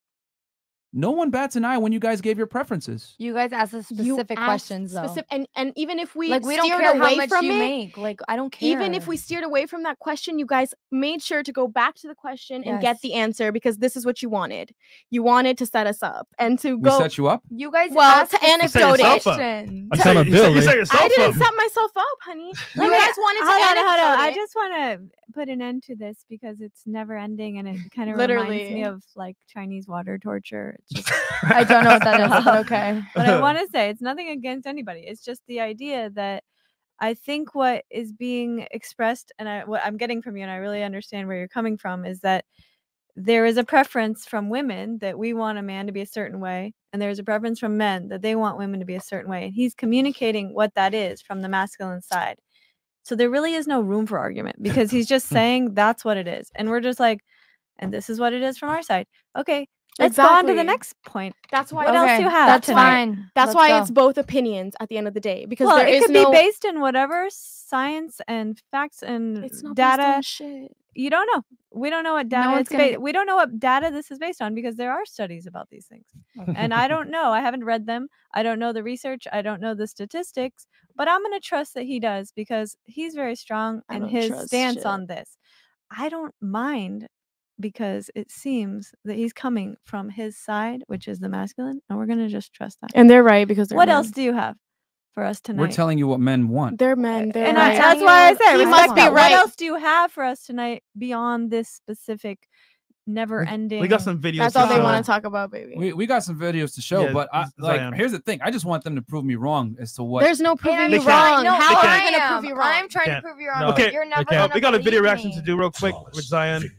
No one bats an eye when you guys gave your preferences. You guys asked us specific asked questions though. specif- and and even if we like we don't steered care away how much from you it, make. Like I don't care. even if we steered away from that question, you guys made sure to go back to the question and get the answer because this is what you wanted. You wanted to set us up and to We go. set you up. you guys well, ask to specific anecdote it. yourself up. questions. I You said- sound you you set yourself I didn't up. set myself up, honey. You me- guys wanted to hold on, hold on. I just want to put an end to this because it's never ending and it kind of reminds me of like Chinese water torture. It's just I don't know what that is, but okay. but I want to say it's nothing against anybody. It's just the idea that I think what is being expressed, and I, what I'm getting from you, and I really understand where you're coming from, is that there is a preference from women that we want a man to be a certain way, and there's a preference from men that they want women to be a certain way. And he's communicating what that is from the masculine side. So there really is no room for argument because he's just saying that's what it is. And we're just like, and this is what it is from our side. Okay, let's go on to the next point. That's why. What else do you have That's tonight? fine. That's Let's why go. it's both opinions at the end of the day because well, there it is could no. be based in whatever science and facts and it's not based on data. shit. You don't know. We don't know what data one's it's gonna ba- get- we don't know what data this is based on because there are studies about these things. and I don't know. I haven't read them. I don't know the research. I don't know the statistics, but I'm going to trust that he does because he's very strong I in his stance shit. on this. I don't mind because it seems that he's coming from his side, which is the masculine, and we're going to just trust that. And they're right because they're what men. else do you have for us tonight? We're telling you what men want. They're men. They're and right. I, that's why I said He must be right. What else do you have for us tonight beyond this specific, never-ending? We got some videos. That's to all they want to talk about, baby. We, we got some videos to show, Yeah, but I, Z- like Zion. here's the thing. I just want them to prove me wrong as to what. There's no And proving you wrong. No, How are you gonna prove you wrong? I'm trying to prove you wrong. No. Okay, You're never Okay, we got a video reaction me. to do real quick with Zion.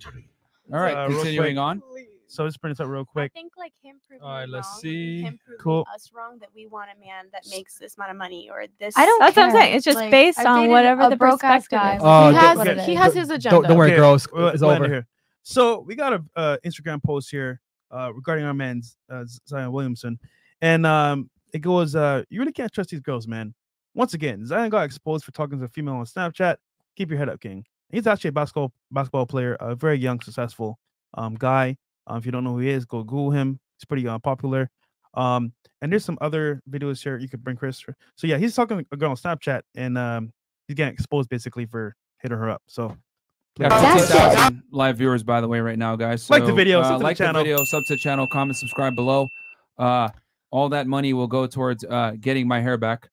All right, uh, real continuing quick. on. So let's bring this up real quick. I think like him proving All right, you let's wrong see. him proving Cool. us wrong that we want a man that makes this amount of money or this. I don't That's what I'm care. saying. It's just Like, based I've on dated whatever a the broke-ass perspective guy. is. Oh, he don't- has what he has his agenda. Don't, don't worry, Okay, girls. we'll- It's we'll end it over. here. So we got a uh, Instagram post here uh, regarding our man uh, Zion Williamson, and um, it goes, uh, "You really can't trust these girls, man." Once again, Zion got exposed for talking to a female on Snapchat. Keep your head up, King. He's actually a basketball basketball player, a very young, successful um, guy. Um, if you don't know who he is, go Google him. He's pretty uh, popular. Um, and there's some other videos here you could bring Chris. for- So yeah, he's talking to a girl on Snapchat, and um, he's getting exposed basically for hitting her up. So Got play- 15,000 live viewers, by the way, right now, guys. Like the So, video, uh, the like the channel. video, sub to the channel, comment, subscribe below. Uh, all that money will go towards uh, getting my hair back,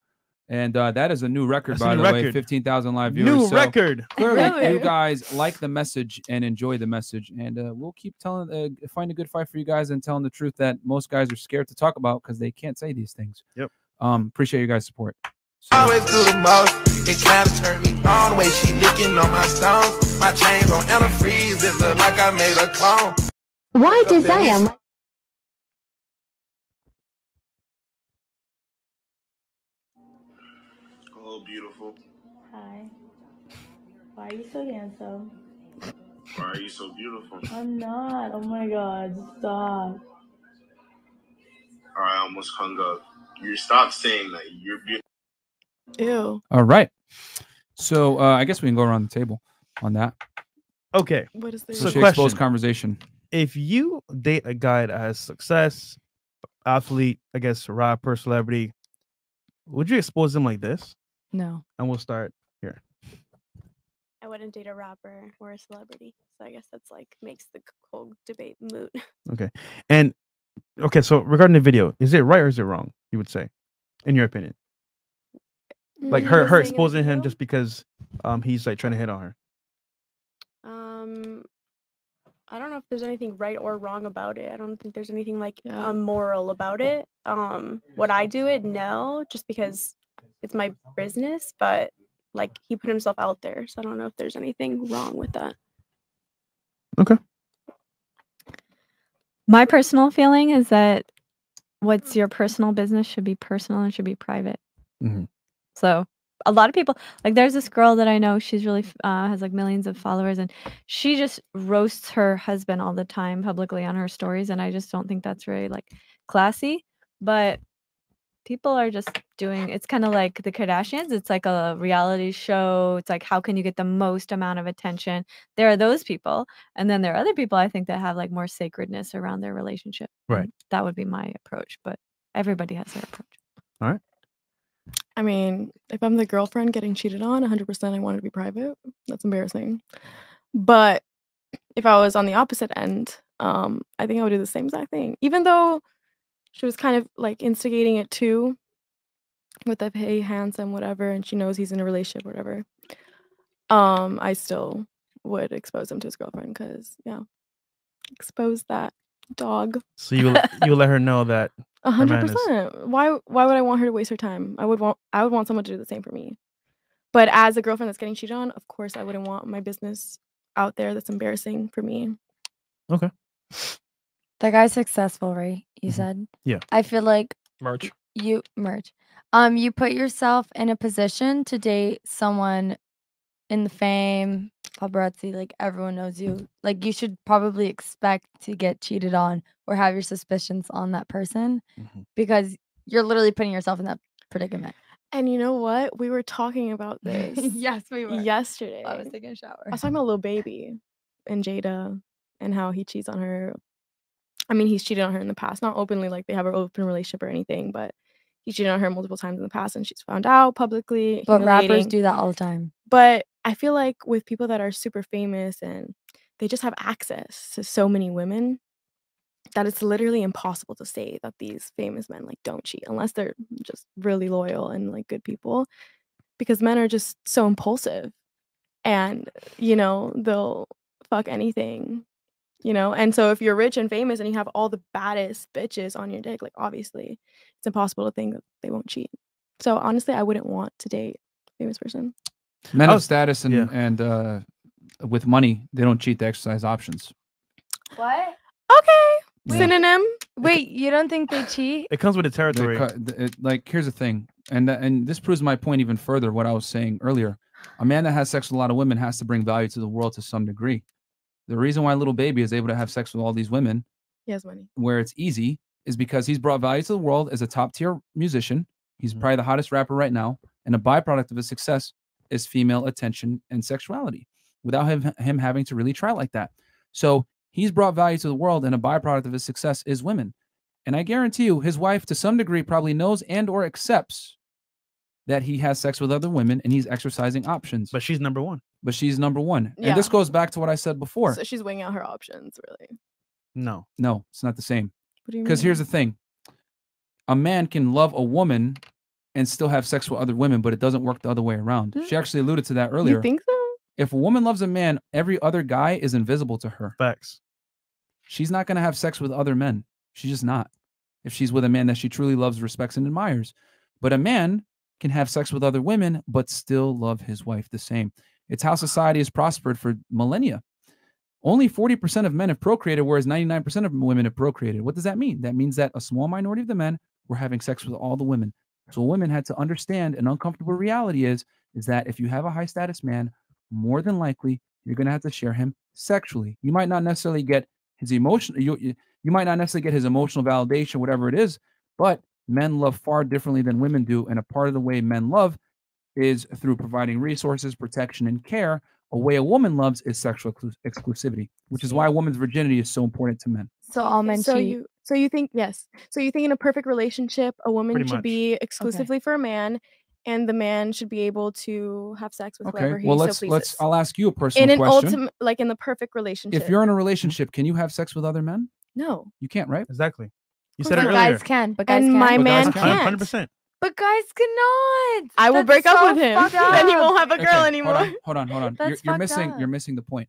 and uh, that is a new record, That's by new the way. record. Fifteen thousand live viewers. New So record. Clearly, you guys like the message and enjoy the message, and uh, we'll keep telling, uh, find a good fight for you guys, and telling the truth that most guys are scared to talk about because they can't say these things. Yep. Um, appreciate you guys' support. So- Always do the most. It kinda turn me on the way she licking on my stones. My chains on antifreeze. It look like I made a clone. Why does Why are you so handsome? Why are you so beautiful? I'm not. Oh my god, stop. All right, I almost hung up. You stop saying that. You're beautiful. Ew. All right. So uh, I guess we can go around the table on that. Okay. What is this? So, she exposed question: conversation. If you date a guy that has success, athlete, I guess rapper, celebrity, would you expose them like this? No. And we'll start here. I wouldn't date a rapper or a celebrity, so I guess that's like makes the whole debate moot. Okay. And okay, so regarding the video, is it right or is it wrong? You would say, in your opinion, like Mm, her her saying in a exposing him just because um he's like trying to hit on her. Um, I don't know if there's anything right or wrong about it. I don't think there's anything like Yeah. immoral about it. Um, would I do it? No, just because it's my business. But like he put himself out there, so I don't know if there's anything wrong with that. Okay. My personal feeling is that what's your personal business should be personal and should be private. Mhm. So a lot of people like there's this girl that I know. She's really uh, has like millions of followers, and she just roasts her husband all the time publicly on her stories, and I just don't think that's very like classy. But people are just doing it's kind of like the Kardashians. It's like a reality show. It's like how can you get the most amount of attention? There are those people, and then there are other people I think that have like more sacredness around their relationship. Right. That would be my approach, but everybody has their approach. All right. I mean, if I'm the girlfriend getting cheated on, 100% I want it to be private. That's embarrassing. But if I was on the opposite end, um, I think I would do the same exact thing. Even though she was kind of like instigating it too with the hey, handsome, whatever, and she knows he's in a relationship, whatever. Um, I still would expose him to his girlfriend because, yeah, expose that dog. So you you let her know that A hundred man is- percent. Why why would I want her to waste her time? I would want I would want someone to do the same for me. But as a girlfriend that's getting cheated on, of course I wouldn't want my business out there that's embarrassing for me. Okay. That guy's successful, right? You said. Mm-hmm. Yeah. I feel like Merch. you merch. Um, you put yourself in a position to date someone in the fame, paparazzi, like everyone knows you. Like you should probably expect to get cheated on or have your suspicions on that person Mm-hmm. because you're literally putting yourself in that predicament. And you know what? We were talking about this yes, we were. yesterday. I was taking a shower. I was talking about Lil Baby and Jayda and how he cheats on her. I mean, he's cheated on her in the past, not openly, like they have an open relationship or anything, but he cheated on her multiple times in the past and she's found out publicly. But rappers do that all the time. But I feel like with people that are super famous and they just have access to so many women that it's literally impossible to say that these famous men like don't cheat unless they're just really loyal and like good people because men are just so impulsive and you know they'll fuck anything you know and so if you're rich and famous and you have all the baddest bitches on your dick like obviously it's impossible to think that they won't cheat so honestly i wouldn't want to date a famous person Men of status and yeah. and uh, with money, they don't cheat. They exercise options. What? okay Yeah. synonym Wait, you don't think they cheat? It comes with the territory. cut- it- like here's the thing, and and this proves my point even further. What I was saying earlier, a man that has sex with a lot of women has to bring value to the world to some degree. The reason why Lil Baby is able to have sex with all these women he has money where it's easy is because he's brought value to the world as a top tier musician. He's Mhm. probably the hottest rapper right now, and a byproduct of his success is female attention and sexuality without him, him having to really try like that. So he's brought value to the world, and a byproduct of his success is women. And I guarantee you, his wife, to some degree, probably knows and or accepts that he has sex with other women and he's exercising options. But she's number one. But she's number one. And this goes back to what I said before. so she's weighing out her options really No. no, it's not the same. what do you Because here's the thing a man can love a woman and still have sex with other women, but it doesn't work the other way around. She mm. actually alluded to that earlier. you think so if a woman loves a man, every other guy is invisible to her. Facts. She's not going to have sex with other men. She's just not. If she's with a man that she truly loves, respects, and admires. But a man can have sex with other women, but still love his wife the same. It's how society has prospered for millennia. Only 40% of men have procreated, whereas 99% of women have procreated. What does that mean? That means that a small minority of the men were having sex with all the women. So women had to understand an uncomfortable reality is, is that if you have a high status man, more than likely you're going to have to share him sexually. You might not necessarily get his emotion, you, you, you might not necessarily get his emotional validation, whatever it is, but men love far differently than women do. And a part of the way men love is through providing resources, protection, and care. A mm-hmm. way a woman loves is sexual exclu- exclusivity, which is why a woman's virginity is so important to men. So all men so cheat. you so you think yes so you think in a perfect relationship a woman Pretty should much. be exclusively for a man and the man should be able to have sex with Okay. whoever he Well, so let's pleases let's. I'll ask you a personal in an question. ultimate like in the perfect relationship if you're in a relationship, can you have sex with other men? no You can't, right? Exactly. You said it course earlier. guys can. But guys and can. my But man guys can't. can't 100%. But guys cannot. i will That's break up with him fucked then he won't have a girl Okay, anymore Hold on, hold on, hold on. You're, you're fucked missing. You're missing the point.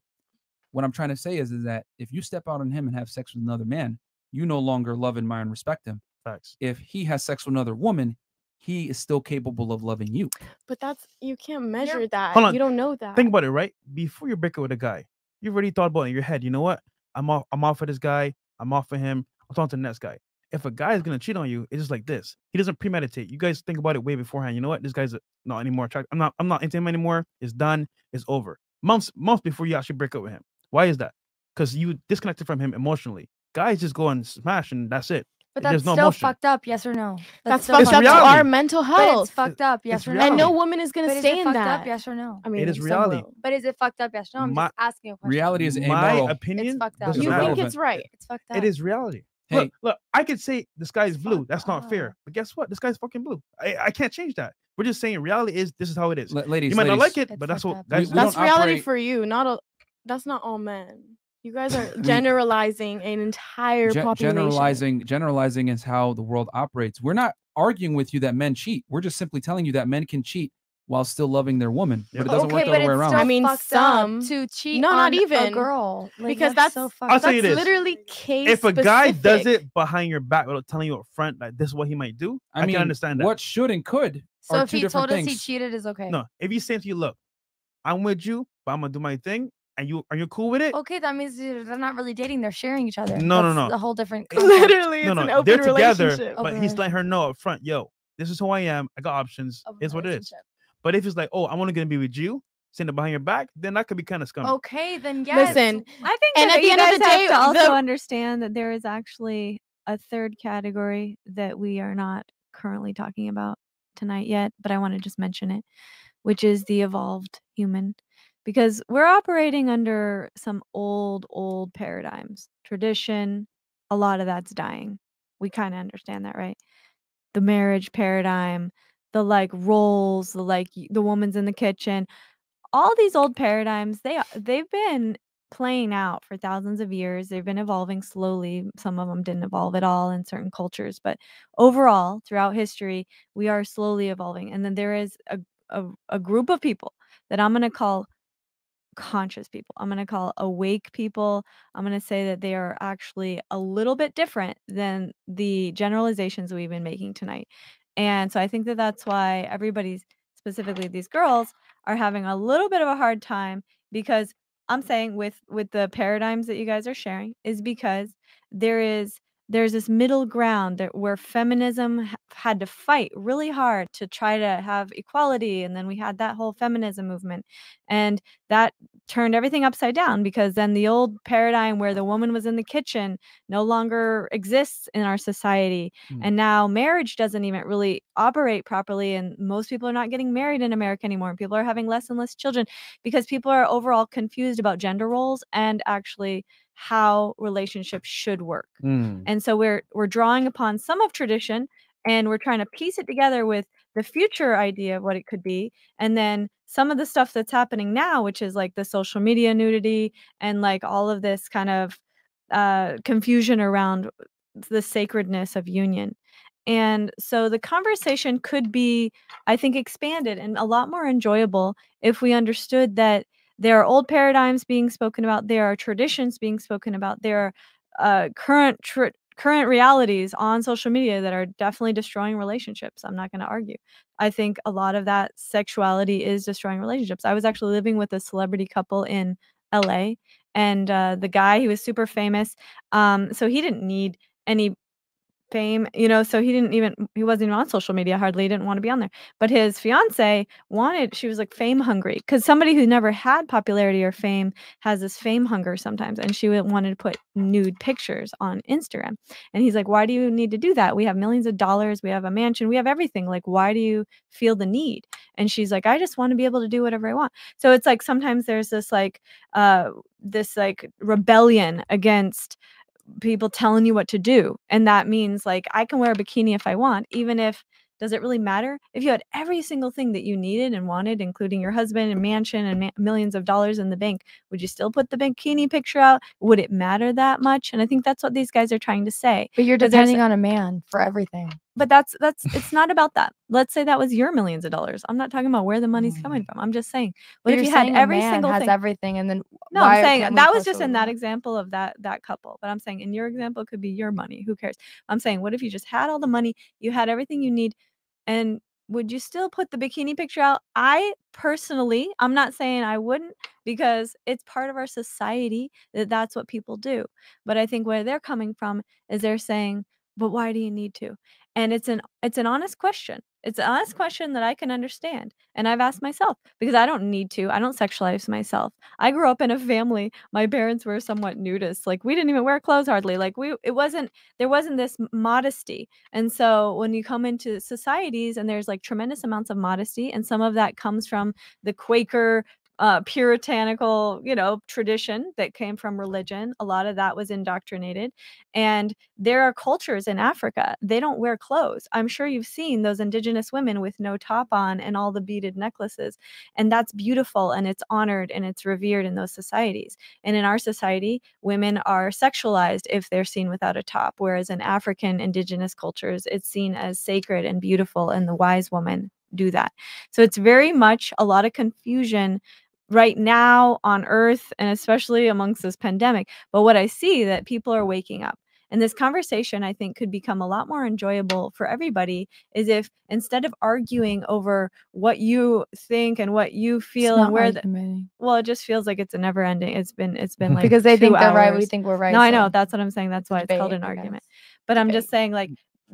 What I'm trying to say is, is that if you step out on him and have sex with another man, you no longer love, admire, and respect him. Facts. If he has sex with another woman, he is still capable of loving you. but that's you can't measure that Hold on. you don't know that Think about it, right? Before you break up with a guy, you've already thought about it in your head. You know what? I'm off. I'm off for this guy. I'm off for him. I'm talking to the next guy. If a guy is gonna cheat on you, it's just like this. He doesn't premeditate. You guys think about it way beforehand. You know what? This guy's not anymore attractive. I'm not. I'm not into him anymore. It's done. It's over. Months, months before you actually break up with him. Why is that? Because you disconnected from him emotionally. Guys just go and smash and that's it. But There's that's no still emotion. fucked up, yes or no? That's still fucked up to our mental But health. it's fucked up, yes it's or no? And no woman is gonna But is stay it in fucked that. up, yes or no? I mean, It is reality. will. But is it fucked up, yes or no? I'm My- just asking a question. Reality is in My opinion. It's fucked up. This is You think it's right? It's fucked up. It is reality. Hey. Look, look, I could say the sky is blue. That's not fair. But guess what? The sky's fucking blue. I, I can't change that. We're just saying reality is this is how it is. La- ladies, you might not like it, It's but that's what up. guys We That's reality operate- for you, not a. That's not all men. You guys are generalizing an entire Gen- population. generalizing generalizing is how the world operates. We're not arguing with you that men cheat. We're just simply telling you that men can cheat while still loving their woman. Yeah. But it doesn't okay, work the other way it's around. I mean, fucked up some- to cheat No, not even. a girl like, because that's, that's- so fucked I'll tell you That's this. literally case. If a guy does it behind your back without telling you up front that this is what he might do, I, I mean, can understand that. what should and could So are if two he different told us he cheated, is okay. No, if he's saying to you, look, I'm with you, but I'm gonna do my thing, and you are you cool with it? Okay, that means they're they're not really dating; they're sharing each other. No, no, That's no. A whole different. concept. literally, it's no, an no, open they're together, relationship. but Open he's letting her know up front, yo, this is who I am. I got options. Open It's what it is. Relationship. But if it's like, oh, I'm only gonna be with you, saying it behind your back, then that could be kind of scummy. Okay, then yes. Listen, I think And that at the end of the day, to also the- understand that there is actually a third category that we are not currently talking about tonight yet, but I want to just mention it, which is the evolved human. Because we're operating under some old, old paradigms. Tradition, a lot of that's dying. We kind of understand that, right? The marriage paradigm, the like roles, the like the woman's in the kitchen, all these old paradigms they they've been playing out for thousands of years they've been evolving slowly some of them didn't evolve at all in certain cultures but overall throughout history we are slowly evolving and then there is a, a, a group of people that i'm going to call conscious people i'm going to call awake people i'm going to say that they are actually a little bit different than the generalizations we've been making tonight and so i think that that's why everybody's specifically these girls are having a little bit of a hard time because I'm saying with with the paradigms that you guys are sharing is because there is there's this middle ground that where feminism had to fight really hard to try to have equality and then we had that whole feminism movement and that turned everything upside down because then the old paradigm where the woman was in the kitchen no longer exists in our society Hmm. and now marriage doesn't even really operate properly and most people are not getting married in america anymore and people are having less and less children because people are overall confused about gender roles and actually how relationships should work Mm. and so we're we're drawing upon some of tradition and we're trying to piece it together with the future idea of what it could be and then some of the stuff that's happening now which is like the social media nudity and like all of this kind of uh confusion around the sacredness of union and so the conversation could be i think expanded and a lot more enjoyable if we understood that there are old paradigms being spoken about there are traditions being spoken about there are uh, current tr- current realities on social media that are definitely destroying relationships. I'm not going to argue. I think a lot of that sexuality is destroying relationships. I was actually living with a celebrity couple in LA, and uh, the guy he was super famous, um, so he didn't need any fame, you know, so he didn't even he wasn't even on social media hardly, he didn't want to be on there. But his fiance wanted she was like fame hungry cuz somebody who never had popularity or fame has this fame hunger sometimes and she wanted to put nude pictures on Instagram. And he's like, "Why do you need to do that? We have millions of dollars, we have a mansion, we have everything. Like why do you feel the need?" And she's like, "I just want to be able to do whatever I want." So it's like sometimes there's this like uh this like rebellion against people telling you what to do and that means like i can wear a bikini if i want even if does it really matter? If you had every single thing that you needed and wanted including your husband and mansion and ma- millions of dollars in the bank would you still put the bikini picture out? Would it matter that much? And i think that's what these guys are trying to say But you're depending on a man for everything. But that's that's it's not about that let's say that was your millions of dollars i'm not talking about where the money's coming mm. from i'm just saying what if you're had every single has thing everything, and then no, I'm saying that was just in that that? example of that that couple. But I'm saying in your example, it could be your money. Who cares? I'm saying, what if you just had all the money, you had everything you need, and would you still put the bikini picture out? I personally, I'm not saying I wouldn't because it's part of our society that that's what people do. But I think where they're coming from is they're saying, but why do you need to? And it's an it's an honest question. It's an honest mm-hmm. question that I can understand. And I've asked myself because I don't need to. I don't sexualize myself. I grew up in a family. My parents were somewhat nudist. Like we didn't even wear clothes hardly. Like we it wasn't there wasn't this modesty. And so when you come into societies and there's like tremendous amounts of modesty and some of that comes from the Quaker uh, puritanical, you know, tradition that came from religion. A lot of that was indoctrinated. And there are cultures in Africa, they don't wear clothes. I'm sure you've seen those indigenous women with no top on and all the beaded necklaces. And that's beautiful and it's honored and it's revered in those societies. And in our society, women are sexualized if they're seen without a top, whereas in African indigenous cultures, it's seen as sacred and beautiful, and the wise woman do that. So it's very much a lot of confusion right now on earth and especially amongst this pandemic but what i see that people are waking up and this conversation i think could become a lot more enjoyable for everybody is if instead of arguing over what you think and what you feel and where the, well it just feels like it's a never ending it's been it's been like Because they think two they're right, we think we're right, no i know that's what i'm saying that's why it's called an argument but i'm just saying like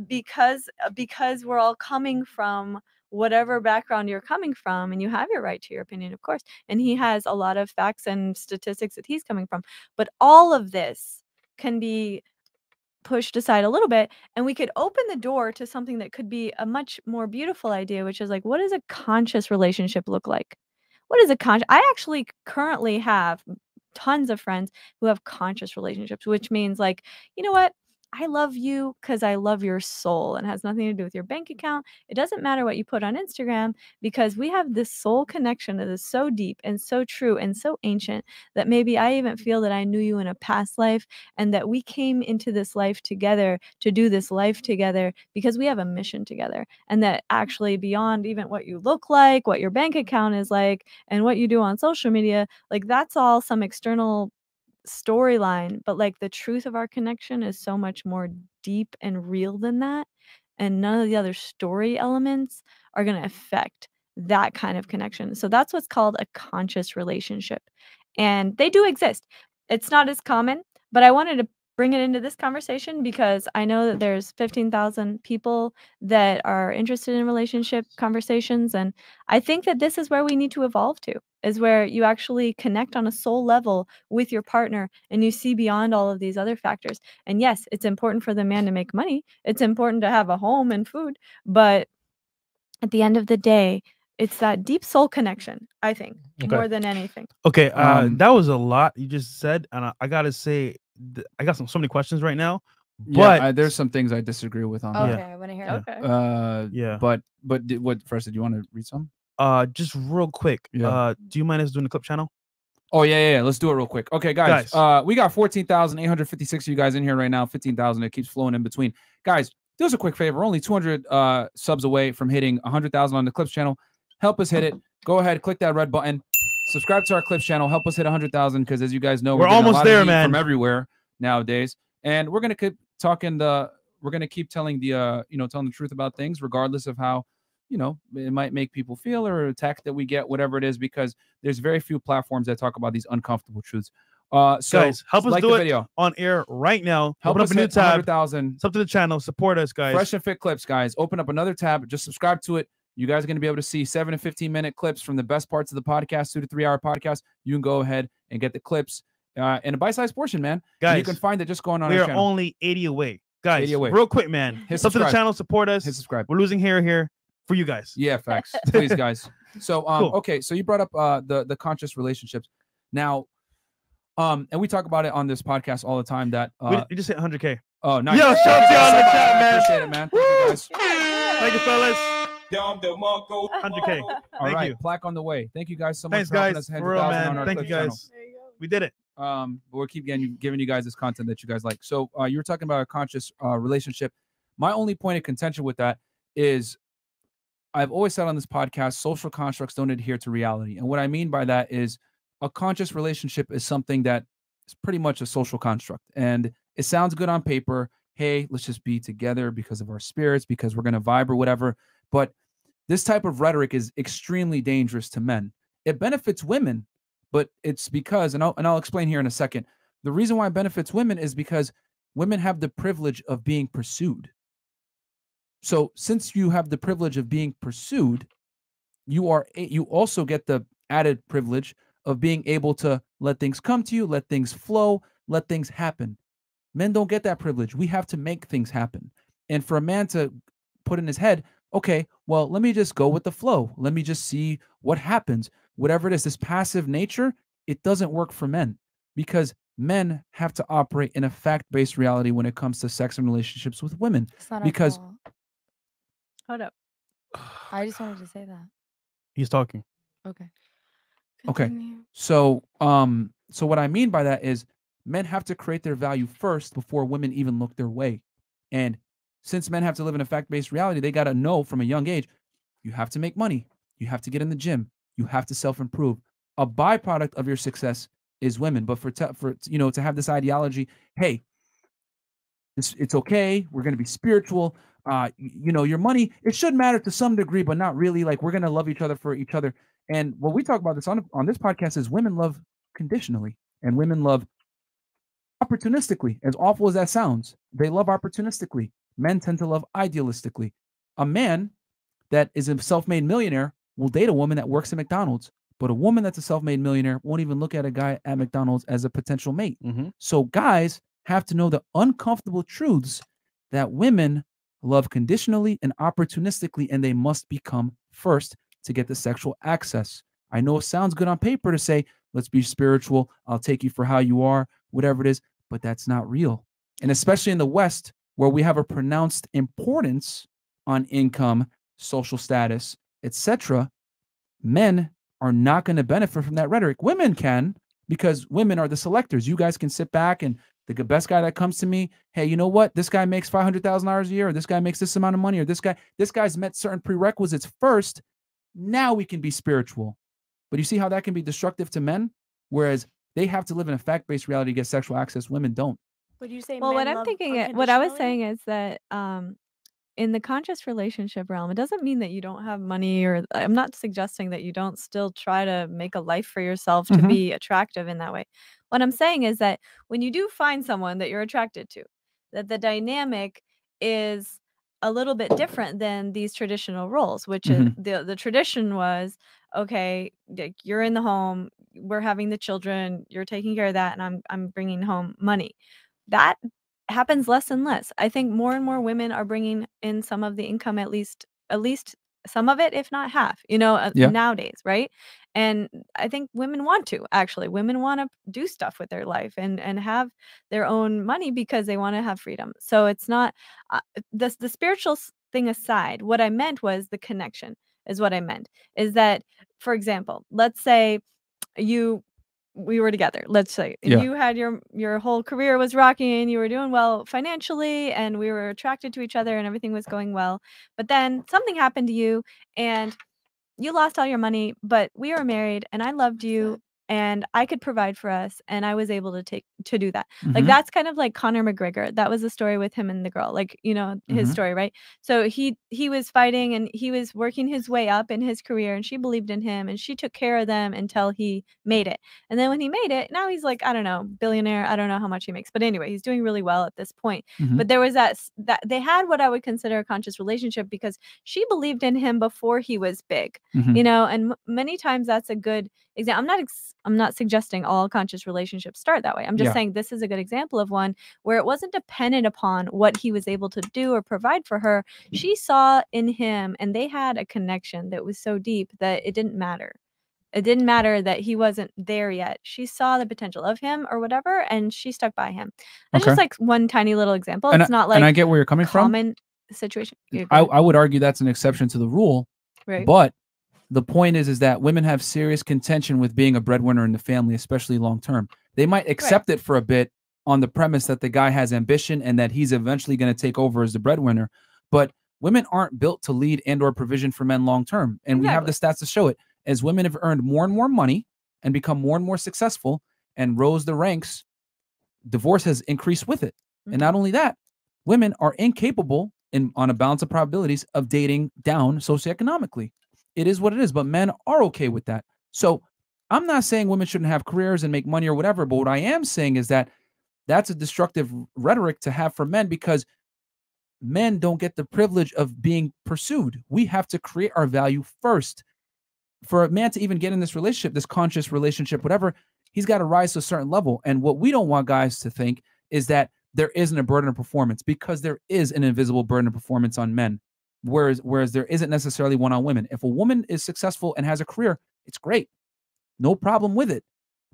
because because we're all coming from whatever background you're coming from and you have your right to your opinion of course and he has a lot of facts and statistics that he's coming from but all of this can be pushed aside a little bit and we could open the door to something that could be a much more beautiful idea which is like what does a conscious relationship look like? What is a conscious i actually currently have tons of friends who have conscious relationships which means like you know what I love you because I love your soul and has nothing to do with your bank account. It doesn't matter what you put on Instagram because we have this soul connection that is so deep and so true and so ancient that maybe I even feel that I knew you in a past life and that we came into this life together to do this life together because we have a mission together. And that actually, beyond even what you look like, what your bank account is like, and what you do on social media, like that's all some external storyline, but like the truth of our connection is so much more deep and real than that. And none of the other story elements are going to affect that kind of connection. So that's what's called a conscious relationship. And they do exist. It's not as common, but I wanted to bring it into this conversation because I know that there's 15,000 people that are interested in relationship conversations and I think that this is where we need to evolve to is where you actually connect on a soul level with your partner and you see beyond all of these other factors. And yes, it's important for the man to make money. It's important to have a home and food, but at the end of the day, it's that deep soul connection, I think, Okay. more than anything. Okay, uh, Um, that was a lot you just said, and I, I gotta say, th- I got some so many questions right now. Yeah, But I, there's some things I disagree with on Okay, that. I want to hear Yeah. it. Okay. Uh, Yeah. But but did, what first? Did you want to read some? uh, just real quick, Yeah. uh, do you mind us doing the clip channel? Oh yeah, yeah, yeah. Let's do it real quick. Okay, guys. Guys. Uh, we got fourteen thousand eight hundred fifty-six of you guys in here right now. Fifteen thousand. It keeps flowing in between. Guys, do us a quick favor. We're only two hundred uh subs away from hitting hundred thousand on the Clips channel. Help us hit it. Go ahead, click that red button. Subscribe to our Clips channel. Help us hit hundred thousand because as you guys know, We're a almost lot there, man. From everywhere nowadays, and we're gonna keep talking the. We're gonna keep telling the uh you know telling the truth about things regardless of how you know it might make people feel or attack that we get whatever it is because there's very few platforms that talk about these uncomfortable truths uh so guys, help us like do the it video on air right now. help Open us up a new tab. 100000 Sub to the channel. Support us, guys. fresh and fit clips guys open up another tab just subscribe to it you guys are going to be able to see 7 to 15 minute clips from the best parts of the podcast 2 to 3 hour podcast you can go ahead and get the clips uh in a bite-sized portion man And you can find it just going on we are channel. only 80 away, guys. 80 away. Real quick, man. Hit Sub to the channel. Support us. hit subscribe We're losing hair here for you guys. Yeah, facts. Please, guys. So, um, Cool. okay, so you brought up uh the the conscious relationships. Now, um, and we talk about it on this podcast all the time. That uh, we just hit 100k. oh, nice. Yo, shout out to y'all in the chat, man. Appreciate it, man. Thank you, guys. Thank you, fellas. 100k. All Thank right, you. plaque on the way. Thank you guys so much Thanks, for helping guys. us hit For real, 100,000 on man. our Thank you, Clips channel. guys. We did it. um but we'll keep getting giving you guys this content that you guys like so uh you were talking about a conscious uh relationship my only point of contention with that is i've always said on this podcast social constructs don't adhere to reality and what i mean by that is a conscious relationship is something that is pretty much a social construct and it sounds good on paper hey let's just be together because of our spirits because we're going to vibe or whatever but this type of rhetoric is extremely dangerous to men it benefits women but it's because and I'll, and I'll explain here in a second the reason why it benefits women is because women have the privilege of being pursued. So since you have the privilege of being pursued, you are you also get the added privilege of being able to let things come to you, let things flow, let things happen. Men don't get that privilege. We have to make things happen. And for a man to put in his head, okay, well, let me just go with the flow. Let me just see what happens. Whatever it is, this passive nature, it doesn't work for men because men have to operate in a fact-based reality when it comes to sex and relationships with women. It's not Because fault. Hold up. I just wanted to say that. He's talking. Okay. Okay. So um so what I mean by that is men have to create their value first before women even look their way. And since men have to live in a fact-based reality, they got to know from a young age you have to make money. You have to get in the gym. You have to self-improve. A byproduct of your success is women, but for te- for you know to have this ideology, hey, it's it's okay. We're going to be spiritual. Uh, you know, your money it should matter to some degree, but not really. Like we're going to love each other for each other. And what we talk about this on on this podcast is women love conditionally, and women love opportunistically. As awful as that sounds, they love opportunistically. Men tend to love idealistically. A man that is a self-made millionaire will date a woman that works at McDonald's, but a woman that's a self-made millionaire won't even look at a guy at McDonald's as a potential mate. Mm-hmm. So guys have to know the uncomfortable truths that women love conditionally and opportunistically, and they must become first to get the sexual access. I know it sounds good on paper to say, let's be spiritual, I'll take you for how you are, whatever it is, but that's not real. And especially in the West, where we have a pronounced importance on income, social status, etc., men are not going to benefit from that rhetoric. Women can because women are the selectors. You guys can sit back and the best guy that comes to me, hey, you know what? This guy makes five hundred thousand dollars a year, or this guy makes this amount of money, or this guy, this guy's met certain prerequisites first. Now we can be spiritual. But you see how that can be destructive to men, whereas they have to live in a fact-based reality to get sexual access. Women don't. Would you say Well, what I'm thinking, it- what I was saying is that um, in the conscious relationship realm, it doesn't mean that you don't have money, or I'm not suggesting that you don't still try to make a life for yourself to Mhm. be attractive in that way. What I'm saying is that when you do find someone that you're attracted to, that the dynamic is a little bit different than these traditional roles, which is Mhm. the the tradition was okay, like you're in the home, we're having the children, you're taking care of that, and I'm I'm bringing home money. That happens less and less. I think more and more women are bringing in some of the income, at least at least some of it, if not half. You know, uh, Yeah. nowadays, right? And I think women want to actually. Women want to do stuff with their life and and have their own money because they want to have freedom. So it's not uh, the the spiritual thing aside. What I meant was the connection. Is what I meant. Is that, for example, let's say you we were together let's say Yeah. you had your your whole career was rocking and you were doing well financially and we were attracted to each other and everything was going well but then something happened to you and you lost all your money but we were married and i loved you and i could provide for us and i was able to take to do that like Mhm. that's kind of like conor mcgregor that was the story with him and the girl like you know his Mhm. story right so he he was fighting and he was working his way up in his career and she believed in him and she took care of them until he made it and then when he made it now he's like i don't know billionaire i don't know how much he makes but anyway he's doing really well at this point Mhm. but there was that that they had what i would consider a conscious relationship because she believed in him before he was big Mhm. you know and m- many times that's a good example i'm not ex- i'm not suggesting all conscious relationships start that way i'm just Yeah. saying this is a good example of one where it wasn't dependent upon what he was able to do or provide for her she saw in him and they had a connection that was so deep that it didn't matter it didn't matter that he wasn't there yet she saw the potential of him or whatever and she stuck by him that's just like one tiny little example And it's I- not like and I get where you're coming from. common situation I. I would argue that's an exception to the rule. Right. But the point is, is that women have serious contention with being a breadwinner in the family, especially long term. They might accept it for a bit on the premise that the guy has ambition and that he's eventually going to take over as the breadwinner. But women aren't built to lead and or provision for men long term. And we have the stats to show it. As women have earned more and more money and become more and more successful and rose the ranks, divorce has increased with it. And mm-hmm. not only that, women are incapable in on a balance of probabilities of dating down socioeconomically. It is what it is, but men are okay with that. So I'm not saying women shouldn't have careers and make money or whatever, but what I am saying is that that's a destructive rhetoric to have for men because men don't get the privilege of being pursued. We have to create our value first. For a man to even get in this relationship, this conscious relationship, whatever, he's got to rise to a certain level. And what we don't want guys to think is that there isn't a burden of performance because there is an invisible burden of performance on men. Whereas, whereas there isn't necessarily one on women. If a woman is successful and has a career, it's great. No problem with it.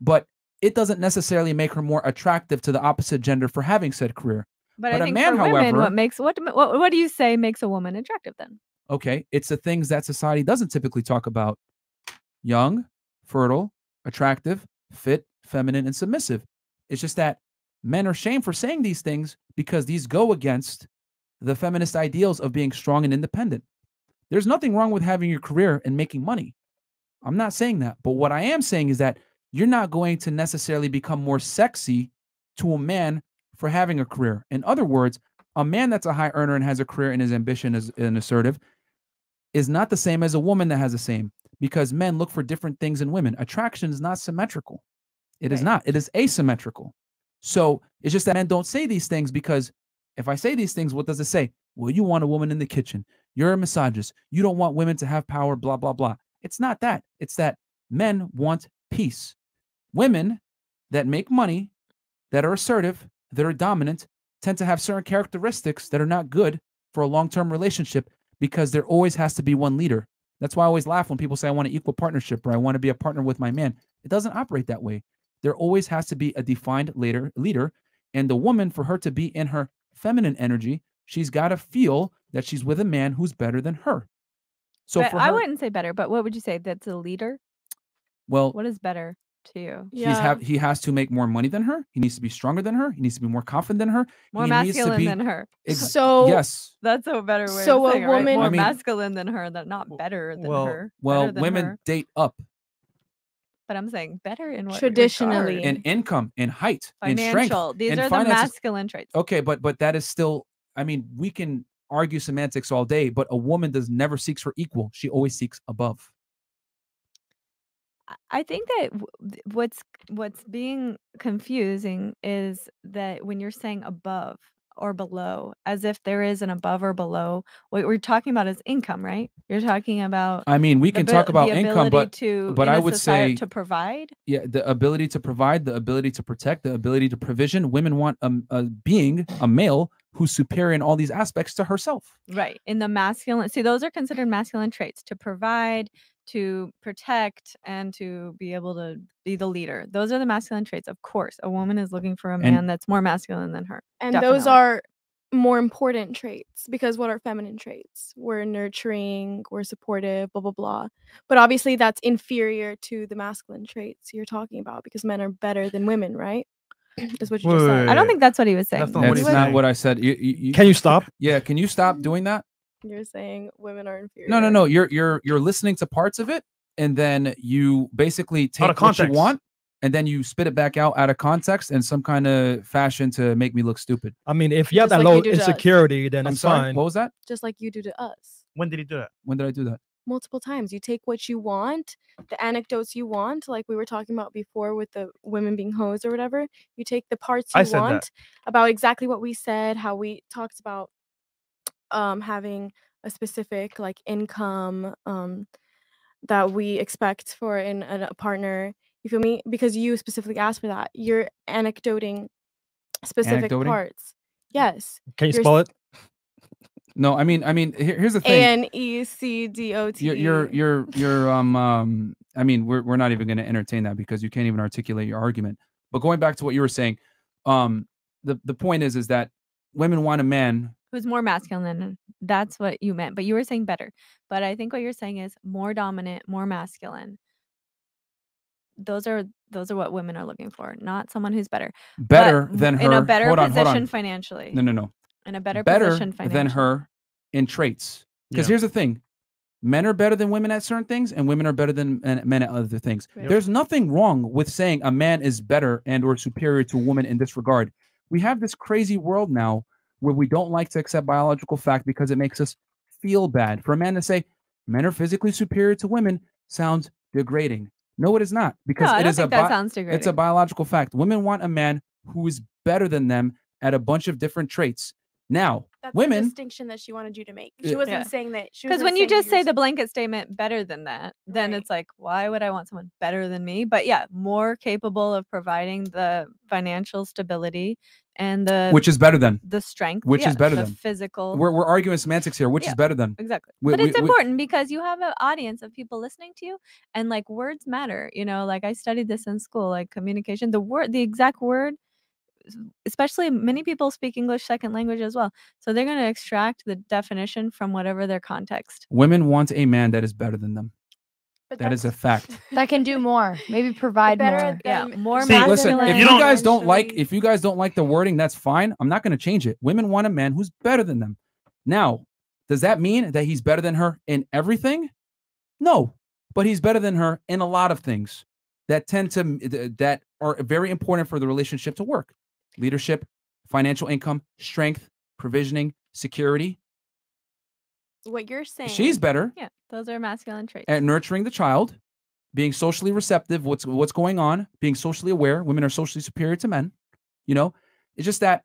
But it doesn't necessarily make her more attractive to the opposite gender for having said career. But, But I think man, for women, however- what makes what, what what do you say makes a woman attractive then? Okay. It's the things that society doesn't typically talk about young, fertile, attractive, fit, feminine, and submissive. It's just that men are shamed for saying these things because these go against the feminist ideals of being strong and independent. There's nothing wrong with having your career and making money. I'm not saying that. But what I am saying is that you're not going to necessarily become more sexy to a man for having a career. In other words, a man that's a high earner and has a career and his ambition is and assertive is not the same as a woman that has the same because men look for different things in women. Attraction is not symmetrical. It is not. It is asymmetrical. So it's just that men don't say these things because if I say these things, what does it say? Well, you want a woman in the kitchen. You're a misogynist. You don't want women to have power, blah, blah, blah. It's not that. It's that men want peace. Women that make money, that are assertive, that are dominant, tend to have certain characteristics that are not good for a long term relationship because there always has to be one leader. That's why I always laugh when people say, I want an equal partnership or I want to be a partner with my man. It doesn't operate that way. There always has to be a defined leader, leader. And the woman, for her to be in her feminine energy, she's got to feel that she's with a man who's better than her. So But for I wouldn't say better, but what would you say? That's a leader. well, What is better to you? he's have he has to make more money than her. He needs to be stronger than her. He needs to be more confident than her. More he needs to masculine be- than her. Ex- So- yes, That's a better way. So of a saying it, right? woman- more I mean- masculine than her, that not better than well- her. well, better than women her. date up But I'm saying better in what Traditionally. regard? in income, in height, in strength, financial. These in are the masculine traits. Okay, but but that is still. I mean, we can argue semantics all day, but a woman does never seeks for equal. She always seeks above. I think that what's what's being confusing is that when you're saying above or below, as if there is an above or below, what we're talking about is income, right? You're talking about. I mean, we the can talk about income, but to, but I would say to provide. yeah, the ability to provide, the ability to protect, the ability to provision. Women want a, a being, a male who's superior in all these aspects to herself. Right. In the masculine, see, those are considered masculine traits to provide, to protect, and to be able to be the leader. Those are the masculine traits. Of course, a woman is looking for a And- man that's more masculine than her. And those are more important traits because what are feminine traits? We're nurturing, we're supportive, blah, blah, blah. But obviously, that's inferior to the masculine traits you're talking about because men are better than women, right? Is what you just Wait, said. I don't think that's what he was saying. That's not what That's he's not saying. what I said. You, you, you- Can you stop? yeah, can you stop mm. doing that? You're saying women are inferior. No, no, no. You're you're you're listening to parts of it, and then you basically take what you want, and then you spit it back out out of context in some kind of fashion to make me look stupid. I mean, if you have Just that like you low do to us. insecurity, then I'm it's sorry. fine. What was that? Just like you do to us. When did he do that? When did I do that? multiple times. You take what you want, the anecdotes you want, like we were talking about before with the women being hoes or whatever. You take the parts I you said that. want about exactly what we said, how we talked about um having a specific like income um that we expect for in a, a partner. You feel me? Because you specifically asked for that. You're anecdoting specific Anecdoting? parts. Yes. Can you You're spell it? No, I mean, I mean, here, here's the A thing. N E C D O T. You're, you're, you're, you're, um, um, I mean, we're, we're not even going to entertain that because you can't even articulate your argument. But going back to what you were saying, um, the, the point is, is that women want a man. Who's more masculine? That's what you meant. But you were saying better. But I think what you're saying is more dominant, more masculine. Those are those are what women are looking for, not someone who's better. Better w- than her in a better hold on, hold position on. financially. No, no, no. In a better, better position financially. than her in traits. Because Yeah. here's the thing men are better than women at certain things and women are better than men men at other things Right. there's nothing wrong with saying a man is better and or superior to a woman in this regard we have this crazy world now where we don't like to accept biological fact because it makes us feel bad for a man to say men are physically superior to women sounds degrading no it is not because No, I it don't is a that bi- sounds it's a biological fact women want a man who is better than them at a bunch of different traits. Now, That's the women, distinction that she wanted you to make. She wasn't Yeah. saying that. she Because when you just say the blanket statement better than that, then it's like, why would I want someone better than me? But yeah, more capable of providing the financial stability and the which is better than, the strength, which yeah, is better the than. physical. We're, we're arguing semantics here. Which Yeah, is better than? Exactly. We- but we- it's we- important because you have an audience of people listening to you and like words matter. You know, like I studied this in school, like communication, the word the exact word especially many people speak English second language as well. So they're going to extract the definition from whatever their context. Women want a man that is better than them. But That is a fact. That can do more. Maybe provide more. than Yeah, more See, listen, if you guys don't like if you guys don't like the wording, that's fine. I'm not going to change it. Women want a man who's better than them. Now, does that mean that he's better than her in everything? No, but he's better than her in a lot of things that tend to that are very important for the relationship to work. Leadership, financial income, strength, provisioning, security. What you're saying. She's better Yeah, those are masculine traits. at nurturing the child, being socially receptive, what's what's going on, being socially aware. Women are socially superior to men. You know, it's just that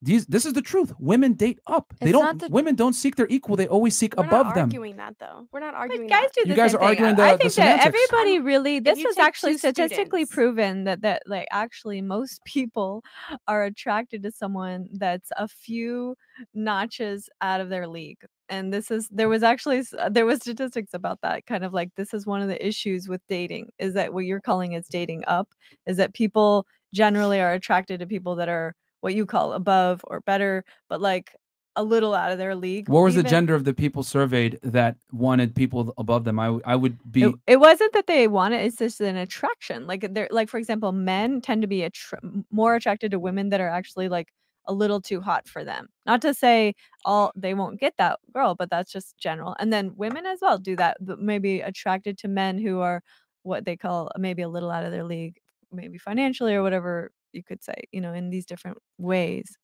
these this is the truth. Women date up. They don't. the- women don't seek their equal. They always seek We're above not them. arguing that though. We're not arguing guys that. do You guys same are thing. arguing I the- I the think that everybody really this you was actually statistically students- proven that that like actually most people are attracted to someone that's a few notches out of their league. And this is there was actually there was statistics about that kind of like this is one of the issues with dating is that what you're calling is dating up is that people generally are attracted to people that are what you call above or better but like a little out of their league. What was the gender of the people surveyed that wanted people above them? I, I would be. it, it wasn't that they wanted; it's just an attraction like they're like for example men tend to be attra- more attracted to women that are actually like a little too hot for them not to say all they won't get that girl but that's just general and then women as well do that but maybe attracted to men who are what they call maybe a little out of their league maybe financially or whatever you could say you know in these different ways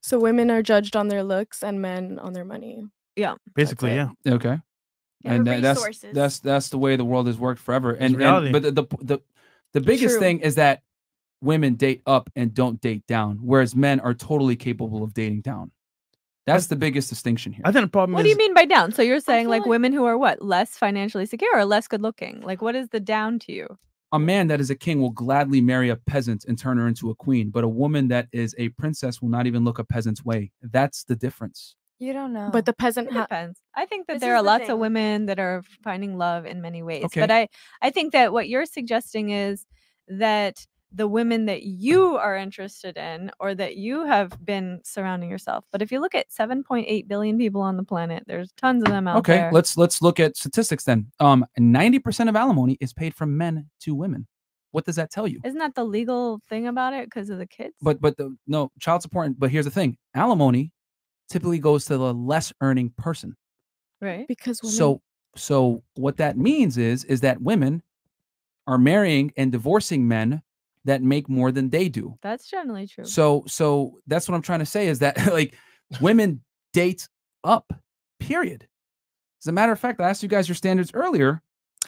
So women are judged on their looks and men on their money. yeah Basically, yeah. Okay. Yeah, and tha- that's that's that's the way the world has worked forever. And, and but the, the the the biggest True. thing is that women date up and don't date down, whereas men are totally capable of dating down. That's the biggest distinction here. I think the problem what is do you mean by down so you're saying like like- women who are what less financially secure or less good looking like what is the down to you A man that is a king will gladly marry a peasant and turn her into a queen, but a woman that is a princess will not even look a peasant's way. That's the difference. You don't know. But the peasant It ha- depends. I think that This there is are the lots of women that are finding love in many ways. Okay. But I, I think that what you're suggesting is that the women that you are interested in or that you have been surrounding yourself. But if you look at 7.8 billion people on the planet, there's tons of them out Okay, there. let's let's look at statistics then. Um, ninety percent of alimony is paid from men to women. What does that tell you? Isn't that the legal thing about it because of the kids? But but the, no child support. But here's the thing: alimony typically goes to the less earning person. right. because women So so what that means is is that women are marrying and divorcing men that make more than they do. That's generally true. So so that's what I'm trying to say is that like women date up. Period. As a matter of fact, I asked you guys your standards earlier.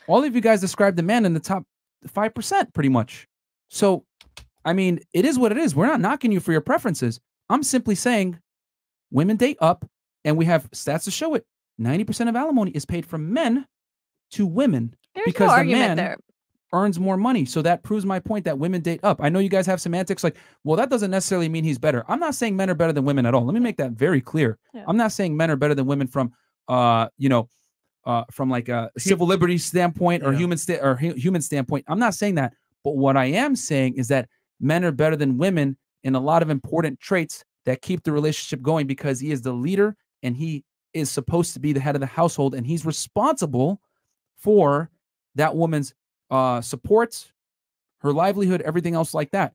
All of you guys described the man in the top five percent, pretty much. So, I mean, it is what it is. We're not knocking you for your preferences. I'm simply saying, women date up, and we have stats to show it. Ninety percent of alimony is paid from men to women There's because no the man there. Earns more money. So that proves my point that women date up. I know you guys have semantics like, well, that doesn't necessarily mean he's better. I'm not saying men are better than women at all. Let me make that very clear. Yeah. I'm not saying men are better than women from, uh, you know, uh, from like a civil liberties standpoint or Yeah. human sta- or hu- human standpoint. I'm not saying that. But what I am saying is that men are better than women in a lot of important traits that keep the relationship going because he is the leader and he is supposed to be the head of the household and he's responsible for that woman's uh support her livelihood everything else like that.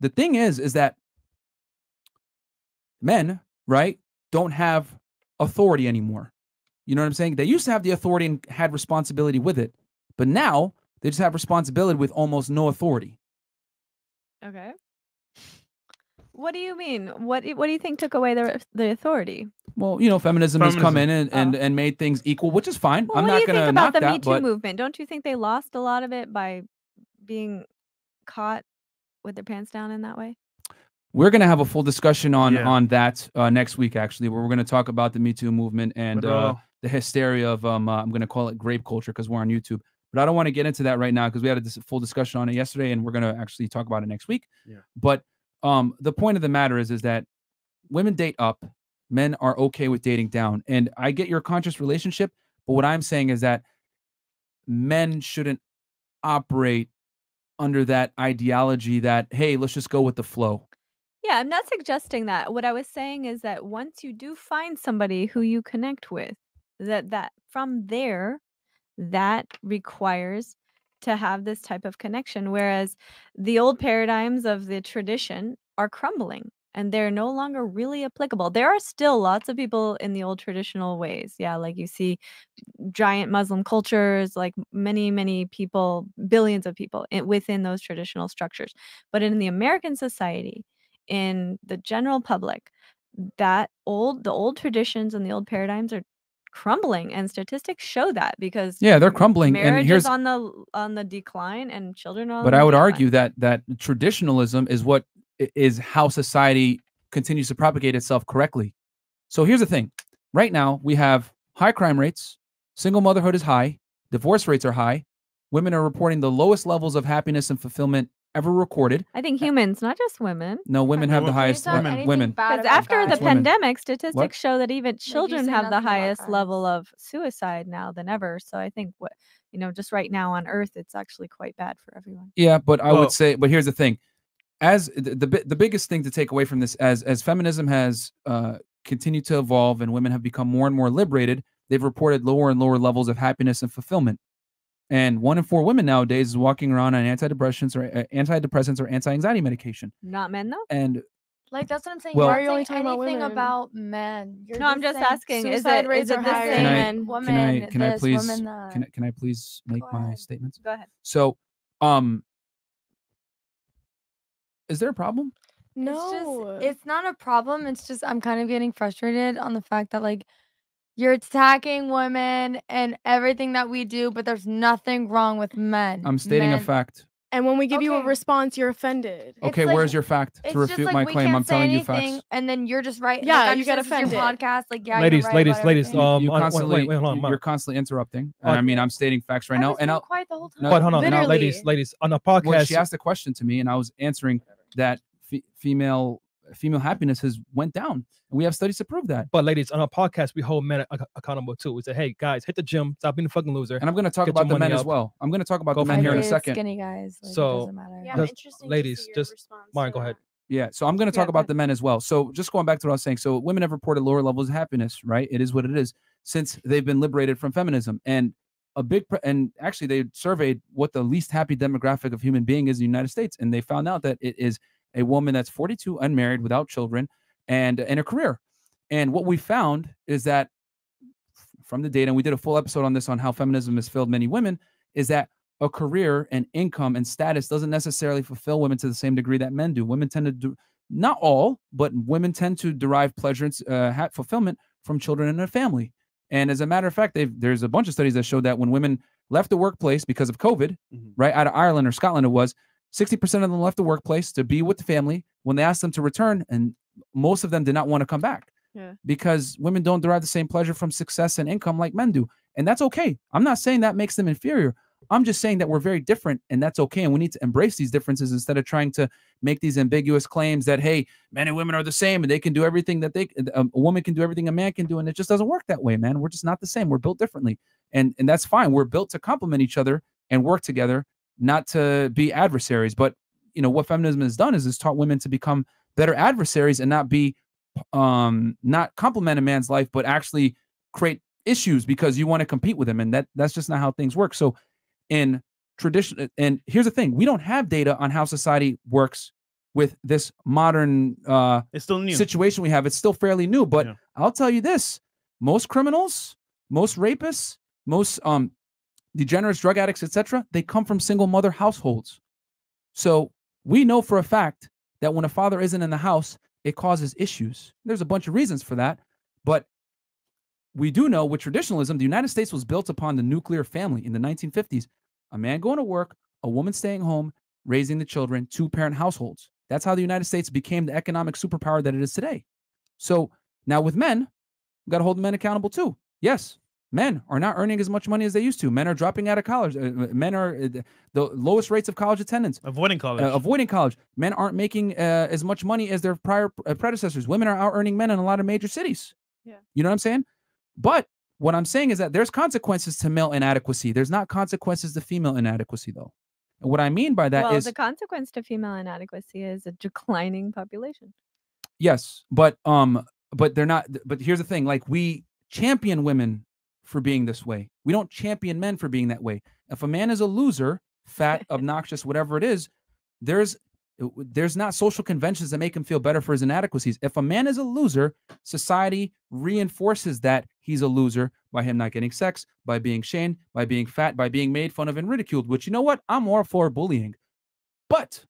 The thing is is that men right don't have authority anymore. You know what i'm saying? They used to have the authority and had responsibility with it but now they just have responsibility with almost no authority. Okay. What do you mean? What do- What do you think took away the the authority? well you know feminism, has come in Feminism. and, and and made things equal which is fine Well, i'm what not do you gonna think knock about the that Me Too but movement? Don't you think they lost a lot of it by being caught with their pants down in that way? we're going to have a full discussion on Yeah. on that uh, next week, actually, where we're going to talk about the Me Too movement and But, uh, uh, the hysteria of um, uh, I'm going to call it grape culture because we're on YouTube. But I don't want to get into that right now because we had a dis- full discussion on it yesterday, and we're going to actually talk about it next week. Yeah. But um, the point of the matter is, is that women date up, men are okay with dating down, and I get your conscious relationship. But what I'm saying is that men shouldn't operate under that ideology that hey, let's just go with the flow. Yeah, I'm not suggesting that. What I was saying is that once you do find somebody who you connect with, that that from there, that requires to have this type of connection. Whereas the old paradigms of the tradition are crumbling and they're no longer really applicable. There are still lots of people in the old traditional ways. Yeah, like you see giant Muslim cultures, like many, many people, billions of people within those traditional structures. But in the American society, in the general public, that old, the old traditions and the old paradigms are crumbling, and statistics show that because Yeah, they're crumbling, and Marriage here's- is on the on the decline, and children are. On but I would decline. argue that that traditionalism is what is how society continues to propagate itself correctly. So here's the thing: right now we have high crime rates, single motherhood is high, divorce rates are high, women are reporting the lowest levels of happiness and fulfillment ever recorded. I think humans, not just women. No, women have the highest. talk anything women. Because after the It's women. pandemic, statistics show that even children say have the about highest level of suicide now than ever. So I think what you know, just right now on Earth, it's actually quite bad for everyone. Yeah, but I Well- would say, but here's the thing: as the the, bi- the biggest thing to take away from this, as as feminism has uh, continued to evolve and women have become more and more liberated, they've reported lower and lower levels of happiness and fulfillment. And one in four women nowadays is walking around on antidepressants or uh, antidepressants or anti-anxiety medication. Not men though. And Like that's what I'm saying. Well- You're Why are you only talking about women? about men. You're No, I'm just asking, is suicide it- rates is it are the higher can I than can I women, can I please women that. can I, can I please make my statements? Go ahead. So, um, is there a problem? It's No. just it's not a problem. It's just I'm kind of getting frustrated on the fact that like you're attacking women and everything that we do, but there's nothing wrong with men. I'm stating a fact. And when we give you a response, you're offended. Okay, where's your fact to refute like my we claim? can't I'm say telling you facts. and then you're just right. Yeah, like, you just get saying your offended. podcast. Like, yeah, ladies, you're right ladies, ladies. everything. Um, you on- wait, constantly, wait, hold on, you- Ma- you're constantly interrupting. Uh, And I mean, I'm stating facts right now. And I'll, quiet the whole time. no, but hold on, now, ladies, ladies, on a well, podcast. she asked a question to me, and I was answering that fe- female female happiness has went down, and we have studies to prove that. But ladies, on our podcast, we hold men accountable too. We say, hey guys, hit the gym, stop being a fucking loser. And I'm going to talk about the men money as well. I'm going to talk about Go the men here in a second. Skinny guys. Like, So, it doesn't matter. Yeah, I'm just- interested to ladies, just response Maren, to go ahead. Yeah, so I'm going to talk go about the men as well. So just going back to what I was saying. So women have reported lower levels of happiness, right? It is what it is since they've been liberated from feminism. And a big pre- and actually they surveyed what the least happy demographic of human being is in the United States and they found out that it is a woman that's 42 unmarried without children and in a career. And what we found is that from the data and we did a full episode on this on how feminism has failed many women is that a career and income and status doesn't necessarily fulfill women to the same degree that men do. Women tend to do not all, but women tend to derive pleasure and uh, fulfillment from children and a family. And as a matter of fact, they've, there's a bunch of studies that show that when women left the workplace because of COVID, right out of Ireland or Scotland, it was 60% of them left the workplace to be with the family when they asked them to return, and most of them did not want to come back Yeah. because women don't derive the same pleasure from success and income like men do. And that's okay. I'm not saying that makes them inferior. I'm just saying that we're very different and that's okay. And we need to embrace these differences instead of trying to make these ambiguous claims that, hey, men and women are the same and they can do everything that they, a woman can do everything a man can do. And it just doesn't work that way, man. We're just not the same. We're built differently. And, and that's fine. We're built to complement each other and work together, not to be adversaries. But, you know, what feminism has done is it's taught women to become better adversaries and not be um not compliment a man's life but actually create issues because you want to compete with him and that that's just not how things work so in tradition and here's the thing we don't have data on how society works with this modern uh it's still new. situation we have it's still fairly new but Yeah. i'll tell you this most criminals most rapists most um degenerates drug addicts etc they come from single mother households so we know for a fact that when a father isn't in the house, it causes issues. There's a bunch of reasons for that, but we do know with traditionalism, the United States was built upon the nuclear family in the 1950s. A man going to work, a woman staying home, raising the children, two parent households. That's how the United States became the economic superpower that it is today. So now with men, we got to hold the men accountable too. Yes, men are not earning as much money as they used to. Men are dropping out of college. Uh, uh, men are uh, the- the lowest rates of college attendance. Avoiding college. Uh, avoiding college. Men aren't making uh, as much money as their prior predecessors. Women are out earning men in a lot of major cities. Yeah. You know what I'm saying? But what I'm saying is that there's consequences to male inadequacy. There's not consequences to female inadequacy, though. And what I mean by that is well, the consequence to female inadequacy is a declining population. yes, but um, but they're not. But here's the thing: like we champion women for being this way. We don't champion men for being that way. If a man is a loser, fat, obnoxious, whatever it is, there's there's not social conventions that make him feel better for his inadequacies. If a man is a loser, society reinforces that he's a loser by him not getting sex, by being shamed, by being fat, by being made fun of and ridiculed, which you know what? I'm all for bullying. But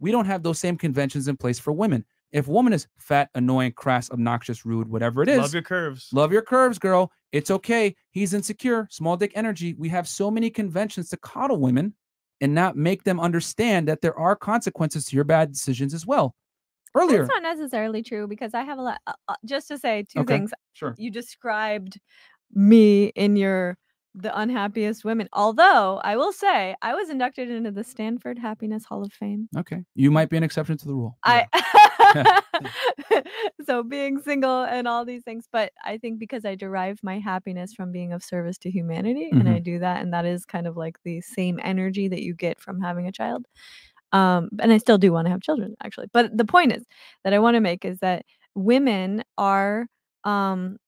we don't have those same conventions in place for women. If a woman is fat, annoying, crass, obnoxious, rude, whatever it is, Love your curves. Love your curves, girl. It's okay. He's insecure, small dick energy. We have so many conventions to coddle women and not make them understand that there are consequences to your bad decisions as well. Earlier, That's not necessarily true because I have a lot. Uh, uh, just to say two Okay, things. sure. You described me in your the unhappiest women. Although I will say I was inducted into the Stanford Happiness Hall of Fame. okay, you might be an exception to the rule. I so being single and all these things, but I think because I derive my happiness from being of service to humanity, and I Mhm. do that, and that is kind of like the same energy that you get from having a child. Um, and I still do want to have children, actually. But the point is that I want to make is that women are um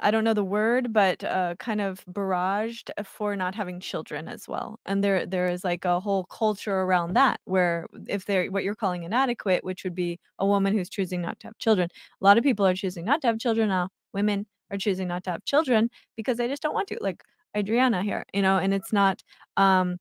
I don't know the word, but uh, kind of barraged for not having children as well. And there there is like a whole culture around that where if they're what you're calling inadequate, which would be a woman who's choosing not to have children. A lot of people are choosing not to have children now. Women are choosing not to have children because they just don't want to. Like Adriana here, you know, and it's not um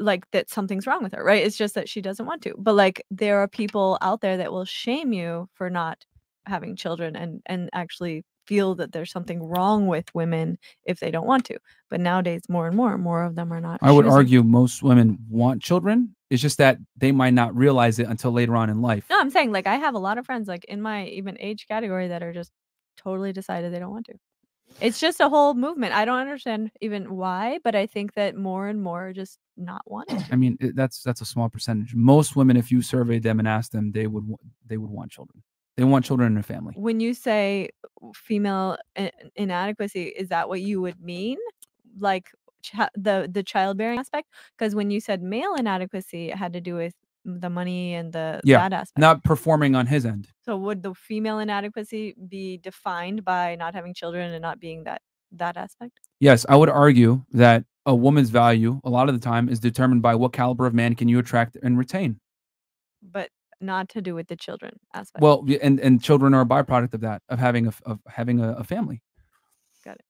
like that something's wrong with her, right? It's just that she doesn't want to. But like there are people out there that will shame you for not having children and and actually feel that there's something wrong with women if they don't want to. But nowadays more and more more of them are not I would choosing. argue most women want children. It's just that they might not realize it until later on in life. No, I'm saying like I have a lot of friends like in my even age category that are just totally decided they don't want to. It's just a whole movement. I don't understand even why, but I think that more and more are just not wanting to. I mean, that's that's a small percentage. Most women, if you surveyed them and asked them, they would they would want children. They want children in a family. When you say female i- inadequacy, is that what you would mean? Like chi- the the childbearing aspect? Because when you said male inadequacy, it had to do with the money and the Yeah, that aspect. not performing on his end. So would the female inadequacy be defined by not having children and not being that that aspect? Yes, I would argue that a woman's value a lot of the time is determined by what caliber of man can you attract and retain. Not to do with the children aspect. Well, and and children are a byproduct of that of having a of having a, a family. Got it.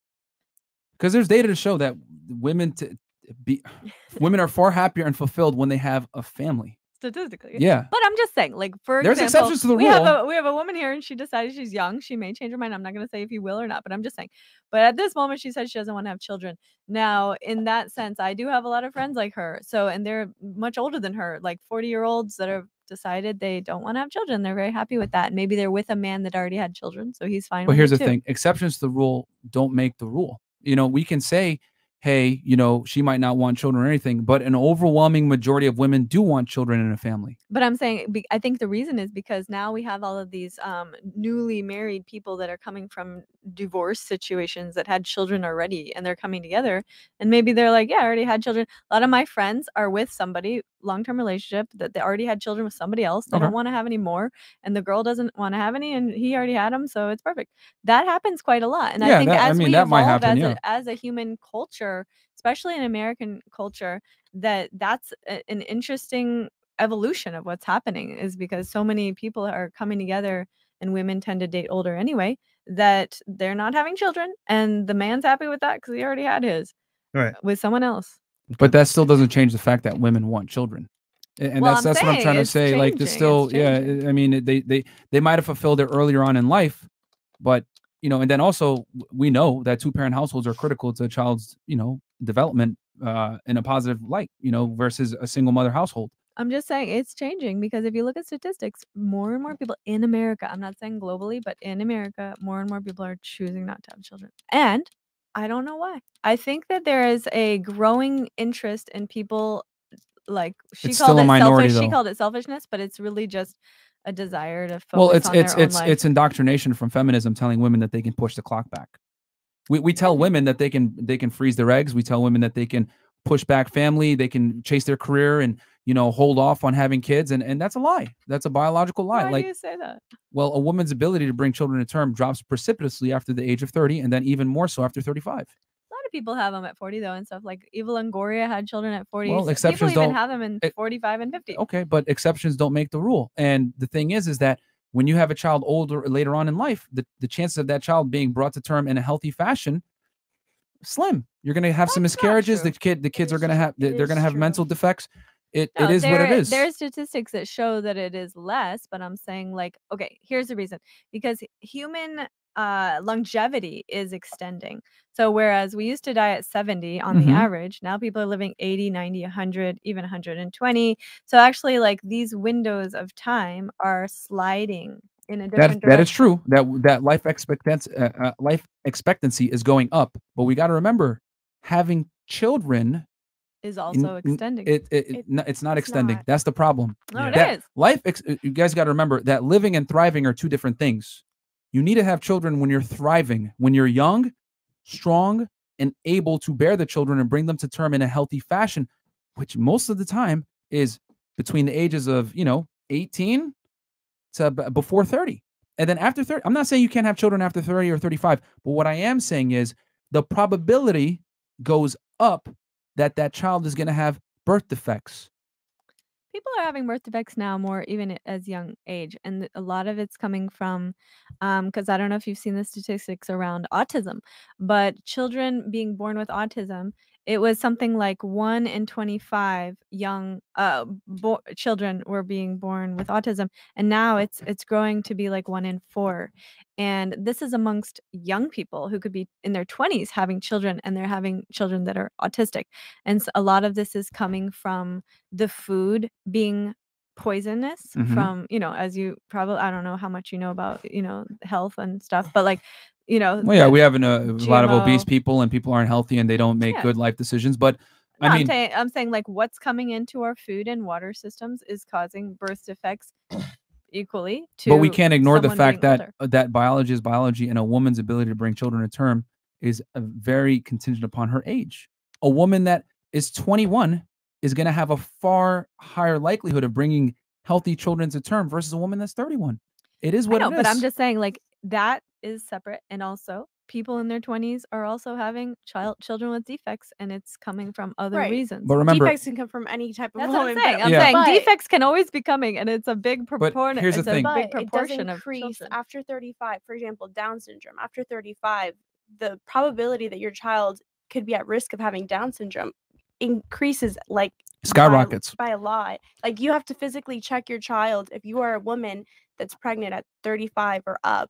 Because there's data to show that women to be women are far happier and fulfilled when they have a family. statistically. Yeah. But I'm just saying, like for There's example, exceptions to the we have a we have a woman here and she decided she's young. She may change her mind. I'm not gonna say if you will or not, but I'm just saying. But at this moment, she said she doesn't want to have children. Now, in that sense, I do have a lot of friends like her. So and they're much older than her, like 40 year olds that have decided they don't want to have children. They're very happy with that. And maybe they're with a man that already had children, so he's fine. But with here's the too. thing: exceptions to the rule don't make the rule. You know, we can say, "Hey, you know, she might not want children or anything," but an overwhelming majority of women do want children in a family. But I'm saying, I think the reason is because now we have all of these um, newly married people that are coming from divorce situations that had children already, and they're coming together, and maybe they're like, "Yeah, I already had children." A lot of my friends are with somebody, long-term relationship that they already had children with somebody else. They Okay. don't uh-huh. want to have any more, and the girl doesn't want to have any, and he already had them, so it's perfect. That happens quite a lot, and Yeah, I think that- I as mean, we that evolve happen, as yeah. a as a human culture, especially in American culture, that that's a- an interesting evolution of what's happening is because so many people are coming together and women tend to date older anyway that they're not having children and the man's happy with that because he already had his Right. with someone else But that still doesn't change the fact that women want children. And Well, that's I'm that's what I'm trying to say. Like, changing, it's it's still, yeah. I mean, they they they might have fulfilled it earlier on in life, but you know, and then also we know that two parent households are critical to a child's you know development uh, in a positive light. You know, versus a single mother household. I'm just saying it's changing because if you look at statistics, more and more people in America, I'm not saying globally, but in America, more and more people are choosing not to have children. And I don't know why. I think that there is a growing interest in people like she It's called it minority, selfish. She called it selfishness, but it's really just a desire to focus well it's on it's it's life. it's indoctrination from feminism telling women that they can push the clock back we, we tell women that they can they can freeze their eggs we tell women that they can push back family they can chase their career and you know hold off on having kids and and that's a lie that's a biological lie Why like do you say that? well a woman's ability to bring children to term drops precipitously after the age of 30 and then even more so after 35 A lot of people have them at 40 though and stuff. Like Eva Longoria had children at 40. Well, so exceptions people even don't- have them in it- 45 and 50. okay but exceptions don't make the rule and the thing is is that when you have a child older later on in life the, the chances of that child being brought to term in a healthy fashion slim you're going to have some miscarriages the kid the kids are going to have they're going to have mental defects it, No, it is what it there- is There are statistics that show that it is less, but I'm saying like, okay, here's the reason. Because human uh longevity is extending. So whereas we used to die at 70 on Mhm. the average, now people are living 80, 90, 100, even 120. So actually like these windows of time are sliding in a that different that is true that that life expectancy uh, uh, life expectancy is going up but we got to remember having children Is also extending. It, it, it- no, it's not extending. That's the problem. No, it That is. Life, ex- uh, you guys got to remember that living and thriving are two different things. You need to have children when you're thriving, when you're young, strong, and able to bear the children and bring them to term in a healthy fashion, which most of the time is between the ages of, you know, 18 to b- before 30. And then after 30, I'm not saying you can't have children after 30 or 35, but what I am saying is the probability goes up that that child is going to have birth defects. people are having birth defects now more even as young age and a lot of it's coming from um because i don't know if you've seen the statistics around autism but children being born with autism it was something like 1 in 25 young uh bo- children were being born with autism and now it's it's growing to be like 1 in 4 and this is amongst young people who could be in their 20s having children and they're having children that are autistic. And a lot of this is coming from the food being poisonous Mhm. from you know as you probably i don't know how much you know about you know health and stuff but like you know Well, yeah, we have an, uh, a lot of obese people and people aren't healthy and they don't make Yeah. good life decisions. But No, I I'm saying I'm saying like what's coming into our food and water systems is causing birth defects equally to but we can't ignore the fact that older. that biology is biology and a woman's ability to bring children to term is uh, very contingent upon her age. A woman that is 21 is going to have a far higher likelihood of bringing healthy children to term versus a woman that's 31. It is I what know, it is. but I'm just saying like that is separate and also people in their 20s are also having child children with defects and it's coming from other Right. reasons. But remember- defects can come from any type of That's what I'm saying. I'm Yeah. saying but defects can always be coming and it's a big proportion here's the it's a thing. big but it does proportion of increase children. after 35 for example down syndrome after 35 the probability that your child could be at risk of having down syndrome increases like by- Skyrockets. by, a lot like you have to physically check your child if you are a woman that's pregnant at 35 or up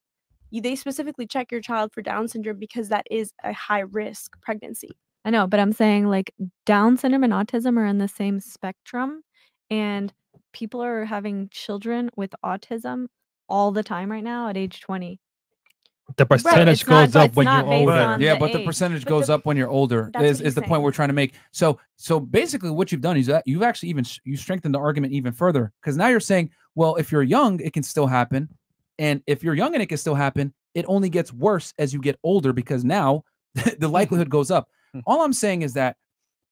you, they specifically check your child for down syndrome because that is a high risk pregnancy I know, but I'm saying like Down syndrome and autism are in the same spectrum, and people are having children with autism all the time right now at age 20. The percentage it's not- goes up when you're older. yeah, the but the percentage But goes the- up when you're older. That's Is the he's point we're trying to make? So so basically, what you've done is that you've actually even you strengthened the argument even further because now you're saying, well, if you're young, it can still happen, and if you're young and it can still happen, it only gets worse as you get older because now the likelihood goes up. All I'm saying is that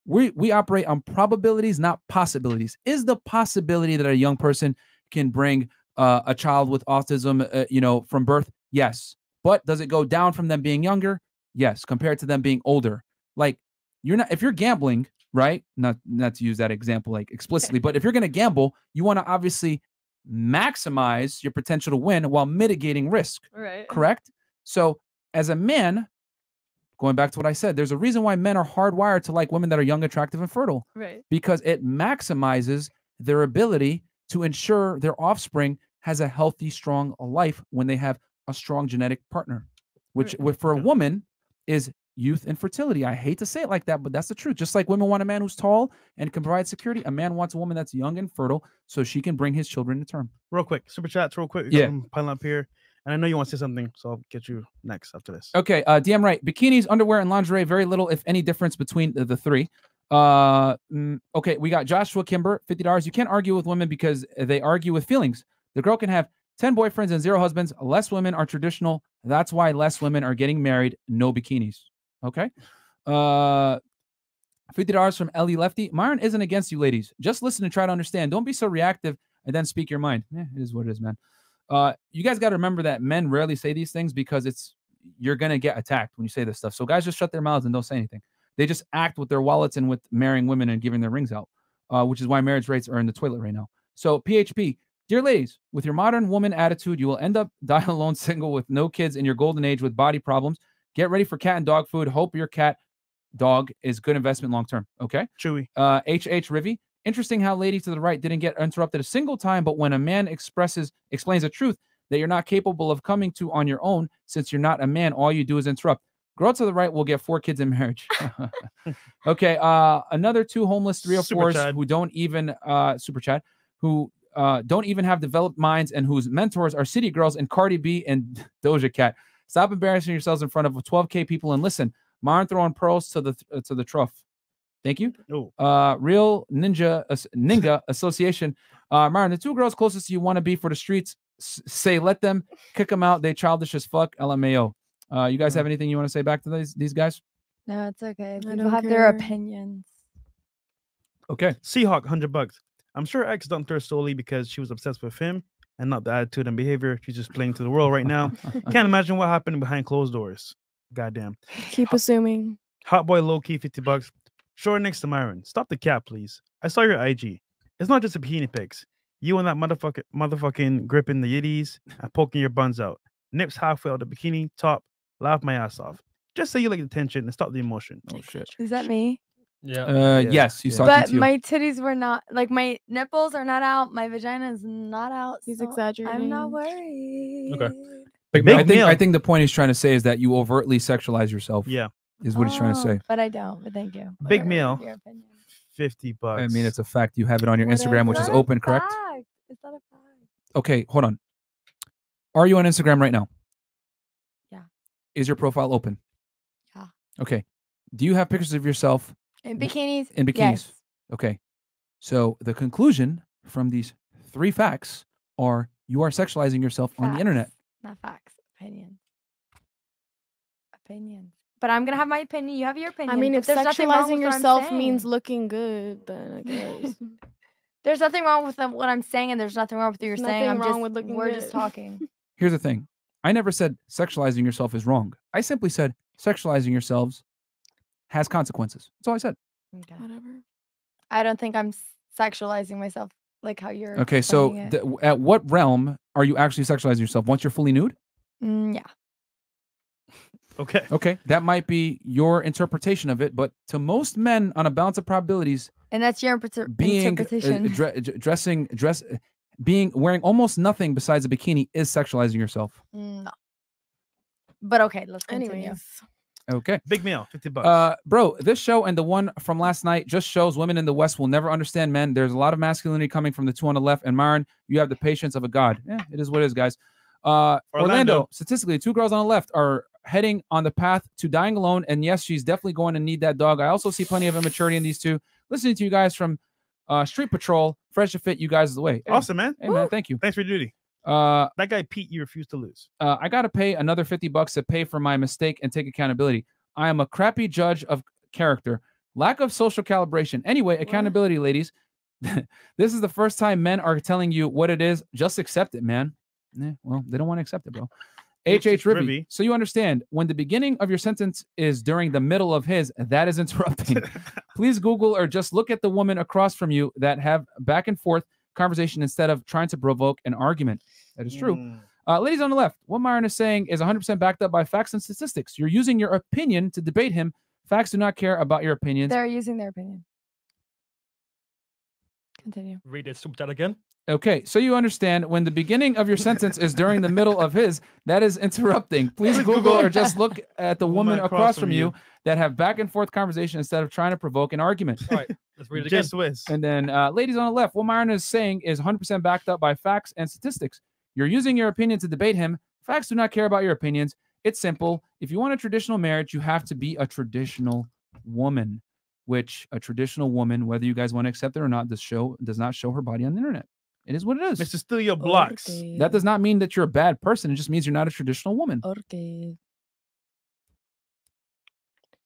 we we operate on probabilities, not possibilities. Is the possibility that a young person can bring uh, a child with autism, uh, you know, from birth? Yes. But does it go down from them being younger? Yes, compared to them being older. Like you're not if you're gambling, right? Not not to use that example like explicitly, but if you're going to gamble, you want to obviously maximize your potential to win while mitigating risk Right. correct? So, as a man, going back to what I said, there's a reason why men are hardwired to like women that are young, attractive, and fertile Right. because it maximizes their ability to ensure their offspring has a healthy, strong life when they have a strong genetic partner, which wi- for a woman is youth and fertility. I hate to say it like that, but that's the truth. Just like women want a man who's tall and can provide security, a man wants a woman that's young and fertile so she can bring his children to term. Real quick, super chats, real quick. Yeah. them piling up here. And I know you want to say something, so I'll get you next after this. Okay, uh, DM right. Bikinis, underwear, and lingerie. Very little, if any, difference between the, the three. Uh, mm, okay, we got Joshua Kimber, fifty dollars. You can't argue with women because they argue with feelings. The girl can have ten boyfriends and zero husbands. Less women are traditional. That's why less women are getting married. No bikinis. Okay. Uh, fifty dollars from Ellie Lefty. Myron isn't against you, ladies. Just listen and try to understand. Don't be so reactive and then speak your mind. Eh, it is what it is, man. Uh, you guys got to remember that men rarely say these things because it's you're gonna get attacked when you say this stuff. So guys, just shut their mouths and don't say anything. They just act with their wallets and with marrying women and giving their rings out, uh, which is why marriage rates are in the toilet right now. So PHP, dear ladies, with your modern woman attitude, you will end up dying alone, single, with no kids in your golden age with body problems. Get ready for cat and dog food. Hope your cat dog is good investment long term. Okay. Chewy. Uh, HH Rivy. Interesting how lady to the right didn't get interrupted a single time, but when a man expresses explains the truth that you're not capable of coming to on your own, since you're not a man, all you do is interrupt. Girl to the right will get four kids in marriage. okay. Uh, another two homeless three 304s Chad. who don't even uh super chat who uh don't even have developed minds and whose mentors are city girls and Cardi B and Doja Cat. Stop embarrassing yourselves in front of 12k people and listen. Myron throwing pearls to the uh, to the trough. Thank you. Oh. Uh, Real Ninja As- Ninja Association. Uh, Myron, the two girls closest to you want to be for the streets. S- say let them kick them out. They childish as fuck. LMAO. Uh, you guys have anything you want to say back to these these guys? No, it's okay. People don't have their care. opinions. Okay. Seahawk, hundred bucks. I'm sure X dumped her solely because she was obsessed with him and not the attitude and behavior she's displaying to the world right now. Can't imagine what happened behind closed doors. Goddamn. Keep assuming. Hot boy low key, 50 bucks. Short next to Myron. Stop the cap, please. I saw your IG. It's not just a bikini pics. You and that motherfucking motherfucking gripping the yiddies and poking your buns out. Nips halfway out the bikini top. Laugh my ass off. Just say you like the tension and stop the emotion. Oh shit. Is that me? Yeah. Uh, yes, he's saw. But to you. my titties were not like my nipples are not out. My vagina is not out. He's so I'm not worried. Okay. Big Big I think I think the point he's trying to say is that you overtly sexualize yourself. Yeah. Is what he's trying to Oh, say. But I don't. But thank you. Big Whatever, meal. your opinion. 50 bucks. I mean, it's a fact. You have it on your But Instagram, which is not a open, correct? fact. It's not a fact. Okay, hold on. Are you on Instagram right now? Yeah. Is your profile open? Yeah. Okay. Do you have pictures of yourself In bikinis. in bikinis? Yes. Okay. So the conclusion from these three facts are you are sexualizing yourself on the internet. Not facts. Opinions. Opinions. But I'm gonna have my opinion. You have your opinion. I mean, but if there's nothing wrong sexualizing with what I'm yourself means looking good, then I guess. There's nothing wrong with uh, what I'm saying, and there's nothing wrong with what you're saying. Nothing I'm wrong just with looking we're just talking. Here's the thing. I never said sexualizing yourself is wrong. I simply said sexualizing yourselves has consequences. That's all I said. Okay. Whatever. I don't think I'm sexualizing myself like how you're. Okay, so it. th- at what realm are you actually sexualizing yourself? Once you're fully nude? Mm, yeah. Okay. Okay, that might be your interpretation of it, but to most men on a balance of probabilities, And that's your interpre- being uh, interpretation. dre- dressing dress uh, being wearing almost nothing besides a bikini is sexualizing yourself. Mm, no. But okay, let's continue. Anyways, Okay. Big meal, 50 bucks. Uh, bro, this show and the one from last night just shows women in the West will never understand men. There's a lot of masculinity coming from the two on the left. And Myron, you have the patience of a god. Yeah, it is what it is, guys. Uh, Orlando, Orlando. statistically, two girls on the left are heading on the path to dying alone. And yes, she's definitely going to need that dog. I also see plenty of immaturity in these two. Listening to you guys from uh, Street Patrol, fresh to fit you guys is the way. Hey, awesome, man. Hey, man, thank you. Thanks for your duty. Uh, That guy Pete, you refuse to lose. uh, I got to pay another 50 bucks to pay for my mistake and take accountability. I am a crappy judge of character. Lack of social calibration. Anyway, accountability, ladies. this is the first time men are telling you what it is. Just accept it, man. Yeah, well, they don't want to accept it, bro. H- HH H. Ribby. Ribby. So you understand when the beginning of your sentence is during the middle of his, that is interrupting. Please Google or just look at the woman across from you that have back and forth conversation instead of trying to provoke an argument. That is true. Mm. Uh, ladies on the left, what Myron is saying is 100% backed up by facts and statistics. You're using your opinion to debate him. Facts do not care about your opinions. They're using their opinion. Continue. Read it super chat again. Okay, so you understand when the beginning of your sentence is during the middle of his, that is interrupting. Please Google or just look at the woman across from you that have back and forth conversation instead of trying to provoke an argument. All right, let's read it again. Just whiz. And then, uh, ladies on the left, what Myron is saying is 100% backed up by facts and statistics. You're using your opinion to debate him. Facts do not care about your opinions. It's simple. If you want a traditional marriage, you have to be a traditional woman, which a traditional woman, whether you guys want to accept it or not, this show does not show her body on the internet. It is what it is. Mr. Steal Your Blocks. That does not mean that you're a bad person. It just means you're not a traditional woman. Okay.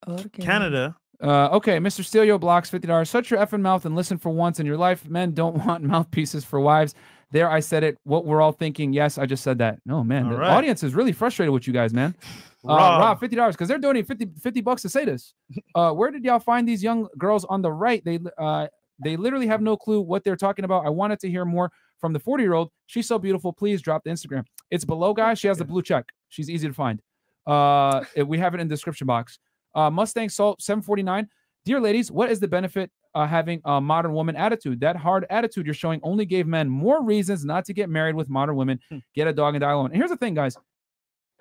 Okay. Canada. Uh, okay, Mr. Steelio blocks fifty dollars. Shut your effing mouth and listen for once in your life. Men don't want mouthpieces for wives. There, I said it. What we're all thinking. Yes, I just said that. No, man, All the right. audience is really frustrated with you guys, man. Uh, Rob. Rob, fifty dollars because they're donating 50, 50 bucks to say this. Uh, where did y'all find these young girls on the right? They uh, they literally have no clue what they're talking about. I wanted to hear more from the forty year old. She's so beautiful. Please drop the Instagram. It's below, guys. She has the blue check. She's easy to find. Uh, we have it in the description box. Uh, Mustang Salt 749. Dear ladies, what is the benefit uh, having a modern woman attitude? That hard attitude you're showing only gave men more reasons not to get married with modern women. Get a dog and die alone. And here's the thing, guys.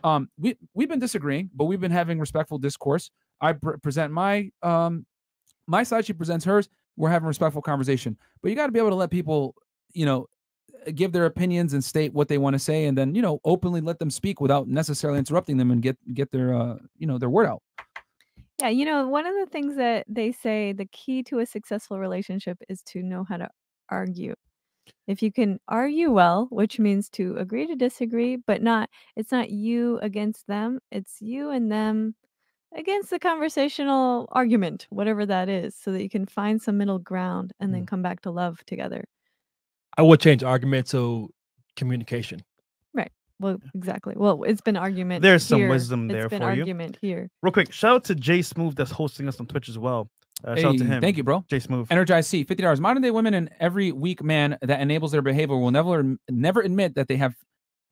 Um, we we've been disagreeing, but we've been having respectful discourse. I pr- present my um my side, she presents hers. We're having respectful conversation. But you got to be able to let people, you know, give their opinions and state what they want to say, and then you know openly let them speak without necessarily interrupting them and get get their uh you know their word out. Yeah, you know, one of the things that they say the key to a successful relationship is to know how to argue. If you can argue well, which means to agree to disagree, but not, it's not you against them, it's you and them against the conversational argument, whatever that is, so that you can find some middle ground and then mm. come back to love together. I would change argument to communication. Right. Well, exactly. Well, it's been argument. There's some here, wisdom there It's been for you. argument here. Real quick, shout out to Jay Smooth that's hosting us on Twitch as well. Uh, shout out to him. Thank you, bro. Jay Smooth. Energize C, fifty dollars. Modern day women and every weak man that enables their behavior will never never admit that they have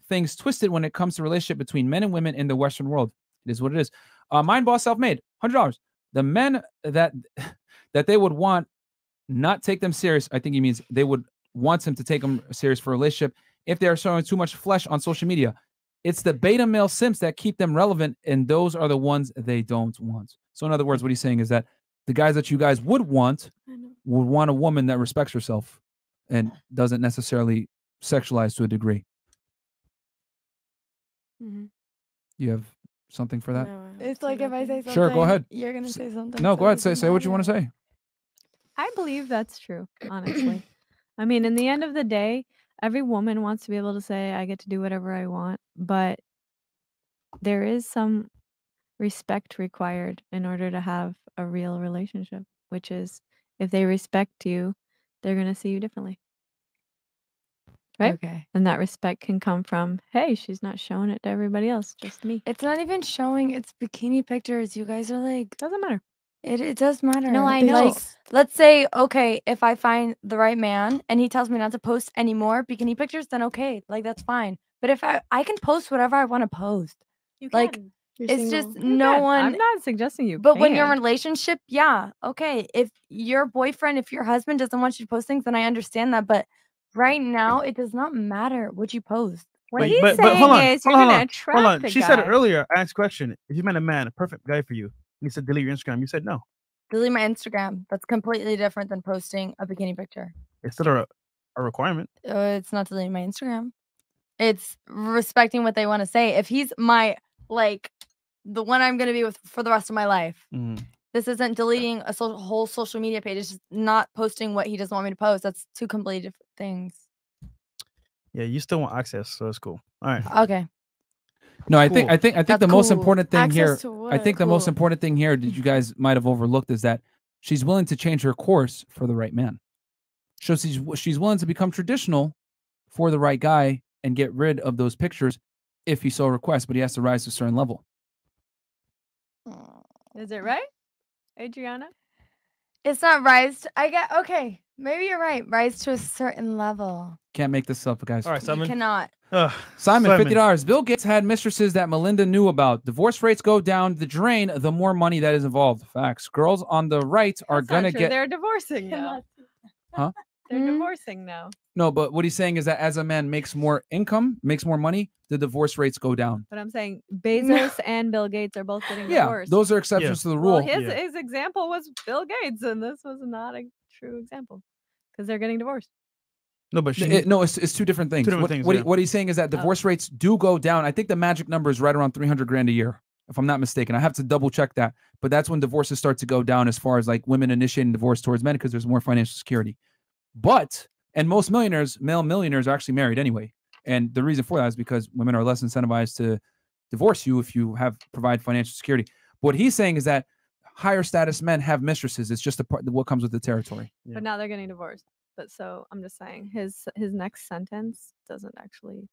things twisted when it comes to relationship between men and women in the Western world. It is what it is. Uh, Mind Boss Self Made, hundred dollars. The men that that they would want not take them serious. I think he means they would want him to take them serious for a relationship if they are showing too much flesh on social media. It's the beta male simps that keep them relevant, and those are the ones they don't want. So, in other words, what he's saying is that the guys that you guys would want would want a woman that respects herself and doesn't necessarily sexualize to a degree. Mm-hmm. You have something for that? It's like if I say something. Sure, go ahead. You're gonna say something. No, so go ahead. Say say what you want to say. I believe that's true, honestly. I mean, in the end of the day, every woman wants to be able to say, I get to do whatever I want, but there is some respect required in order to have a real relationship, which is if they respect you, they're going to see you differently. Right? Okay. And that respect can come from, hey, she's not showing it to everybody else, just me. It's not even showing. It's bikini pictures. You guys are like. Doesn't matter. It it does matter. No, I Like, know. let's say okay, if I find the right man and he tells me not to post any more bikini pictures, then okay, like that's fine. But if I I can post whatever I want to post, like You're it's just single. You no can. one. I'm not suggesting you. But when you're in a relationship, yeah, okay. If your boyfriend, if your husband doesn't want you to post things, then I understand that. But right now, it does not matter what you post. What But- he's but, saying but hold on, is you're on, gonna hold on, attract hold on. the She said it earlier. I asked a question. If you met a man, a perfect guy for you, he said delete your Instagram, you said no. Delete my Instagram. That's completely different than posting a bikini picture. It's still a, a requirement. Uh, it's not deleting my Instagram. It's respecting what they want to say. If he's my like the one I'm gonna be with for the rest of my life, Mhm. this isn't deleting a social, whole social media page. It's just not posting what he doesn't want me to post. That's two completely different things. Yeah, you still want access, so it's cool. All right. Okay. No, I think I think I think That's the most important thing here Access to I think what? the most important thing here that you guys might have overlooked is that she's willing to change her course for the right man. So she's she's willing to become traditional for the right guy and get rid of those pictures if he so requests, but he has to rise to a certain level. Is it right, Adriana? It's not rise. To, I get okay. Maybe you're right. Rise to a certain level. Can't make this up, guys. All right, You cannot. Ugh, Simon, fifty dollars. Bill Gates had mistresses that Melinda knew about. Divorce rates go down the drain the more money that is involved. Facts. Girls on the right are That's gonna get They're divorcing now. Huh? They're Hmm? divorcing now. No, but what he's saying is that as a man makes more income, makes more money, the divorce rates go down. But I'm saying Bezos and Bill Gates are both getting Yeah, divorced. those are exceptions to the rule. Well, his his example was Bill Gates, and this was not a true example because they're getting divorced. No, but she, it- no, it's, it's two different things. Two different what, things, what, he- yeah. what he's saying is that divorce oh. rates do go down. I think the magic number is right around 300 grand a year, if I'm not mistaken. I have to double check that. But that's when divorces start to go down as far as like women initiating divorce towards men because there's more financial security. But, and most millionaires, male millionaires are actually married anyway. And the reason for that is because women are less incentivized to divorce you if you have provide financial security. But what he's saying is that higher status men have mistresses. It's just a part what comes with the territory. But now they're getting divorced. But so I'm just saying his his next sentence doesn't actually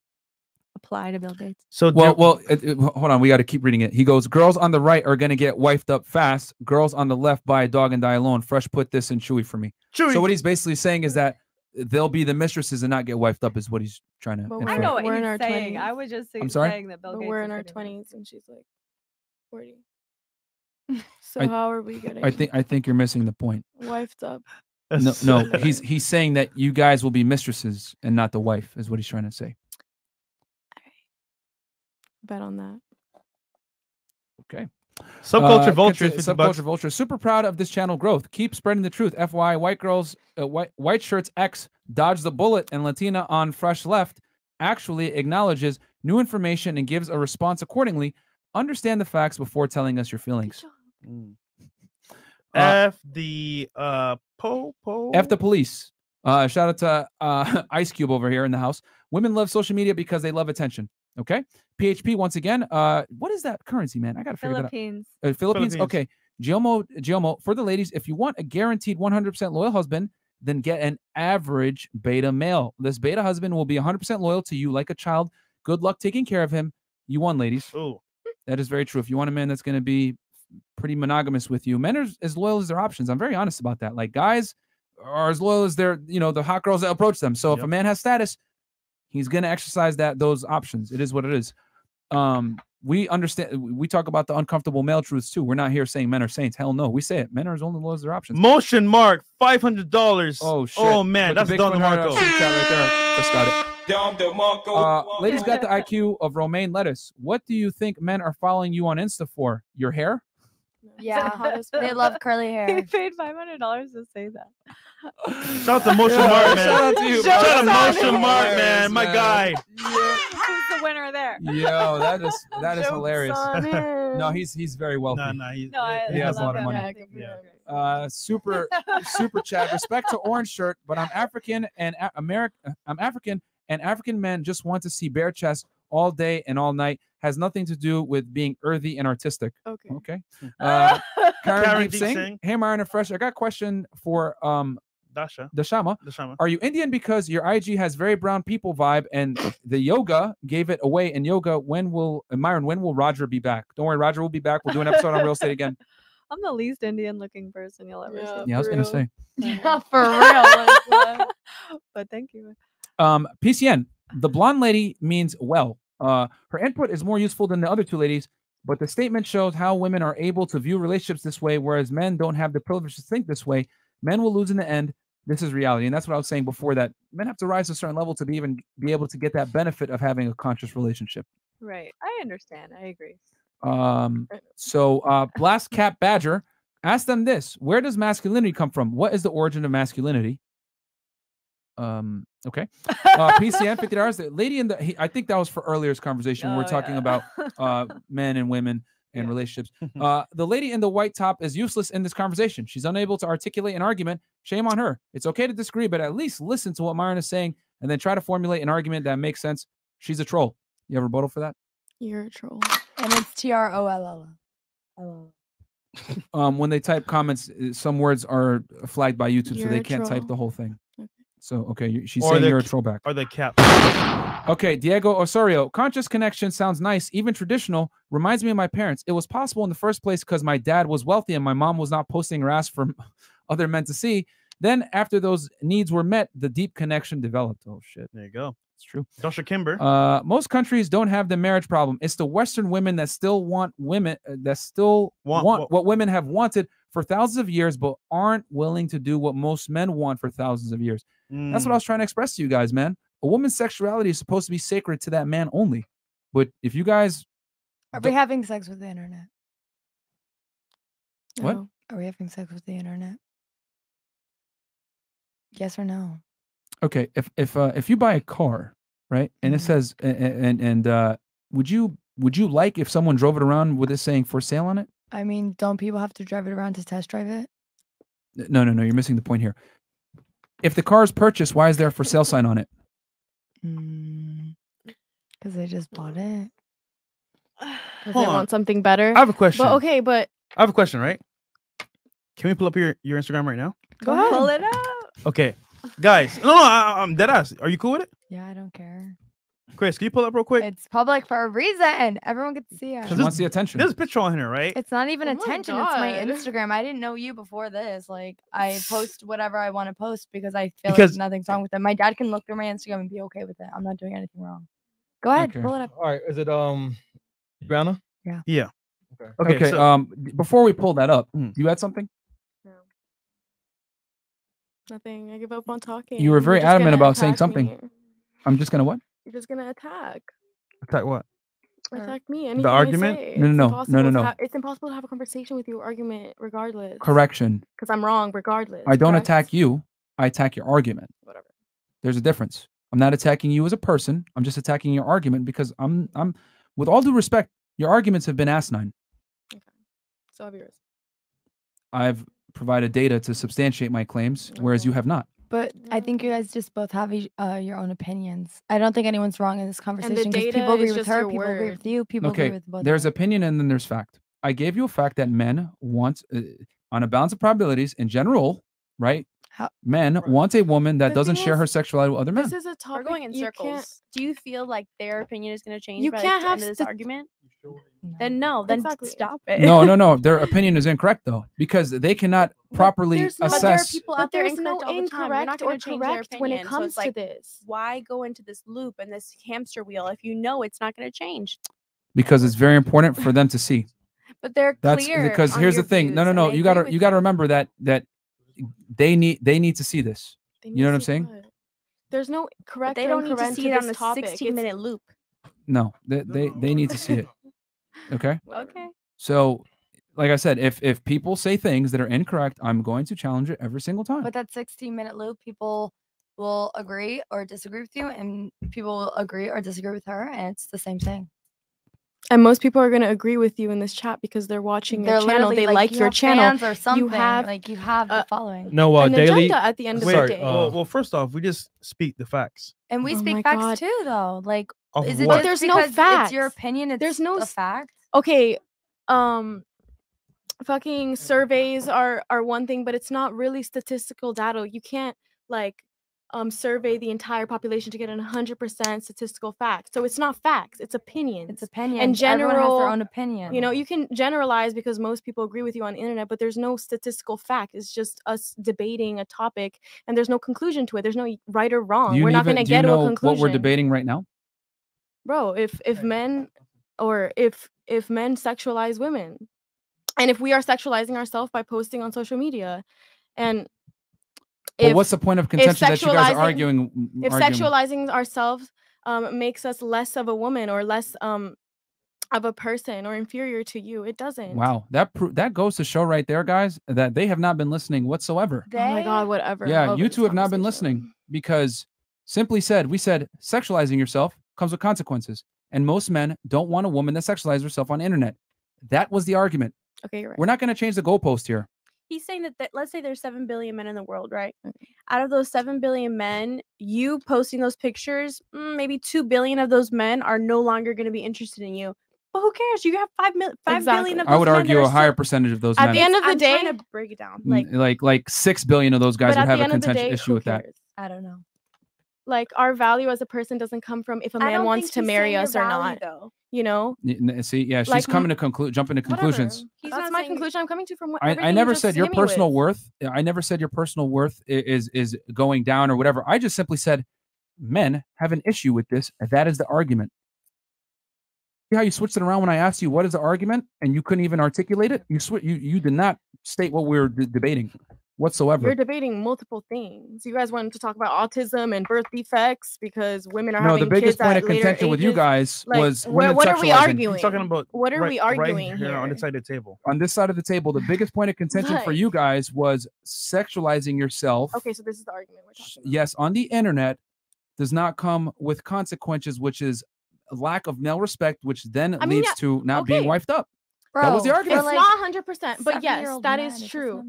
apply to Bill Gates. So well, well, it- it- hold on, we got to keep reading it. He goes, "Girls on the right are gonna get wifed up fast. Girls on the left buy a dog and die alone." Fresh put this in Chewy for me. Chewy. So what he's basically saying is that they'll be the mistresses and not get wifed up. Is what he's trying to. But infer. I know what We're in our saying. 20s. I was just I'm sorry? saying that Bill But Gates we're in our twenties and she's like forty. So I- how are we getting I think I think you're missing the point. wifed up? No, no, he's he's saying that you guys will be mistresses and not the wife. Is what he's trying to say. Bet on that. Okay. Subculture Uh, Vulture, conti- 50 bucks. Subculture Vulture. Super proud of this channel growth. Keep spreading the truth. FY, white girls, uh, white white shirts X dodge the bullet, and Latina on fresh left actually acknowledges new information and gives a response accordingly. Understand the facts before telling us your feelings. Uh, F the uh po po. F the police. Uh, shout out to uh, Ice Cube over here in the house. Women love social media because they love attention. Okay. PHP once again. Uh, what is that currency, man? I gotta figure Philippines. that out. Uh, Philippines. Philippines. Okay. Giomo, Giomo. For the ladies, if you want a guaranteed 100% loyal husband, then get an average beta male. This beta husband will be 100% loyal to you like a child. Good luck taking care of him. You won, ladies. Oh, That is very true. If you want a man that's going to be pretty monogamous with you, men are as loyal as their options. I'm very honest about that. Like guys are as loyal as their, you know, the hot girls that approach them. So if a man has status, he's going to exercise that those options. It is what it is. Um, we understand. We talk about the uncomfortable male truths too. We're not here saying men are saints. Hell no. We say it. Men are as only loyal as their options. Motion Mark, five hundred dollars. Oh shit! Oh man, Put that's big Don foot DeMarco. up, right there. Just got it. Uh, ladies got the IQ of romaine lettuce. What do you think men are following you on Insta for? Your hair? Yeah, they love curly hair. He paid five hundred dollars to say that. Shout out to Motion Yeah, Mark, man. shout out to you, Shout out to Shout Motion out. Mark, man. My Man. guy. Who's the winner there? Yo, that is that is Joke's hilarious. on him. no, he's he's very wealthy. No, no, he, No, I, He I has a love lot of him. money. I think Yeah. great. Uh, super super chat. Respect to orange shirt, but I'm African and a- American. I'm African and African men just want to see bare chest all day and all night. Has nothing to do with being earthy and artistic. Okay. Okay. Uh, Karen, Karen Deep Deep Singh. Singh. Hey, Myron and Fresh. I got a question for um Dasha. Dashama. Dashama. Are you Indian because your IG has very brown people vibe and the yoga gave it away? And yoga, when will uh, Myron? When will Roger be back? Don't worry, Roger will be back. We'll do an episode on real estate again. I'm the least Indian looking person you'll ever Yeah. see. Yeah, I was For gonna say. Yeah, for real. but thank you. Um, PCN. The blonde lady means well. Uh, her input is more useful than the other two ladies, but the statement shows how women are able to view relationships this way, whereas men don't have the privilege to think this way. Men will lose in the end. This is reality, and that's what I was saying before. That men have to rise to a certain level to be even be able to get that benefit of having a conscious relationship. Right. I understand. I agree. Um, so uh, Blast Cap Badger, ask them this: Where does masculinity come from? What is the origin of masculinity? Um, okay. Uh, PCN fifty dollars. The lady in the, he, I think that was for earlier's conversation. Oh, we're talking yeah. about uh, men and women and relationships. Uh, the lady in the white top is useless in this conversation. She's unable to articulate an argument. Shame on her. It's okay to disagree, but at least listen to what Myron is saying and then try to formulate an argument that makes sense. She's a troll. You have a rebuttal for that? You're a troll. And it's T R O L L. um, when they type comments, uh, some words are flagged by YouTube, so You're they can't type the whole thing. So okay, she's Or saying you're a trollback. Or the cap. Okay, Diego Osorio, conscious connection sounds nice, even traditional. Reminds me of my parents. It was possible in the first place because my dad was wealthy and my mom was not posting her ass for other men to see. Then, after those needs were met, the deep connection developed. Oh shit, There you go. it's true. Joshua Kimber. Uh, most countries don't have the marriage problem. It's the Western women that still want women uh, that still Want want, what women have wanted for thousands of years, but aren't willing to do what most men want for thousands of years. That's what I Mm. was trying to express to you guys, man. A woman's sexuality is supposed to be sacred to that man only. But if you guys Are we having sex with the internet? What? Are we having sex with the internet? Yes or no? okay, if if uh, if you buy a car, right, and it Mhm. says a- a- and and uh, would you would you like if someone drove it around with it saying for sale on it? I mean, don't people have to drive it around to test drive it? No, no, no. You're missing the point here. If the car is purchased, why is there a for sale sign on it? Mm, because they just bought it. Because they on. want something better. I have a question. But okay, but I have a question, right? Can we pull up your, your Instagram right now? go ahead. Pull it up. Okay. Guys, no, no, I, I'm dead ass. Are you cool with it? Yeah, I don't care. Chris, can you pull up real quick? It's public for a reason. Everyone gets to see it. She wants the attention. There's a picture on here, right? It's not even Oh my attention. It's my Instagram. I didn't know you before this. Like I post whatever I want to post because I feel Because- like nothing's wrong with it. My dad can look through my Instagram and be okay with it. I'm not doing anything wrong. Go ahead, Okay. pull it up. All right, is it um, Brianna? Yeah. Yeah. Okay. Okay. Okay. so- um, before we pull that up, Mm. you had something. No. Nothing. I give up on talking. You were very just adamant about saying something. me. I'm just gonna what? You're just gonna attack. Attack what? Attack me. Anything argument? I say. No, no, no, no, no, no. ha- it's impossible to have a conversation with you argument regardless. Correction. Because I'm wrong regardless. I don't correct? attack you. I attack your argument. Whatever. There's a difference. I'm not attacking you as a person. I'm just attacking your argument because I'm I'm with all due respect, your arguments have been asinine. Okay. So have yours. I've provided data to substantiate my claims, whereas you have not. But I think you guys just both have each- uh, your own opinions. I don't think anyone's wrong in this conversation because data people agree is with just her, your people agree with you, people okay, agree with both. of there's opinion and then there's fact. I gave you a fact that men want, uh, on a balance of probabilities in general, right? How- Men want a woman that The doesn't thing share her sexuality with other men. This is a topic We're going in circles. Do you feel like their opinion is going to change You by can't the have end of this st- argument? Then no, then Exactly. stop it. no, no, no. Their opinion is incorrect though, because they cannot properly there's no- But there are assess. people But out there there's no incorrect all the time. You're not going or to change their correct when it opinion. so comes it's to like, this. Why go into this loop and this hamster wheel if you know it's not going to change? because it's very important for them to see. But they're That's clear. because here's the thing. No, no, no. You gotta you gotta remember that that they need they need to see this. You know what I'm saying? what? There's no But correct they or don't need to see it on this a topic. 16 minute loop. No, they they, they need to see it. Okay. Okay. So, like I said, if if people say things that are incorrect, I'm going to challenge it every single time. But that 16 minute loop, people will agree or disagree with you, and people will agree or disagree with her, and it's the same thing. And most people are going to agree with you in this chat because they're watching your They're channel. They like, you your channel. fans or something. You have like you have the following. No, uh, an daily. agenda at the end of the Sorry, day. uh, well, well, first off, we just speak the facts. And we Oh speak facts God. too, though. Like, Of is it what? There's no because It's your opinion. It's There's no a s- fact. okay um fucking surveys are are one thing but it's not really statistical data you can't like um survey the entire population to get an 100% statistical fact so it's not facts it's opinions It's opinion. and Everyone has general their own opinion. you know you can generalize because most people agree with you on the internet but there's no statistical fact it's just us debating a topic and there's no conclusion to it there's no right or wrong you we're not going to do you get to know a conclusion what we're debating right now? Bro if if men or if if men sexualize women and if we are sexualizing ourselves by posting on social media and Well, what's the point of contention that you guys are arguing? if arguing? sexualizing ourselves um makes us less of a woman or less um of a person or inferior to you it doesn't Wow, that pro- that goes to show right there, guys, that they have not been listening whatsoever. oh my god whatever Yeah, you this two have not been listening because simply said, we said sexualizing yourself comes with consequences, and most men don't want a woman that sexualizes herself on the internet. That was the argument. okay you're right We're not going to change the goalpost here. He's saying that, that let's say there's 7 billion men in the world, right? Out of those 7 billion men, you posting those pictures, mm, maybe 2 billion of those men are no longer going to be interested in you. But who cares? You have 5 mil- five billion Exactly. of I would men argue are a higher still- percentage of those At men. the end of the I'm day- trying to break it down. Like like like six billion of those guys would have a end contentious issue who with that. I don't know. Like our value as a person doesn't come from if a man wants to marry us or value, not though. you know Y- n- See, yeah, she's Like, coming to conclude, jumping to conclusions. He's That's my saying- conclusion. I'm coming to from what I, I everything you never said your personal with. worth. I never said your personal worth is is going down or whatever. I just simply said men have an issue with this. That is the argument. See how you switched it around when I asked you what is the argument and you couldn't even articulate it? You sw- you you did not state what we were d- debating whatsoever. You're debating multiple things. You guys wanted to talk about autism and birth defects because women are no, having the biggest kids point of later contention with you guys Like, was where- women what are we arguing? He's talking about What are we right- right arguing here on this side of the table. on this side of the table, the biggest point of contention for you guys was sexualizing yourself. Okay, so this is the argument we're talking Yes, on the internet does not come with consequences, which is lack of male respect, which then I mean, leads yeah, to not being okay. wifed up. that was the argument. It's not hundred percent, but yes, seven-year-old that man, is it does true.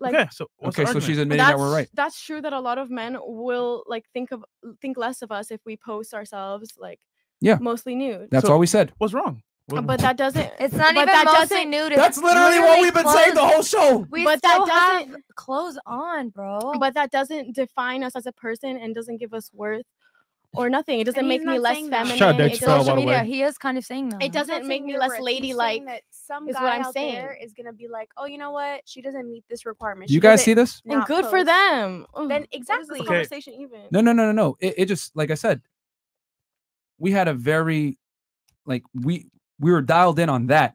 Not Like, okay, so what's the Okay, so she's admitting that we're that's- right. That's true that a lot of men will like think of think less of us if we post ourselves like Yeah. mostly nude. That's So- all we said. What's wrong? Uh, But that doesn't. It's not but even that mostly doesn't- nude. That's it's literally what we've been saying the whole show. We But still that doesn't- clothes on, bro. But that doesn't define us as a person and doesn't give us worth or nothing. It doesn't make he's me less feminine. Shout out Dave it Chappelle, doesn't- by social media, way. he is kind of saying that. It doesn't make me less ladylike. some is guy what I'm out saying. is gonna be like, oh, you know what? She doesn't meet this requirement. You guys see this? And not good for them. Ugh, Then what is this exactly. Okay. conversation even. No, no, no, no, no. It, it just like I said, we had a very like we we were dialed in on that.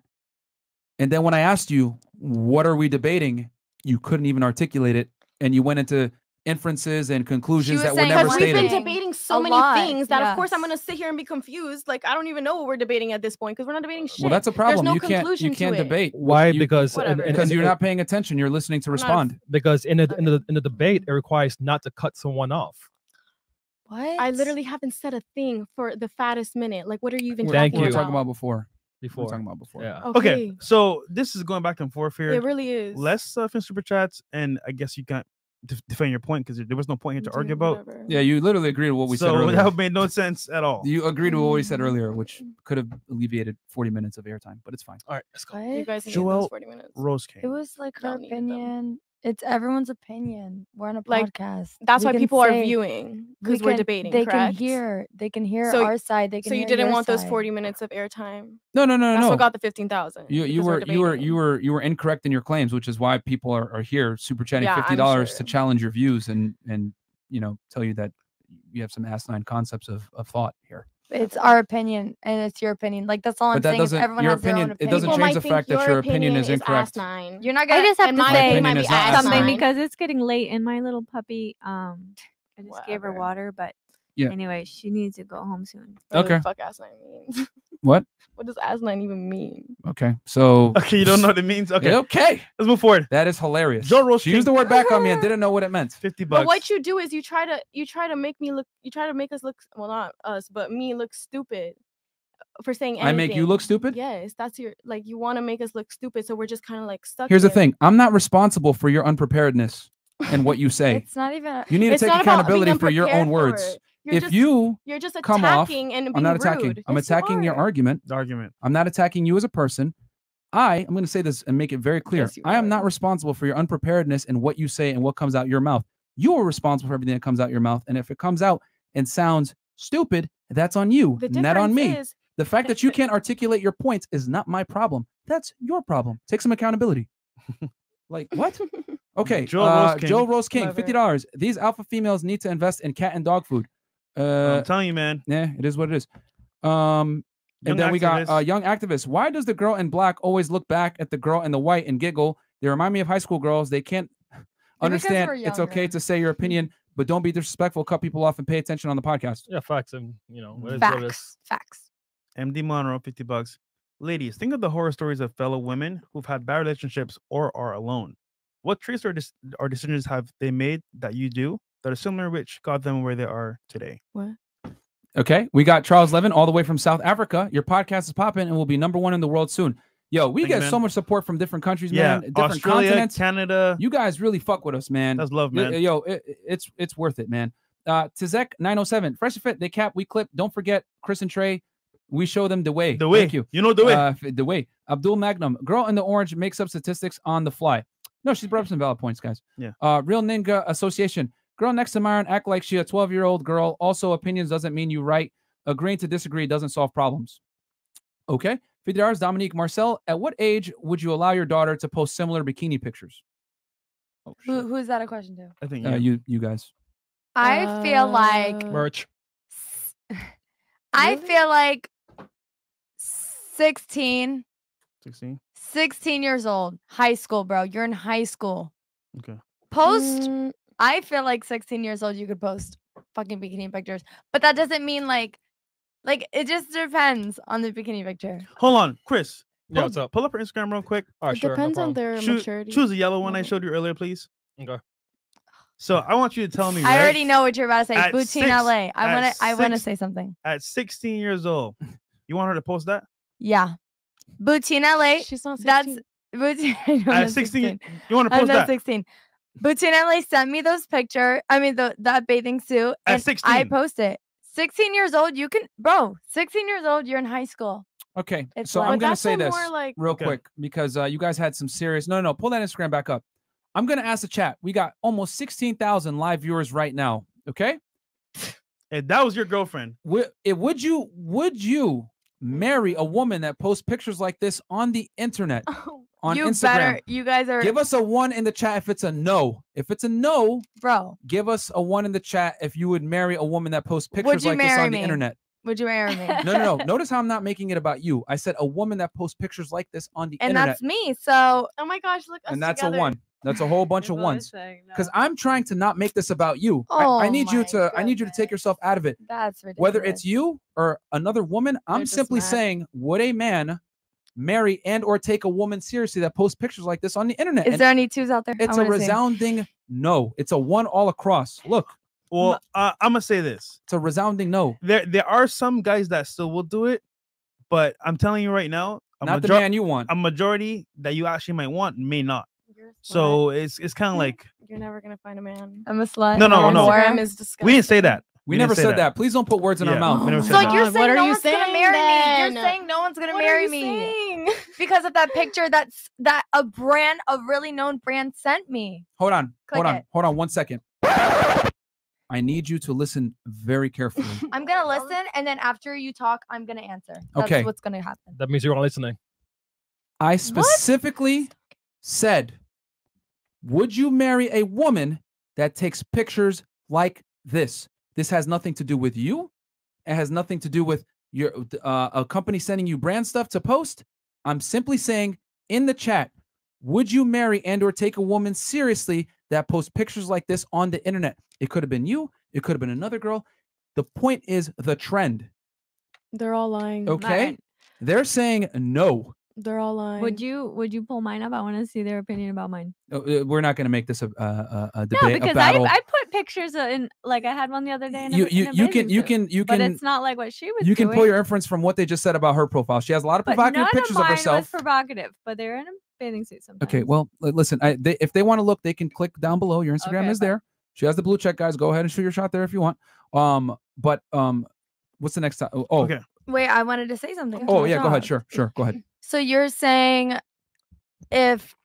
And then when I asked you, what are we debating? You couldn't even articulate it. And you went into inferences and conclusions was that were saying never Because we've been debating so A many lot, things that of course I'm gonna sit here and be confused. Like I don't even know what we're debating at this point because we're not debating shit. Well, that's a There's problem. no you can't you conclusion to can't debate Why? You- because in- whatever. in- because in- you're not paying attention. You're listening to I'm a- respond. because in the in the in the debate it requires not to cut someone off. What? I literally haven't said a thing for the fattest minute. Like, what are you even We're- Thank talking we were you. about? talking about before. We Before were talking about before. Yeah. Okay, Okay, so this is going back and forth here. it really is. Less stuff in super chats, and I guess you can't def- defend your point because there was no point here to Dude, argue about. whatever. Yeah, you literally agreed with what we said so earlier. that made no sense at all. You agreed with what we said earlier, which mm-hmm. could have alleviated 40 minutes of airtime, but it's fine. All right, let's go. You guys need Joel those 40 minutes. Rose came. It was like her Y'all them. Opinion. It's everyone's opinion. We're on a Like, podcast. That's We why can people are say- viewing because we're can- debating. They correct? can hear. They can hear So- our side. They can. So you hear didn't your want those side. 40 minutes of airtime. No, no, no, That's no. what got the 15,000. you you because we're were you were debating. you were you were incorrect in your claims, which is why people are, are here super chatting Yeah, fifty I'm dollars to sure. challenge your views and and you know tell you that you have some asinine concepts of, of thought here. It's our opinion, and it's your opinion. Like that's all I'm But that saying. doesn't- everyone your has their own opinion- it opinion. doesn't People change the fact that your opinion is is incorrect. asinine. You're not gonna. I just have and to my My say opinion opinion might be not something because it's getting late and my little puppy um I just gave her water, but Yeah. anyway, she needs to go home soon. What the Okay. fuck asinine means? What? what does asinine even mean? Okay, so Okay, you don't know what it means. Okay, okay, let's move forward. that is hilarious. Joe Rose she used the word back on me and didn't know what it meant. Fifty bucks. But what you do is you try to you try to make me look you try to make us look well not us but me look stupid for saying anything. I make you look stupid. Yes, that's your like you want to make us look stupid, so we're just kind of like stuck. Here's the here. thing: I'm not responsible for your unpreparedness and what you say. It's not even. You need to It's take not about being accountability for your own unprepared for words. it. You're If just, you you're just come off, attacking and being I'm not attacking. rude. I'm Yes, you attacking your argument. The argument. I'm not attacking you as a person. I am going to say this and make it very clear. Yes, I am not responsible for your unpreparedness and what you say and what comes out your mouth. You are responsible for everything that comes out your mouth. And if it comes out and sounds stupid, that's on you, The not on me. is the fact that you can't articulate your points is not my problem. That's your problem. Take some accountability. like what? Okay, Joe uh, Rose King. Joe Rose King, fifty dollars. These alpha females need to invest in cat and dog food. Uh, I'm telling you, man. yeah, it is what it is. Um, Young and then we got uh, young activist. Why does the girl in black always look back at the girl in the white and giggle? They remind me of high school girls. They can't understand it's okay to say your opinion, but don't be disrespectful. Cut people off and pay attention on the podcast. Yeah, facts and you know what is what it is. Facts. Facts. MD Monroe, 50 bucks. Ladies, think of the horror stories of fellow women who've had bad relationships or are alone. What traits or, dis- or decisions have they made that you do that are similar, which got them where they are today? what? Okay, we got Charles Levin all the way from South Africa. Your podcast is popping and will be number one in the world soon. Yo, we Thank get man. so much support from different countries, Yeah, man. Different Australia, continents. Canada. You guys really fuck with us, man. That's love, man. Yo, it, it's it's worth it, man. Uh Tizek 907, Fresh and Fit, they cap, we clip. Don't forget Chris and Trey. We show them the way. The way. Thank you. You know the way. Uh, the way. Abdul Magnum, girl in the orange makes up statistics on the fly. No, she's brought up some valid points, guys. Yeah. Uh, Real Ninja Association, girl next to Myron act like she a 12 year old girl. Also, opinions doesn't mean you right. Agreeing to disagree doesn't solve problems. Okay. Fifty dollars, Dominique Marcel. At what age would you allow your daughter to post similar bikini pictures? Oh, Who, shit. who is that a question to? I think Uh, you. you, you guys. I feel like Uh, Merch. I Really? feel like 16, 16. 16 years old, high school, bro. You're in high school. Okay. Post, Mm, I feel like 16 years old, you could post fucking bikini pictures, but that doesn't mean like, like it just depends on the bikini picture. Hold on, Chris. Yeah, pull, what's up? Pull up her Instagram real quick. All right, it sure. no depends on their Choo- maturity. choose a yellow one I showed you earlier, please. Okay. So I want you to tell me. I right, already know what you're about to say. At Boutique six- LA. I want to. I want to say something. At 16 years old, you want her to post that? Yeah, Boutique LA. She's not 16. That's Boutique. I know At I'm 16, you want to I'm post not that? 16. Boutique LA sent me those picture. I mean, the that bathing suit. At and I 16. post it. 16 years old, you can, bro. 16 years old, you're in high school. Okay, It's so like- I'm gonna say this like- real Okay. quick because uh, you guys had some serious. No, no, no, pull that Instagram back up. I'm gonna ask the chat. We got almost sixteen thousand live viewers right now. Okay, If that was your girlfriend, would it, would you would you marry a woman that posts pictures like this on the internet on you Instagram? better. You guys are, Give us a one in the chat if it's a no. If it's a no, bro. give us a one in the chat if you would marry a woman that posts pictures like this on the internet. Would you marry me? No, no, no. Notice how I'm not making it about you. I said a woman that posts pictures like this on the and internet. And that's me. So Oh my gosh, look. and that's together. a one. That's a whole bunch of ones. Because I'm trying to not make this about you. Oh I, I Oh need you to. I need you to take yourself out of it. that's ridiculous. Whether it's you or another woman, I'm simply saying, would a man marry and or take a woman seriously that posts pictures like this on the internet? Is And there any twos out there? It's a wanna see. resounding no. It's a one all across. Look, well, uh, I'm gonna say this. it's a resounding no. There, there are some guys that still will do it, but I'm telling you right now, a, Not the major- man you want. a majority that you actually might want may not. You're a slut. So it's it's kind of like you're never gonna find a man. I'm a slut. No, no, I'm no. whore. Instagram is disgusting. we didn't say that. We, didn't never said that. Please don't put words in our mouth. we So like you're saying what no you one's gonna saying marry me. You're saying no one's gonna What marry me saying? because of that picture that's that a brand, a really known brand sent me. Hold on. Click hold on. it. Hold on one second. I need you to listen very carefully. I'm gonna listen, and then after you talk, I'm gonna answer. That's Okay. what's gonna happen. That means you're not listening. I specifically said, would you marry a woman that takes pictures like this? This has nothing to do with you. It has nothing to do with your uh, a company sending you brand stuff to post. I'm simply saying in the chat, would you marry and or take a woman seriously that posts pictures like this on the internet? It could have been you. It could have been another girl. The point is the trend. They're all lying. Okay. They're saying no. They're all lying. Would you would you pull mine up? I want to see their opinion about mine. Uh, uh, We're not going to make this a, a, a, a No, debate, a because I. I put pictures uh, in like I had one the other day. In a, you in you a you can bathing you can you but can it's not like what she was. you can pull your inference from what they just said about her profile. She has a lot of provocative none pictures of, of mine herself. Was provocative, but they're in a bathing suit sometimes. Okay, well, listen, I, they, if they want to look, they can click down below. Your Instagram Okay, is fine. there. She has the blue check, guys. Go ahead and shoot your shot there if you want. Um, but um, what's the next time? Oh, Okay. Wait, I wanted to say something. oh my yeah, go ahead. Sure, sure, go ahead. So you're saying if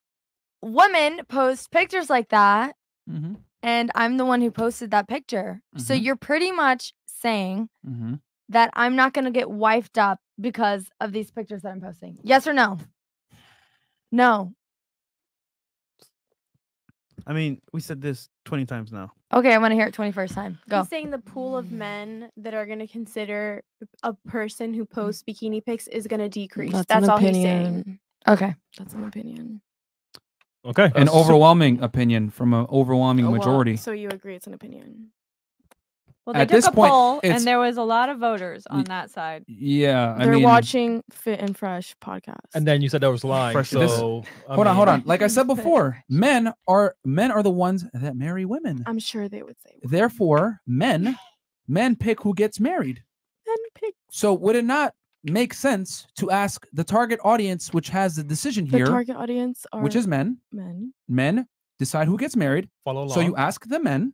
women post pictures like that, Mm-hmm. and I'm the one who posted that picture, so Mhm. you're pretty much saying Mm-hmm. that I'm not gonna get wifed up because of these pictures that I'm posting. Yes or no? No. I mean, we said this 20 times now. Okay, I want to hear it 21st time. Go. He's saying the pool of men that are going to consider a person who posts bikini pics is going to decrease. That's, That's, an all he's opinion. saying. Okay. That's an opinion. Okay. An uh, so- overwhelming opinion from an overwhelming Oh, well, majority. so you agree it's an opinion? Well, they At took this a point, poll, and there was a lot of voters on that side. yeah, I They're mean, watching Fit and Fresh podcast. And then you said that was lying. Fresh- this- so I hold on, hold on. Like I said before, men are men are the ones that marry women. I'm sure they would say Therefore, men men pick who gets married. men pick So would it not make sense to ask the target audience, which has the decision the here, target audience are which is men? men. Men decide who gets married. Follow along. So you ask the men,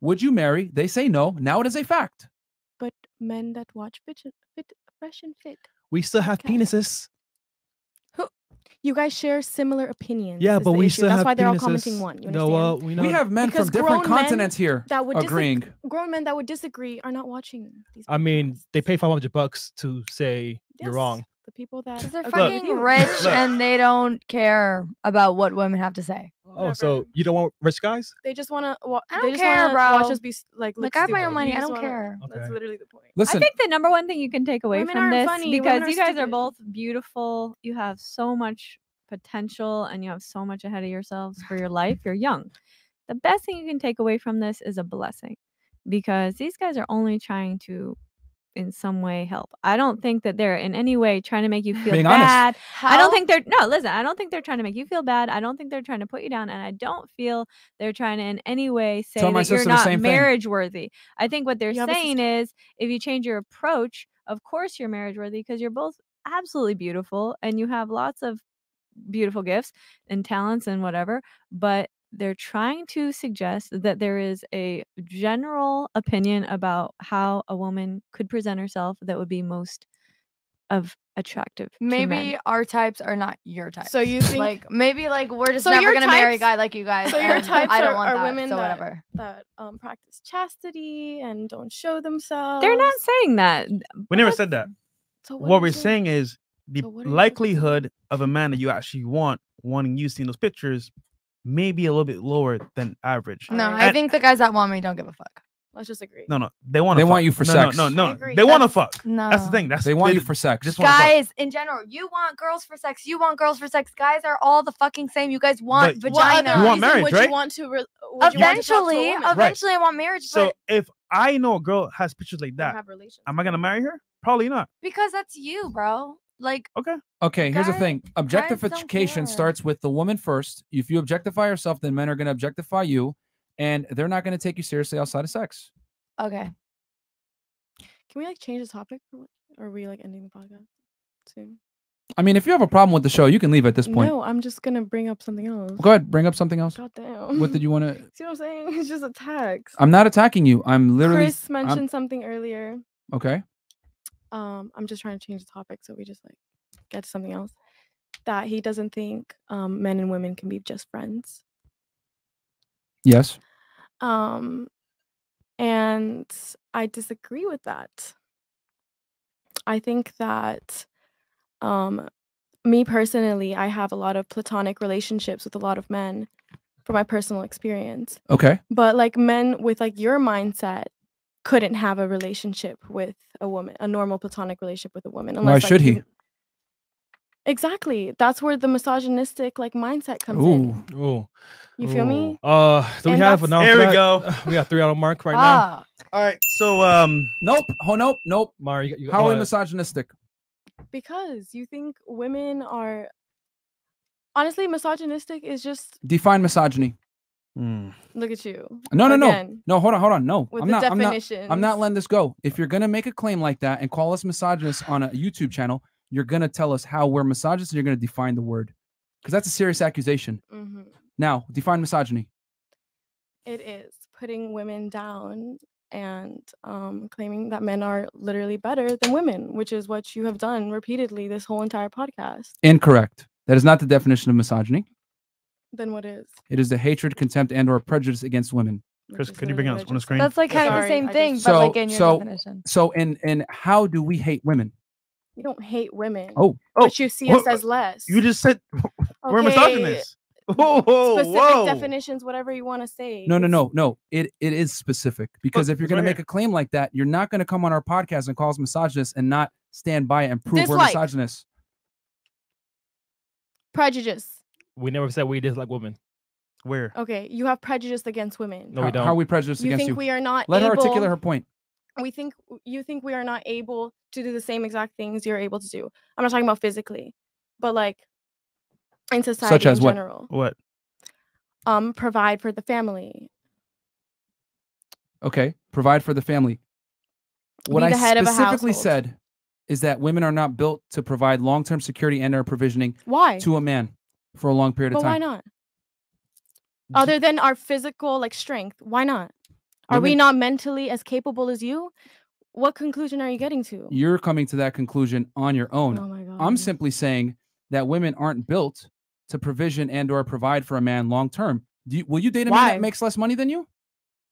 would you marry? They say no. Now it is a fact. But men that watch Fit, fit Fresh and Fit. we still have Okay. penises. You guys share similar opinions. Yeah, but we issue. still That's have why they're all commenting one. You no, well, we know We have men Because from different continents here that would disagree- agreeing. Grown men that would disagree are not watching these. I mean, they pay 500 bucks to say you're wrong. The people that They're agree with fucking you. rich Look. and they don't care about what women have to say. Oh, so you don't want rich guys? They just want to. Wa- I they don't just care, wanna Watch bro. us be like look Like, I have my own money, I don't wanna- care. That's Okay. literally the point. Listen, I think the number one thing you can take away from this funny, because you guys are both beautiful, you have so much potential and you have so much ahead of yourselves for your life. You're young. The best thing you can take away from this is a blessing because these guys are only trying to in some way help. I don't think that they're in any way trying to make you feel Being honest. bad. I don't think they're no, listen, I don't think they're trying to make you feel bad. I don't think they're trying to put you down and I don't feel they're trying to in any way say Tell that you're not same thing. marriage worthy. I think what they're You saying is if you change your approach, of course you're marriage worthy because you're both absolutely beautiful and you have lots of beautiful gifts and talents and whatever, but they're trying to suggest that there is a general opinion about how a woman could present herself that would be most of attractive. to men. Maybe our types are not your types. So you think like maybe like we're just So never gonna marry a guy like you guys. So your types I don't are, want are that, women so that, whatever. that um practice chastity and don't show themselves. They're not saying that. We never said that. So What, are we're you saying is the So what you likelihood of a man that you actually want wanting you seeing those pictures may be a little bit lower than average. No, Alright. I And- think the guys that want me don't give a fuck. Let's just agree. no, no, they want They fuck. want you for no, sex. No, no, no, they want to fuck. No. That's the thing. That's they want you for sex. just. Guys, in general, you want girls for sex. You want girls for sex. Guys are all the fucking same. You guys want But- vagina. You want marriage, would right? You want to re- would you want to to eventually, woman? eventually, I want marriage. So if I know a girl has pictures like Or that, have relations. am I gonna marry her? Probably not. because that's you, bro. Like, Okay. Okay, here's the thing. Objectification starts with the woman first. If you objectify yourself, then men are going to objectify you, and they're not going to take you seriously outside of sex. okay, Can we like change the topic? Or, are we like ending the podcast soon? I mean, if you have a problem with the show, you can leave at this point. No, I'm just gonna bring up something else. Go ahead, bring up something else. God damn. What did you want to? See what I'm saying? It's just a text. I'm not attacking you. I'm literally. Chris mentioned something earlier. Okay. Um, I'm just trying to change the topic so we just like get to something else. That he doesn't think um men and women can be just friends. Yes. Um, and I disagree with that. I think that, um, me personally, I have a lot of platonic relationships with a lot of men from my personal experience. Okay. But like men with like your mindset couldn't have a relationship with a woman, a normal platonic relationship with a woman. Why unless, like, should he? Exactly. That's where the misogynistic like mindset comes Ooh. in. Ooh. You feel me? Uh, do we And have that's- an There we go. We got three out of mark right now. ah, All right. So um, Nope. Oh nope. Nope. Mari, you, you, How are go we misogynistic? Because you think women are honestly misogynistic is just Define misogyny. Hmm, look at you. No, no, no, Again, no. Hold on, hold on. No, With I'm the not. I'm not. I'm not letting this go. If you're gonna make a claim like that and call us misogynists on a YouTube channel, you're gonna tell us how we're misogynists. and you're gonna define the word, because that's a serious accusation. hmm Now, define misogyny. It is putting women down and um, claiming that men are literally better than women, which is what you have done repeatedly this whole entire podcast. Incorrect. That is not the definition of misogyny. Then what is? It is the hatred, contempt, and/or prejudice against women. Chris, Which is could you bring it literally up what I on the screen? that's like kind of the same thing, just- but So- like in your so- definition. So, in in how do we hate women? You don't hate women, Oh, Oh, but you see us wha- as less. you just said we're Okay, misogynists. Whoa, whoa, Specific whoa. definitions, whatever you want to say. no, no, no, no. It it is specific because Look, if you're it's gonna right make here. a claim like that, you're not gonna come on our podcast and call us misogynist and not stand by it and prove we're Dislike. misogynists. Prejudice. We never said we dislike women. Where? Okay, you have prejudice against women. No, we don't. how are we prejudiced you against think you? we are not Let her articulate her point. we think you think we are not able to do the same exact things you're able to do. I'm not talking about physically, but like in society as in what? general. What? Um, provide for the family. Okay, provide for the family. What Be I the head of a specifically household. said is that women are not built to provide long-term security and or provisioning Why? to a man for a long period but of time. why not? Other than our physical like strength, why not? Are we not mentally as capable as you? What conclusion are you getting to? You're coming to that conclusion on your own. Oh my god. I'm simply saying that women aren't built to provision and or provide for a man long term. Do you, will you date a man that makes less money than you?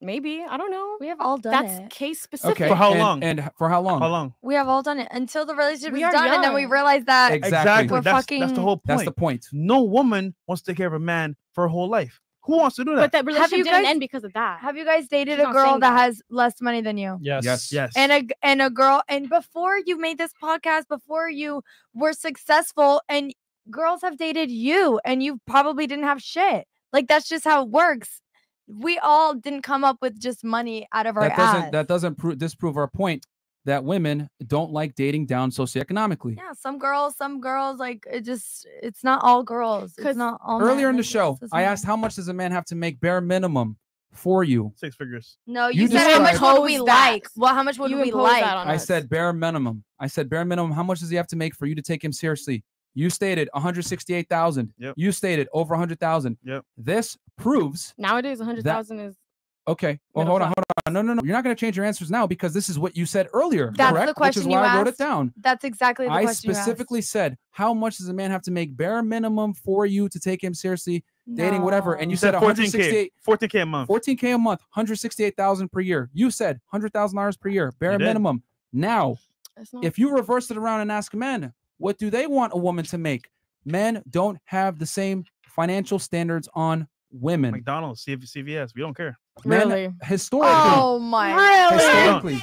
Maybe I don't know. We have all done That's it. case specific. Okay. For how and- long? And for how long? How long? We have all done it until the relationship We is are done, and then we young. realize that Exactly. we're That's, fucking. that's the whole point. That's the point. No woman wants to take care of a man for her whole life. Who wants to do that? But that Have relationship you didn't guys- end because of that. Have you guys dated She's a girl that that. has less money than you? Yes. Yes. yes. And a g- and a girl and before you made this podcast, before you were successful, and girls have dated you, and you probably didn't have shit. Like that's just how it works. We all didn't come up with just money out of our That doesn't ass. that doesn't pro- disprove our point that women don't like dating down socioeconomically. yeah, some girls, some girls like it just it's not all girls. It's 'Cause not all Earlier men, in the show, I men. asked how much does a man have to make bare minimum for you? Six figures. No, You you, said how much would we that. like? Well, how much would You we like? that on I us. said bare minimum. I said bare minimum. How much does he have to make for you to take him seriously? You stated 168,000. Yep. You stated over 100,000. Yep. This proves nowadays, hundred thousand is Okay. Well, hold on, hold on. No, no, no. You're not going to change your answers now because this is what you said earlier. That's the correct? Which question is you why I wrote it asked. down. That's exactly the I question you asked. specifically said, how much does a man have to make bare minimum for you to take him seriously, dating, whatever? And you You said said 168, 14k. 14k a month. 14k a month, 168,000 per year. You said $100,000 per year, bare minimum. Now, not- if you reverse it around and ask men, what do they want a woman to make? Men don't have the same financial standards on women. McDonald's, CV, CVS. We don't care. Men, Really? historically, Oh my! historically,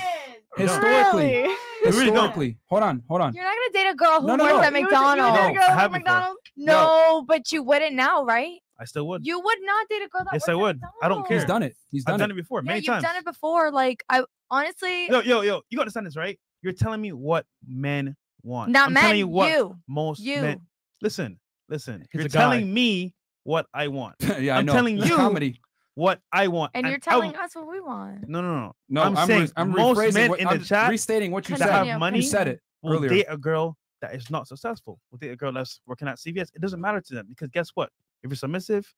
historically, Really? We really historically. Hold on, hold on. You're not gonna date a girl who No, no, works no. at You you McDonald's. a No, girl I at have before. McDonald's? No, but you wouldn't now, right? I still would. You would not date a girl that Yes, works I at would. I don't care. He's done it. He's done I've it. done it before Yeah, many you've times. done it before. Like I honestly, Yo, yo, yo, you gotta understand this, right? You're telling me what men want. not I'm men. telling you what you, most you. men. Listen, listen. He's You're a guy. telling me what I want. yeah, I I'm know. telling you comedy. what I want. and you're telling would- us what we want. No, no, no. No, I'm I'm, saying re- I'm most men what, in the I'm chat restating what you said. have money You said it will earlier. date a girl that is not successful. Will date a girl that's working at CVS. It doesn't matter to them because guess what? If you're submissive,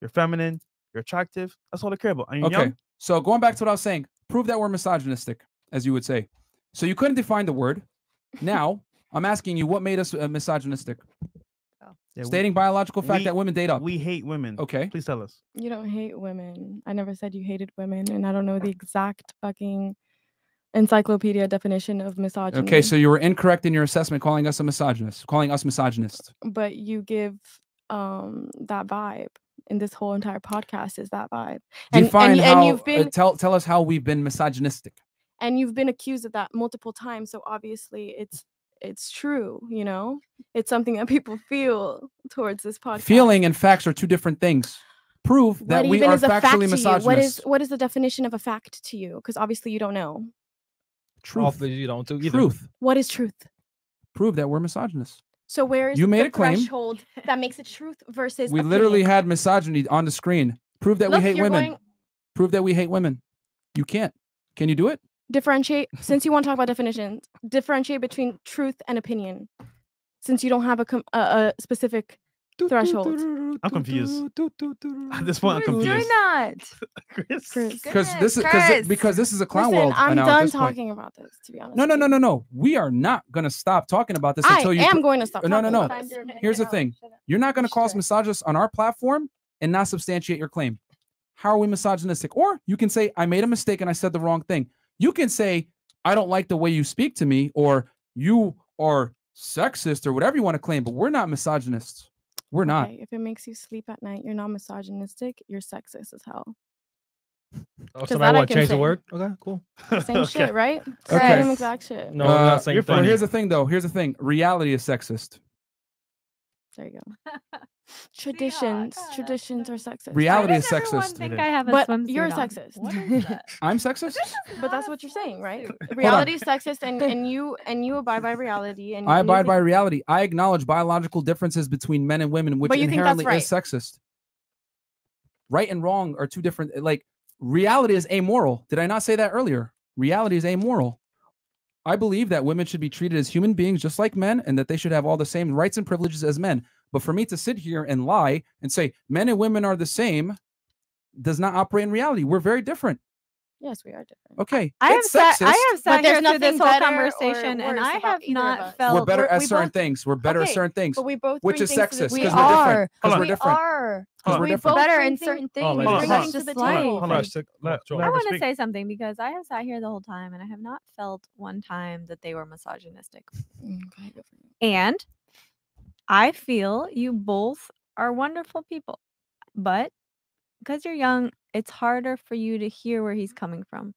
you're feminine, you're attractive. That's all they care about. And you're Okay. young. So going back to what I was saying, prove that we're misogynistic, as you would say. So you couldn't define the word. Now I'm asking you, what made us uh, misogynistic? Yeah, we- Stating biological fact we- that women date up. We hate women. Okay. Please tell us. You don't hate women. I never said you hated women, and I don't know the exact fucking encyclopedia definition of misogyny. Okay, so you were incorrect in your assessment, calling us a misogynist, calling us misogynists. but you give um that vibe, and this whole entire podcast is that vibe. And Define and, how. and you've uh, been tell tell us how we've been misogynistic. and you've been accused of that multiple times. So obviously, it's it's true. You know, it's something that people feel towards this podcast. Feeling and facts are two different things. Prove that what we even are is a fact factually to you? misogynist. What is what is the definition of a fact to you? Because obviously you don't know. truth? Obviously, you don't do either. Truth. What is truth? Prove that we're misogynists. So where is You made the a claim. threshold that makes it truth versus We literally opinion? had misogyny on the screen. Prove that Look, we hate women. going- Prove that we hate women. You can't. Can you do it? Differentiate since you want to talk about definitions differentiate between truth and opinion since you don't have a, com- a, a specific threshold I'm confused. At this point, I'm Who's doing confused. that? Chris. Chris. Because this is because because this is a clown Listen, world. i'm now at done this point. talking about this to be honest No, no, no, no, no. We are not gonna stop talking about this i until you. I am pro- going to stop No, no, no. Here's the thing. You're not gonna call us misogynist on our platform and not substantiate your claim. How are we misogynistic? Or you can say, I made a mistake and I said the wrong thing. You can say, I don't like the way you speak to me, or you are sexist, or whatever you want to claim, but we're not misogynists. We're not. Okay, if it makes you sleep at night you're not misogynistic you're sexist as hell Oh, 'Cause somebody I want to can change the word? Okay, cool. same Okay. shit right Okay. same exact shit No, I'm not uh, saying you're But funny. here's the thing, though. Here's the thing. Reality is sexist. There you go traditions traditions are sexist Reality Why is does everyone sexist. think I have a but you're on? sexist that? I'm sexist. but that's what you're saying right reality is sexist and, and you and you abide by reality and I abide by reality. I acknowledge biological differences between men and women, which But you think that's inherently is sexist. Right and wrong are two different. Like reality is amoral. Did I not say that earlier? Reality is amoral. I believe that women should be treated as human beings just like men, and that they should have all the same rights and privileges as men. But for me to sit here and lie and say men and women are the same does not operate in reality. We're very different. Yes, we are different. Okay. I have sat, I have sat through this whole conversation and I have not felt we're better we're, at we certain both, things. We're better okay, at certain things. But we both which is sexist because we we're different. We're different. We are. Because we're different. better in certain things. I want to say something because I have sat here the whole time and I have not felt one time that they were misogynistic. Mm, and I feel you both are wonderful people, but because you're young it's harder for you to hear where he's coming from.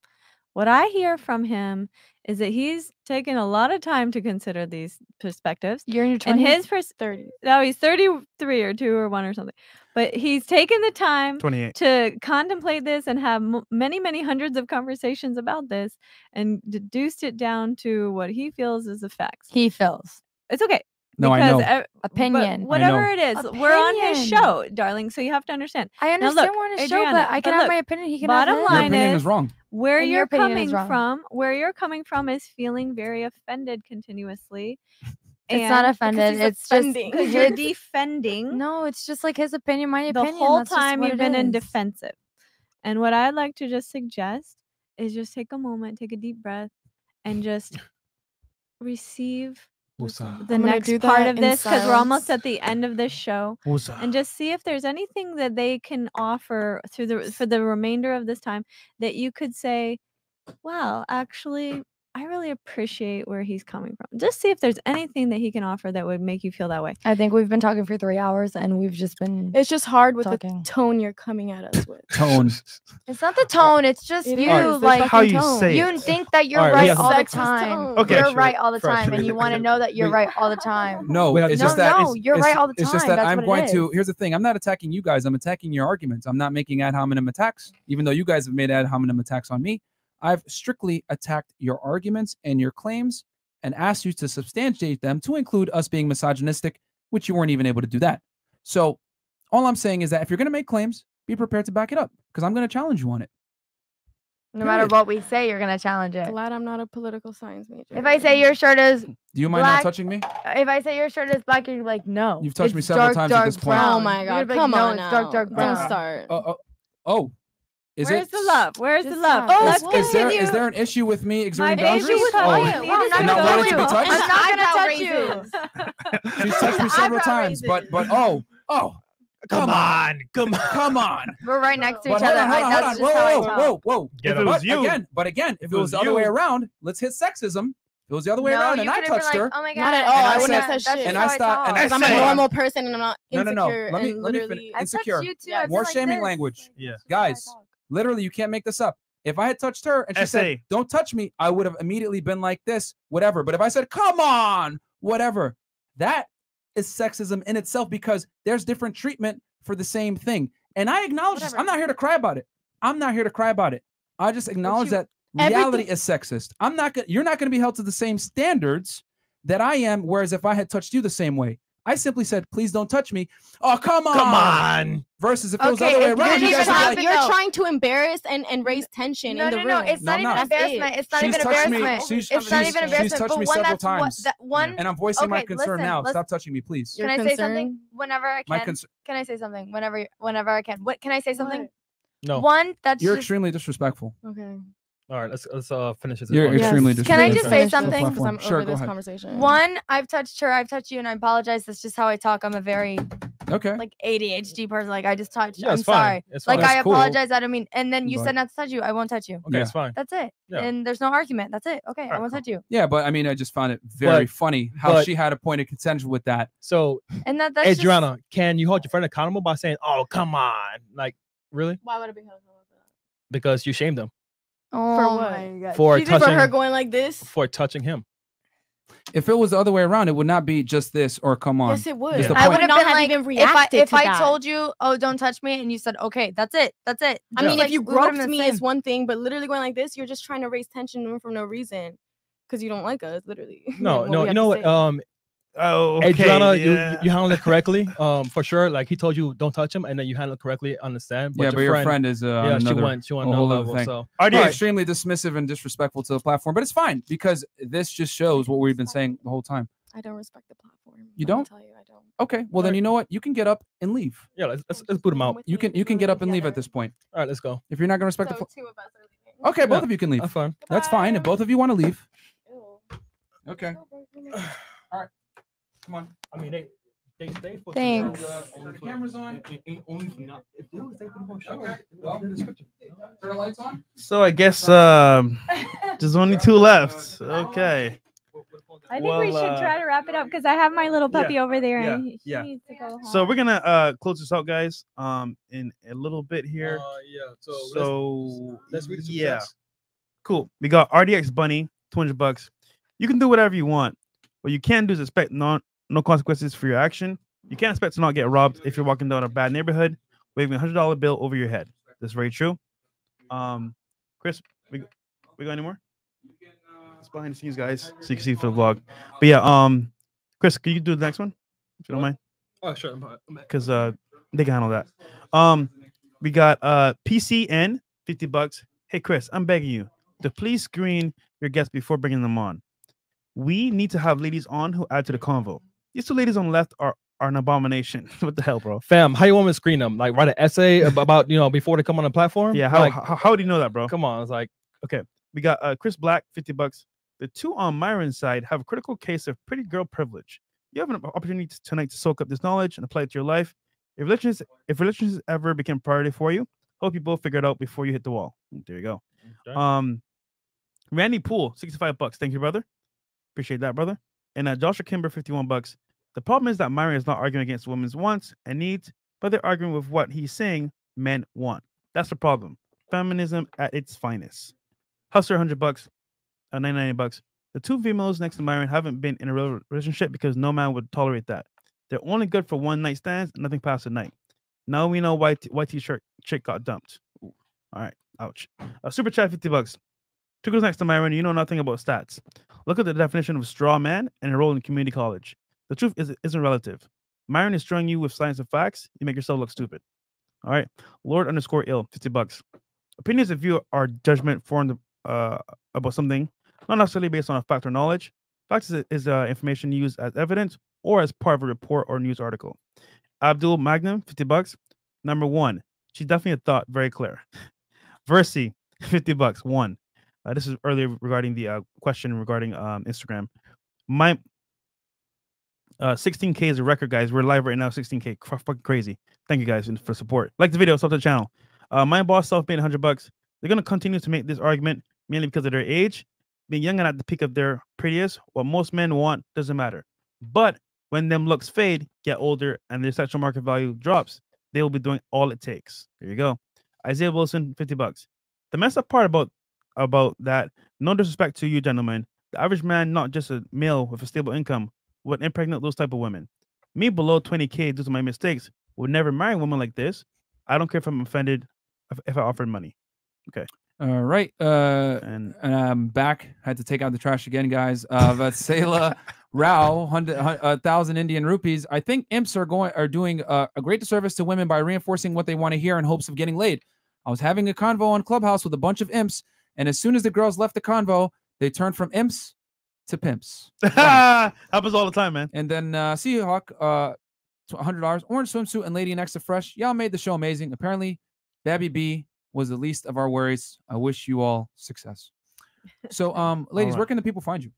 What I hear from him is that he's taken a lot of time to consider these perspectives. You're in your 20s, and his pers- 30. No, he's 33 or 2 or 1 or something. But he's taken the time 28. to contemplate this and have many, many hundreds of conversations about this and deduced it down to what he feels is the facts. He feels. It's okay. No, I know. Opinion. Whatever know. it is, opinion. we're on his show, darling. So you have to understand. I understand look, we're on his Adriana, show, but I can but look, have my opinion. He can bottom have his. line is, is, wrong. Where and you're coming from, where you're coming from is feeling very offended continuously. It's not offended. It's offending. just because you're defending. No, it's just like his opinion, my opinion. The whole That's time you've been is. in defensive. And what I'd like to just suggest is just take a moment, take a deep breath, and just receive the I'm next part of this because we're almost at the end of this show. Usa. and just see if there's anything that they can offer through the for the remainder of this time that you could say wow actually I really appreciate where he's coming from. Just see if there's anything that he can offer that would make you feel that way. I think we've been talking for three hours and we've just been. It's just hard with talking. the tone you're coming at us with. Tone. It's not the tone. It's just it you like how you tone. say. It. You think that you're right all the time. Okay, you're right all the time, and you want to know that you're right all the time. No, it's just that no, you're right all the time. It's just that I'm going to. Here's the thing. I'm not attacking you guys. I'm attacking your arguments. I'm not making ad hominem attacks, even though you guys have made ad hominem attacks on me. I've strictly attacked your arguments and your claims and asked you to substantiate them to include us being misogynistic, which you weren't even able to do that. So, all I'm saying is that if you're going to make claims, be prepared to back it up because I'm going to challenge you on it. No Period. matter what we say, you're going to challenge it. Glad I'm not a political science major. If I say your shirt is. Do you mind black, not touching me? Uh, if I say your shirt is black, you're like, no. You've touched me several dark, times dark at this point. Oh brown. Oh my God. Like, Come no, on. Now. dark, dark brown. Don't start. Uh, uh, oh, is Where's it, the love? Where's the love? Oh, Let's is continue. there is there an issue with me exerting boundaries? Issue with oh, you. you. I'm not to be touched. I'm not going to touch you. She's touched me several times, but but oh oh. Come, come on, come on, come on. We're right next to each but other. On, hold on. Whoa, whoa, whoa, whoa. Yeah, if it was you. Again, but again, if it was the other way around, let's hit sexism. If it was the other way no, around and I touched like, her. Oh my god! Not at all. I, wouldn't have touched And I stopped. And I stopped. I'm a normal person and I'm not insecure. No, no, no. Let me let me finish. Insecure. More shaming language. Yeah, guys Literally, you can't make this up. If I had touched her and she SA. said, "Don't touch me," I would have immediately been like this, whatever. But if I said, "Come on," whatever, that is sexism in itself because there's different treatment for the same thing. And I acknowledge whatever. this. I'm not here to cry about it. I'm not here to cry about it. I just acknowledge you, that reality is sexist. I'm not. You're not going to be held to the same standards that I am. Whereas if I had touched you the same way, I simply said, please don't touch me. Oh, come on. Come on. Versus if it okay, was the other way around, you guys like, You're trying to embarrass and, and raise tension no, in the no, room. No, it's no, not even embarrassment. It's not even embarrassment. She's, it's not even embarrassment. She's touched me several times. one, and I'm voicing my concern now. Stop touching me, please. Can I say something? Whenever I can. Can I say something? Whenever, whenever I can. What can I say something? No. One that's you're just... extremely disrespectful. Okay. All right, let's let's uh, finish this. You're extremely yes. Can I just say something? Because I'm sure, over this ahead. conversation. One, I've touched her, I've touched you, and I apologize. That's just how I talk. I'm a very okay like ADHD person. Like I just touched Yeah, I'm fine. sorry. Like that's I cool. apologize. I don't mean. And then you but... said not to touch you. I won't touch you. Okay, yeah. it's fine. That's it. Yeah. And there's no argument. That's it. Okay, right, I won't cool. touch you. Yeah, but I mean, I just found it very but, funny how but, she had a point of contention with that. So and that that's Adriana, just... can you hold your friend accountable by saying, "Oh, come on," like really? Why would it be held accountable? Because you shamed them. Oh for what? my god. For, touching, for her going like this. For touching him. If it was the other way around, it would not be just this or come on. Yes, it would. I would have not been like, even reacted if I, if I told you, oh, don't touch me, and you said, okay, that's it, that's it. I yeah. mean, like, if you groped me is one thing, but literally going like this, you're just trying to raise tension for no reason because you don't like us, literally. No, no, you know what? Um, Oh, okay. Hey, yeah. you, you handled it correctly, um, for sure. Like he told you, don't touch him, and then you handled it correctly. Understand? But yeah, your but your friend is uh, yeah, another, she went, she went another level. Thing. So are right. extremely dismissive and disrespectful to the platform? But it's fine because this just shows what we've been saying the whole time. I don't respect the platform. You don't? tell you, I don't. Okay, well right. then you know what? You can get up and leave. Yeah, let's let's, let's boot him out. You can you can get up and leave at this point. All right, let's go. If you're not gonna respect so the two of us are leaving. Okay, yeah. both of you can leave. That's fine. Goodbye. That's fine. If both of you want to leave. Okay. All right. Come on. I mean, they they stay for Thanks. the cameras on. Only not if they don't stay for the whole show. Okay. Well, turn the lights on. So I guess um, there's only two left. Okay. I think Well, we should uh, try to wrap it up because I have my little yeah, puppy over there yeah, and he, she yeah. needs to go home. So we're gonna uh close this out, guys. Um, in a little bit here. Uh, yeah. So let's- let's read the super yeah, chats. cool. We got RDX Bunny, two hundred bucks. You can do whatever you want. What you can do is expect non no consequences for your action. You can't expect to not get robbed if you're walking down a bad neighborhood, waving a hundred dollar bill over your head. That's very true. Um, Chris, we we got any more? It's behind the scenes, guys, so you can see for the vlog. But yeah, um, Chris, can you do the next one if you don't mind? Oh, sure. I'm fine. I'm back. because uh they can handle that. Um, we got uh PCN fifty bucks. Hey Chris, I'm begging you to please screen your guests before bringing them on. We need to have ladies on who add to the convo. These two ladies on the left are are an abomination. what the hell, bro? Fam, how you want me to screen them? Like write an essay about you know before they come on the platform? Yeah, how, Like, how how do you know that, bro? come on, it's like Okay, we got uh Chris Black fifty bucks. The two on Myron's side have a critical case of pretty girl privilege. You have an opportunity t- tonight to soak up this knowledge and apply it to your life. If religions, if religions ever became priority for you, hope you both figure it out before you hit the wall. There you go. Okay. Um, Randy Poole, 65 bucks. Thank you, brother. Appreciate that, brother. And uh, Joshua Kimber, 51 bucks. The problem is that Myron is not arguing against women's wants and needs, but they're arguing with what he's saying men want. That's the problem. Feminism at its finest. Hustler, 100 bucks. Uh, 99 bucks. The two females next to Myron haven't been in a real relationship because no man would tolerate that. They're only good for one night stands, nothing past the night. Now we know why t- why t-shirt chick got dumped. Ooh, All right, ouch. Uh, super chat, 50 bucks. Two girls next to Myron, you know nothing about stats. Look at the definition of straw man and enroll in community college. The truth is, isn't relative. Myron is throwing you with science and facts. You make yourself look stupid. All right. Lord underscore ill, 50 bucks. Opinions of you are judgment formed uh, about something, not necessarily based on a fact or knowledge. Facts is, is uh, information used as evidence or as part of a report or news article. Abdul Magnum, 50 bucks. Number one, she's definitely a thought, very clear. Versi, 50 bucks. One. Uh, this is earlier regarding the uh, question regarding um, Instagram. My uh, 16k is a record, guys. We're live right now, 16k. Cr- Fucking crazy. Thank you guys for support. Like the video, sub to the channel. Uh, my boss self made 100 bucks. They're gonna continue to make this argument mainly because of their age, being young and at the peak of their prettiest. What most men want doesn't matter. But when them looks fade, get older, and their sexual market value drops, they will be doing all it takes. There you go. Isaiah Wilson, 50 bucks. The messed up part about about that, no disrespect to you, gentlemen. The average man, not just a male with a stable income, would impregnate those type of women. Me below 20k due to my mistakes would never marry a woman like this. I don't care if I'm offended if, if I offered money. Okay. All right. Uh, and I'm back. Had to take out the trash again, guys. Uh, Vatsela Rao, hundred a thousand Indian rupees. I think imps are going are doing uh, a great disservice to women by reinforcing what they want to hear in hopes of getting laid. I was having a convo on Clubhouse with a bunch of imps, and as soon as the girls left the convo, they turned from imps to pimps. Happens all the time, man. And then uh, Seahawk, uh, hundred dollars, orange swimsuit, and lady next to fresh. Y'all made the show amazing. Apparently, Babby B was the least of our worries. I wish you all success. So, um, ladies, right. where can the people find you?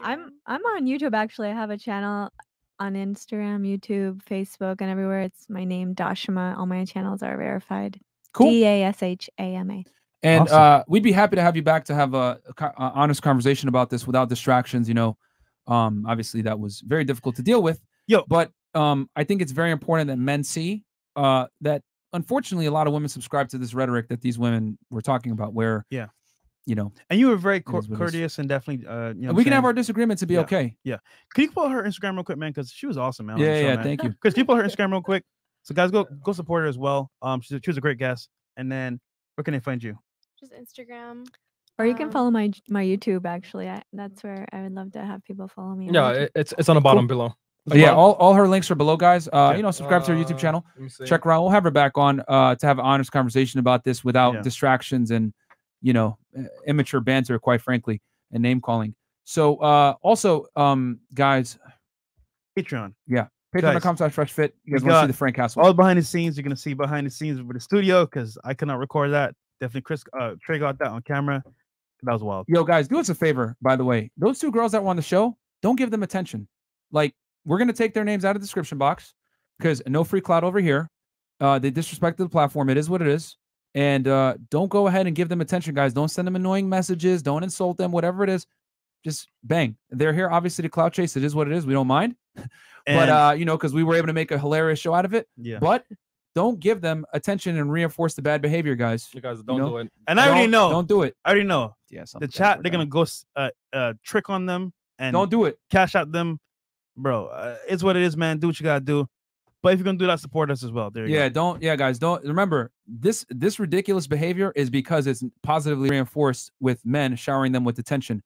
I'm I'm on YouTube actually. I have a channel on Instagram, YouTube, Facebook, and everywhere. It's my name, Dashima. All my channels are verified. Cool. D A S H A M A. And Awesome. uh, we'd be happy to have you back to have a, a a honest conversation about this without distractions. You know, um, obviously that was very difficult to deal with. Yo, but um, I think it's very important that men see uh, that unfortunately a lot of women subscribe to this rhetoric that these women were talking about, where Yeah. you know, And you were very is cour- what it is. courteous and definitely, uh, you know, we can have our disagreements and be Yeah. okay. Yeah. Can you pull her Instagram real quick, man? Because she was awesome, man. the Yeah, show, yeah, man. thank you. You pull her Instagram real quick? So guys, go go support her as well. Um, she's a, she was a great guest. And then where can they find you? Just Instagram. Or you can Um, follow my my YouTube. Actually, I, that's where I would love to have people follow me. Yeah, it, it's it's on the bottom below. But yeah, all, all her links are below, guys. Uh, Yeah. you know, subscribe to her YouTube Uh, channel. let me see. Check her out. We'll have her back on uh, to have an honest conversation about this without Yeah. distractions and you know uh, immature banter, quite frankly, and name calling. So uh, also, um, guys, Patreon. yeah, Guys, patreon.com slash fresh fit. You guys want to see the Frank Castle? All behind the scenes, you're gonna see behind the scenes with the studio because I cannot record that. Definitely, Chris. Uh, Trey got that on camera. That was wild. Yo, guys, do us a favor, by the way. Those two girls that were on the show, don't give them attention. Like, we're gonna take their names out of the description box because no free clout over here. Uh, they disrespected the platform. It is what it is. And uh, don't go ahead and give them attention, guys. Don't send them annoying messages. Don't insult them. Whatever it is, just bang. They're here, obviously, to clout chase. It is what it is. We don't mind. but uh, you know, because we were able to make a hilarious show out of it. Yeah. But don't give them attention and reinforce the bad behavior, guys. You guys don't do it. And I already Don't- know. Don't do it. I already know. Yeah, the chat they're gonna go uh, uh trick on them and Don't do it. Cash out them, bro. Uh, it's what it is, man. Do what you gotta do. But if you're gonna do that, support us as well. There you yeah go. don't yeah guys don't remember this this ridiculous behavior is because it's positively reinforced with men showering them with attention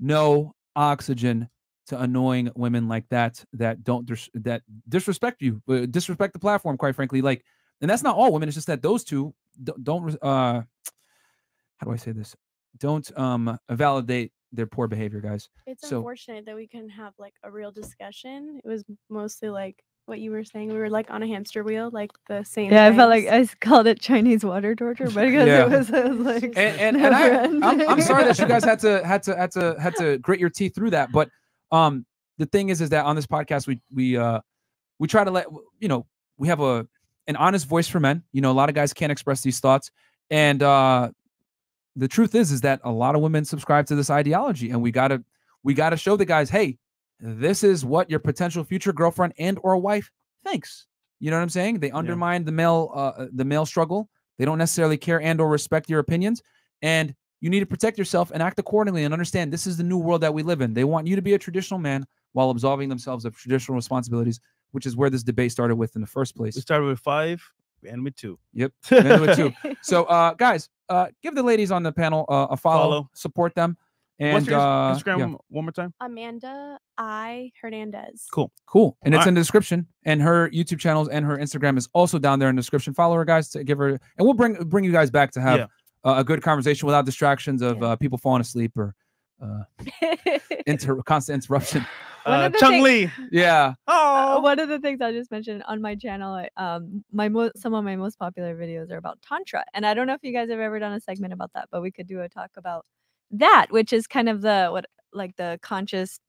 no oxygen to annoying women like that that don't dis- that disrespect you uh, disrespect the platform quite frankly like and that's not all women it's just that those two d- don't uh how do i say this don't um validate their poor behavior guys It's so unfortunate that we couldn't have like a real discussion. It was mostly like what you were saying. We were like on a hamster wheel, like the same. Yeah, I felt like I called it Chinese water torture, but because Yeah. it was, it was like and and, and I, I'm, I'm sorry that you guys had to had to had to had to grit your teeth through that. But um, the thing is, is that on this podcast we we uh we try to let you know we have a an honest voice for men. You know, a lot of guys can't express these thoughts, and uh, the truth is, is that a lot of women subscribe to this ideology, and we gotta we gotta show the guys, hey, this is what your potential future girlfriend and or wife thinks. You know what I'm saying? They undermine the male uh, the male struggle. They don't necessarily care and or respect your opinions, and you need to protect yourself and act accordingly and understand this is the new world that we live in. They want you to be a traditional man while absolving themselves of traditional responsibilities, which is where this debate started with in the first place. We started with five, we ended with two. Yep. we ended with two. So, uh, guys, uh, give the ladies on the panel uh, a follow, Follow. support them, and What's your uh, Instagram yeah. one more time? Amanda I Hernandez. Cool. Cool. And it's Alright. in the description. And her YouTube channels and her Instagram is also down there in the description. Follow her, guys, to give her, and we'll bring bring you guys back to have Yeah. Uh, a good conversation without distractions of uh, people falling asleep or uh, inter- constant interruption. One Uh, Chun-Li. Yeah. Uh, one of the things I just mentioned on my channel, um, my mo- some of my most popular videos are about tantra, and I don't know if you guys have ever done a segment about that, but we could do a talk about that, which is kind of the what like the conscious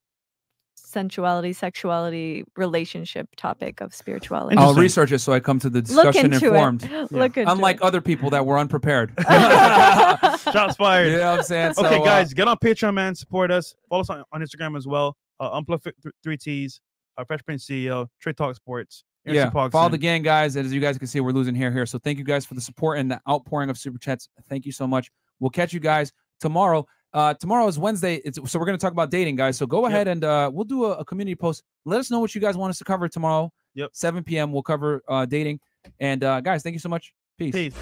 sensuality, sexuality, relationship topic of spirituality. I'll research it so I come to the Look discussion into it. informed. Look into Unlike other people that were unprepared. Shots fired. You know what I'm saying? okay, So, uh, guys, get on Patreon, man. Support us. Follow us on, on Instagram as well. Uh, Unplug Three T's, uh, Fresh Prince CEO, Trade Talk Sports. Aaron yeah, Sapogson. follow the gang, guys. As you guys can see, we're losing hair here. So thank you guys for the support and the outpouring of super chats. Thank you so much. We'll catch you guys tomorrow. Uh, tomorrow is Wednesday. It's, so we're going to talk about dating, guys. So go ahead and uh, we'll do a, a community post. Let us know what you guys want us to cover tomorrow. Yep. 7 p.m. We'll cover uh, dating. And uh, guys, thank you so much. Peace. Peace.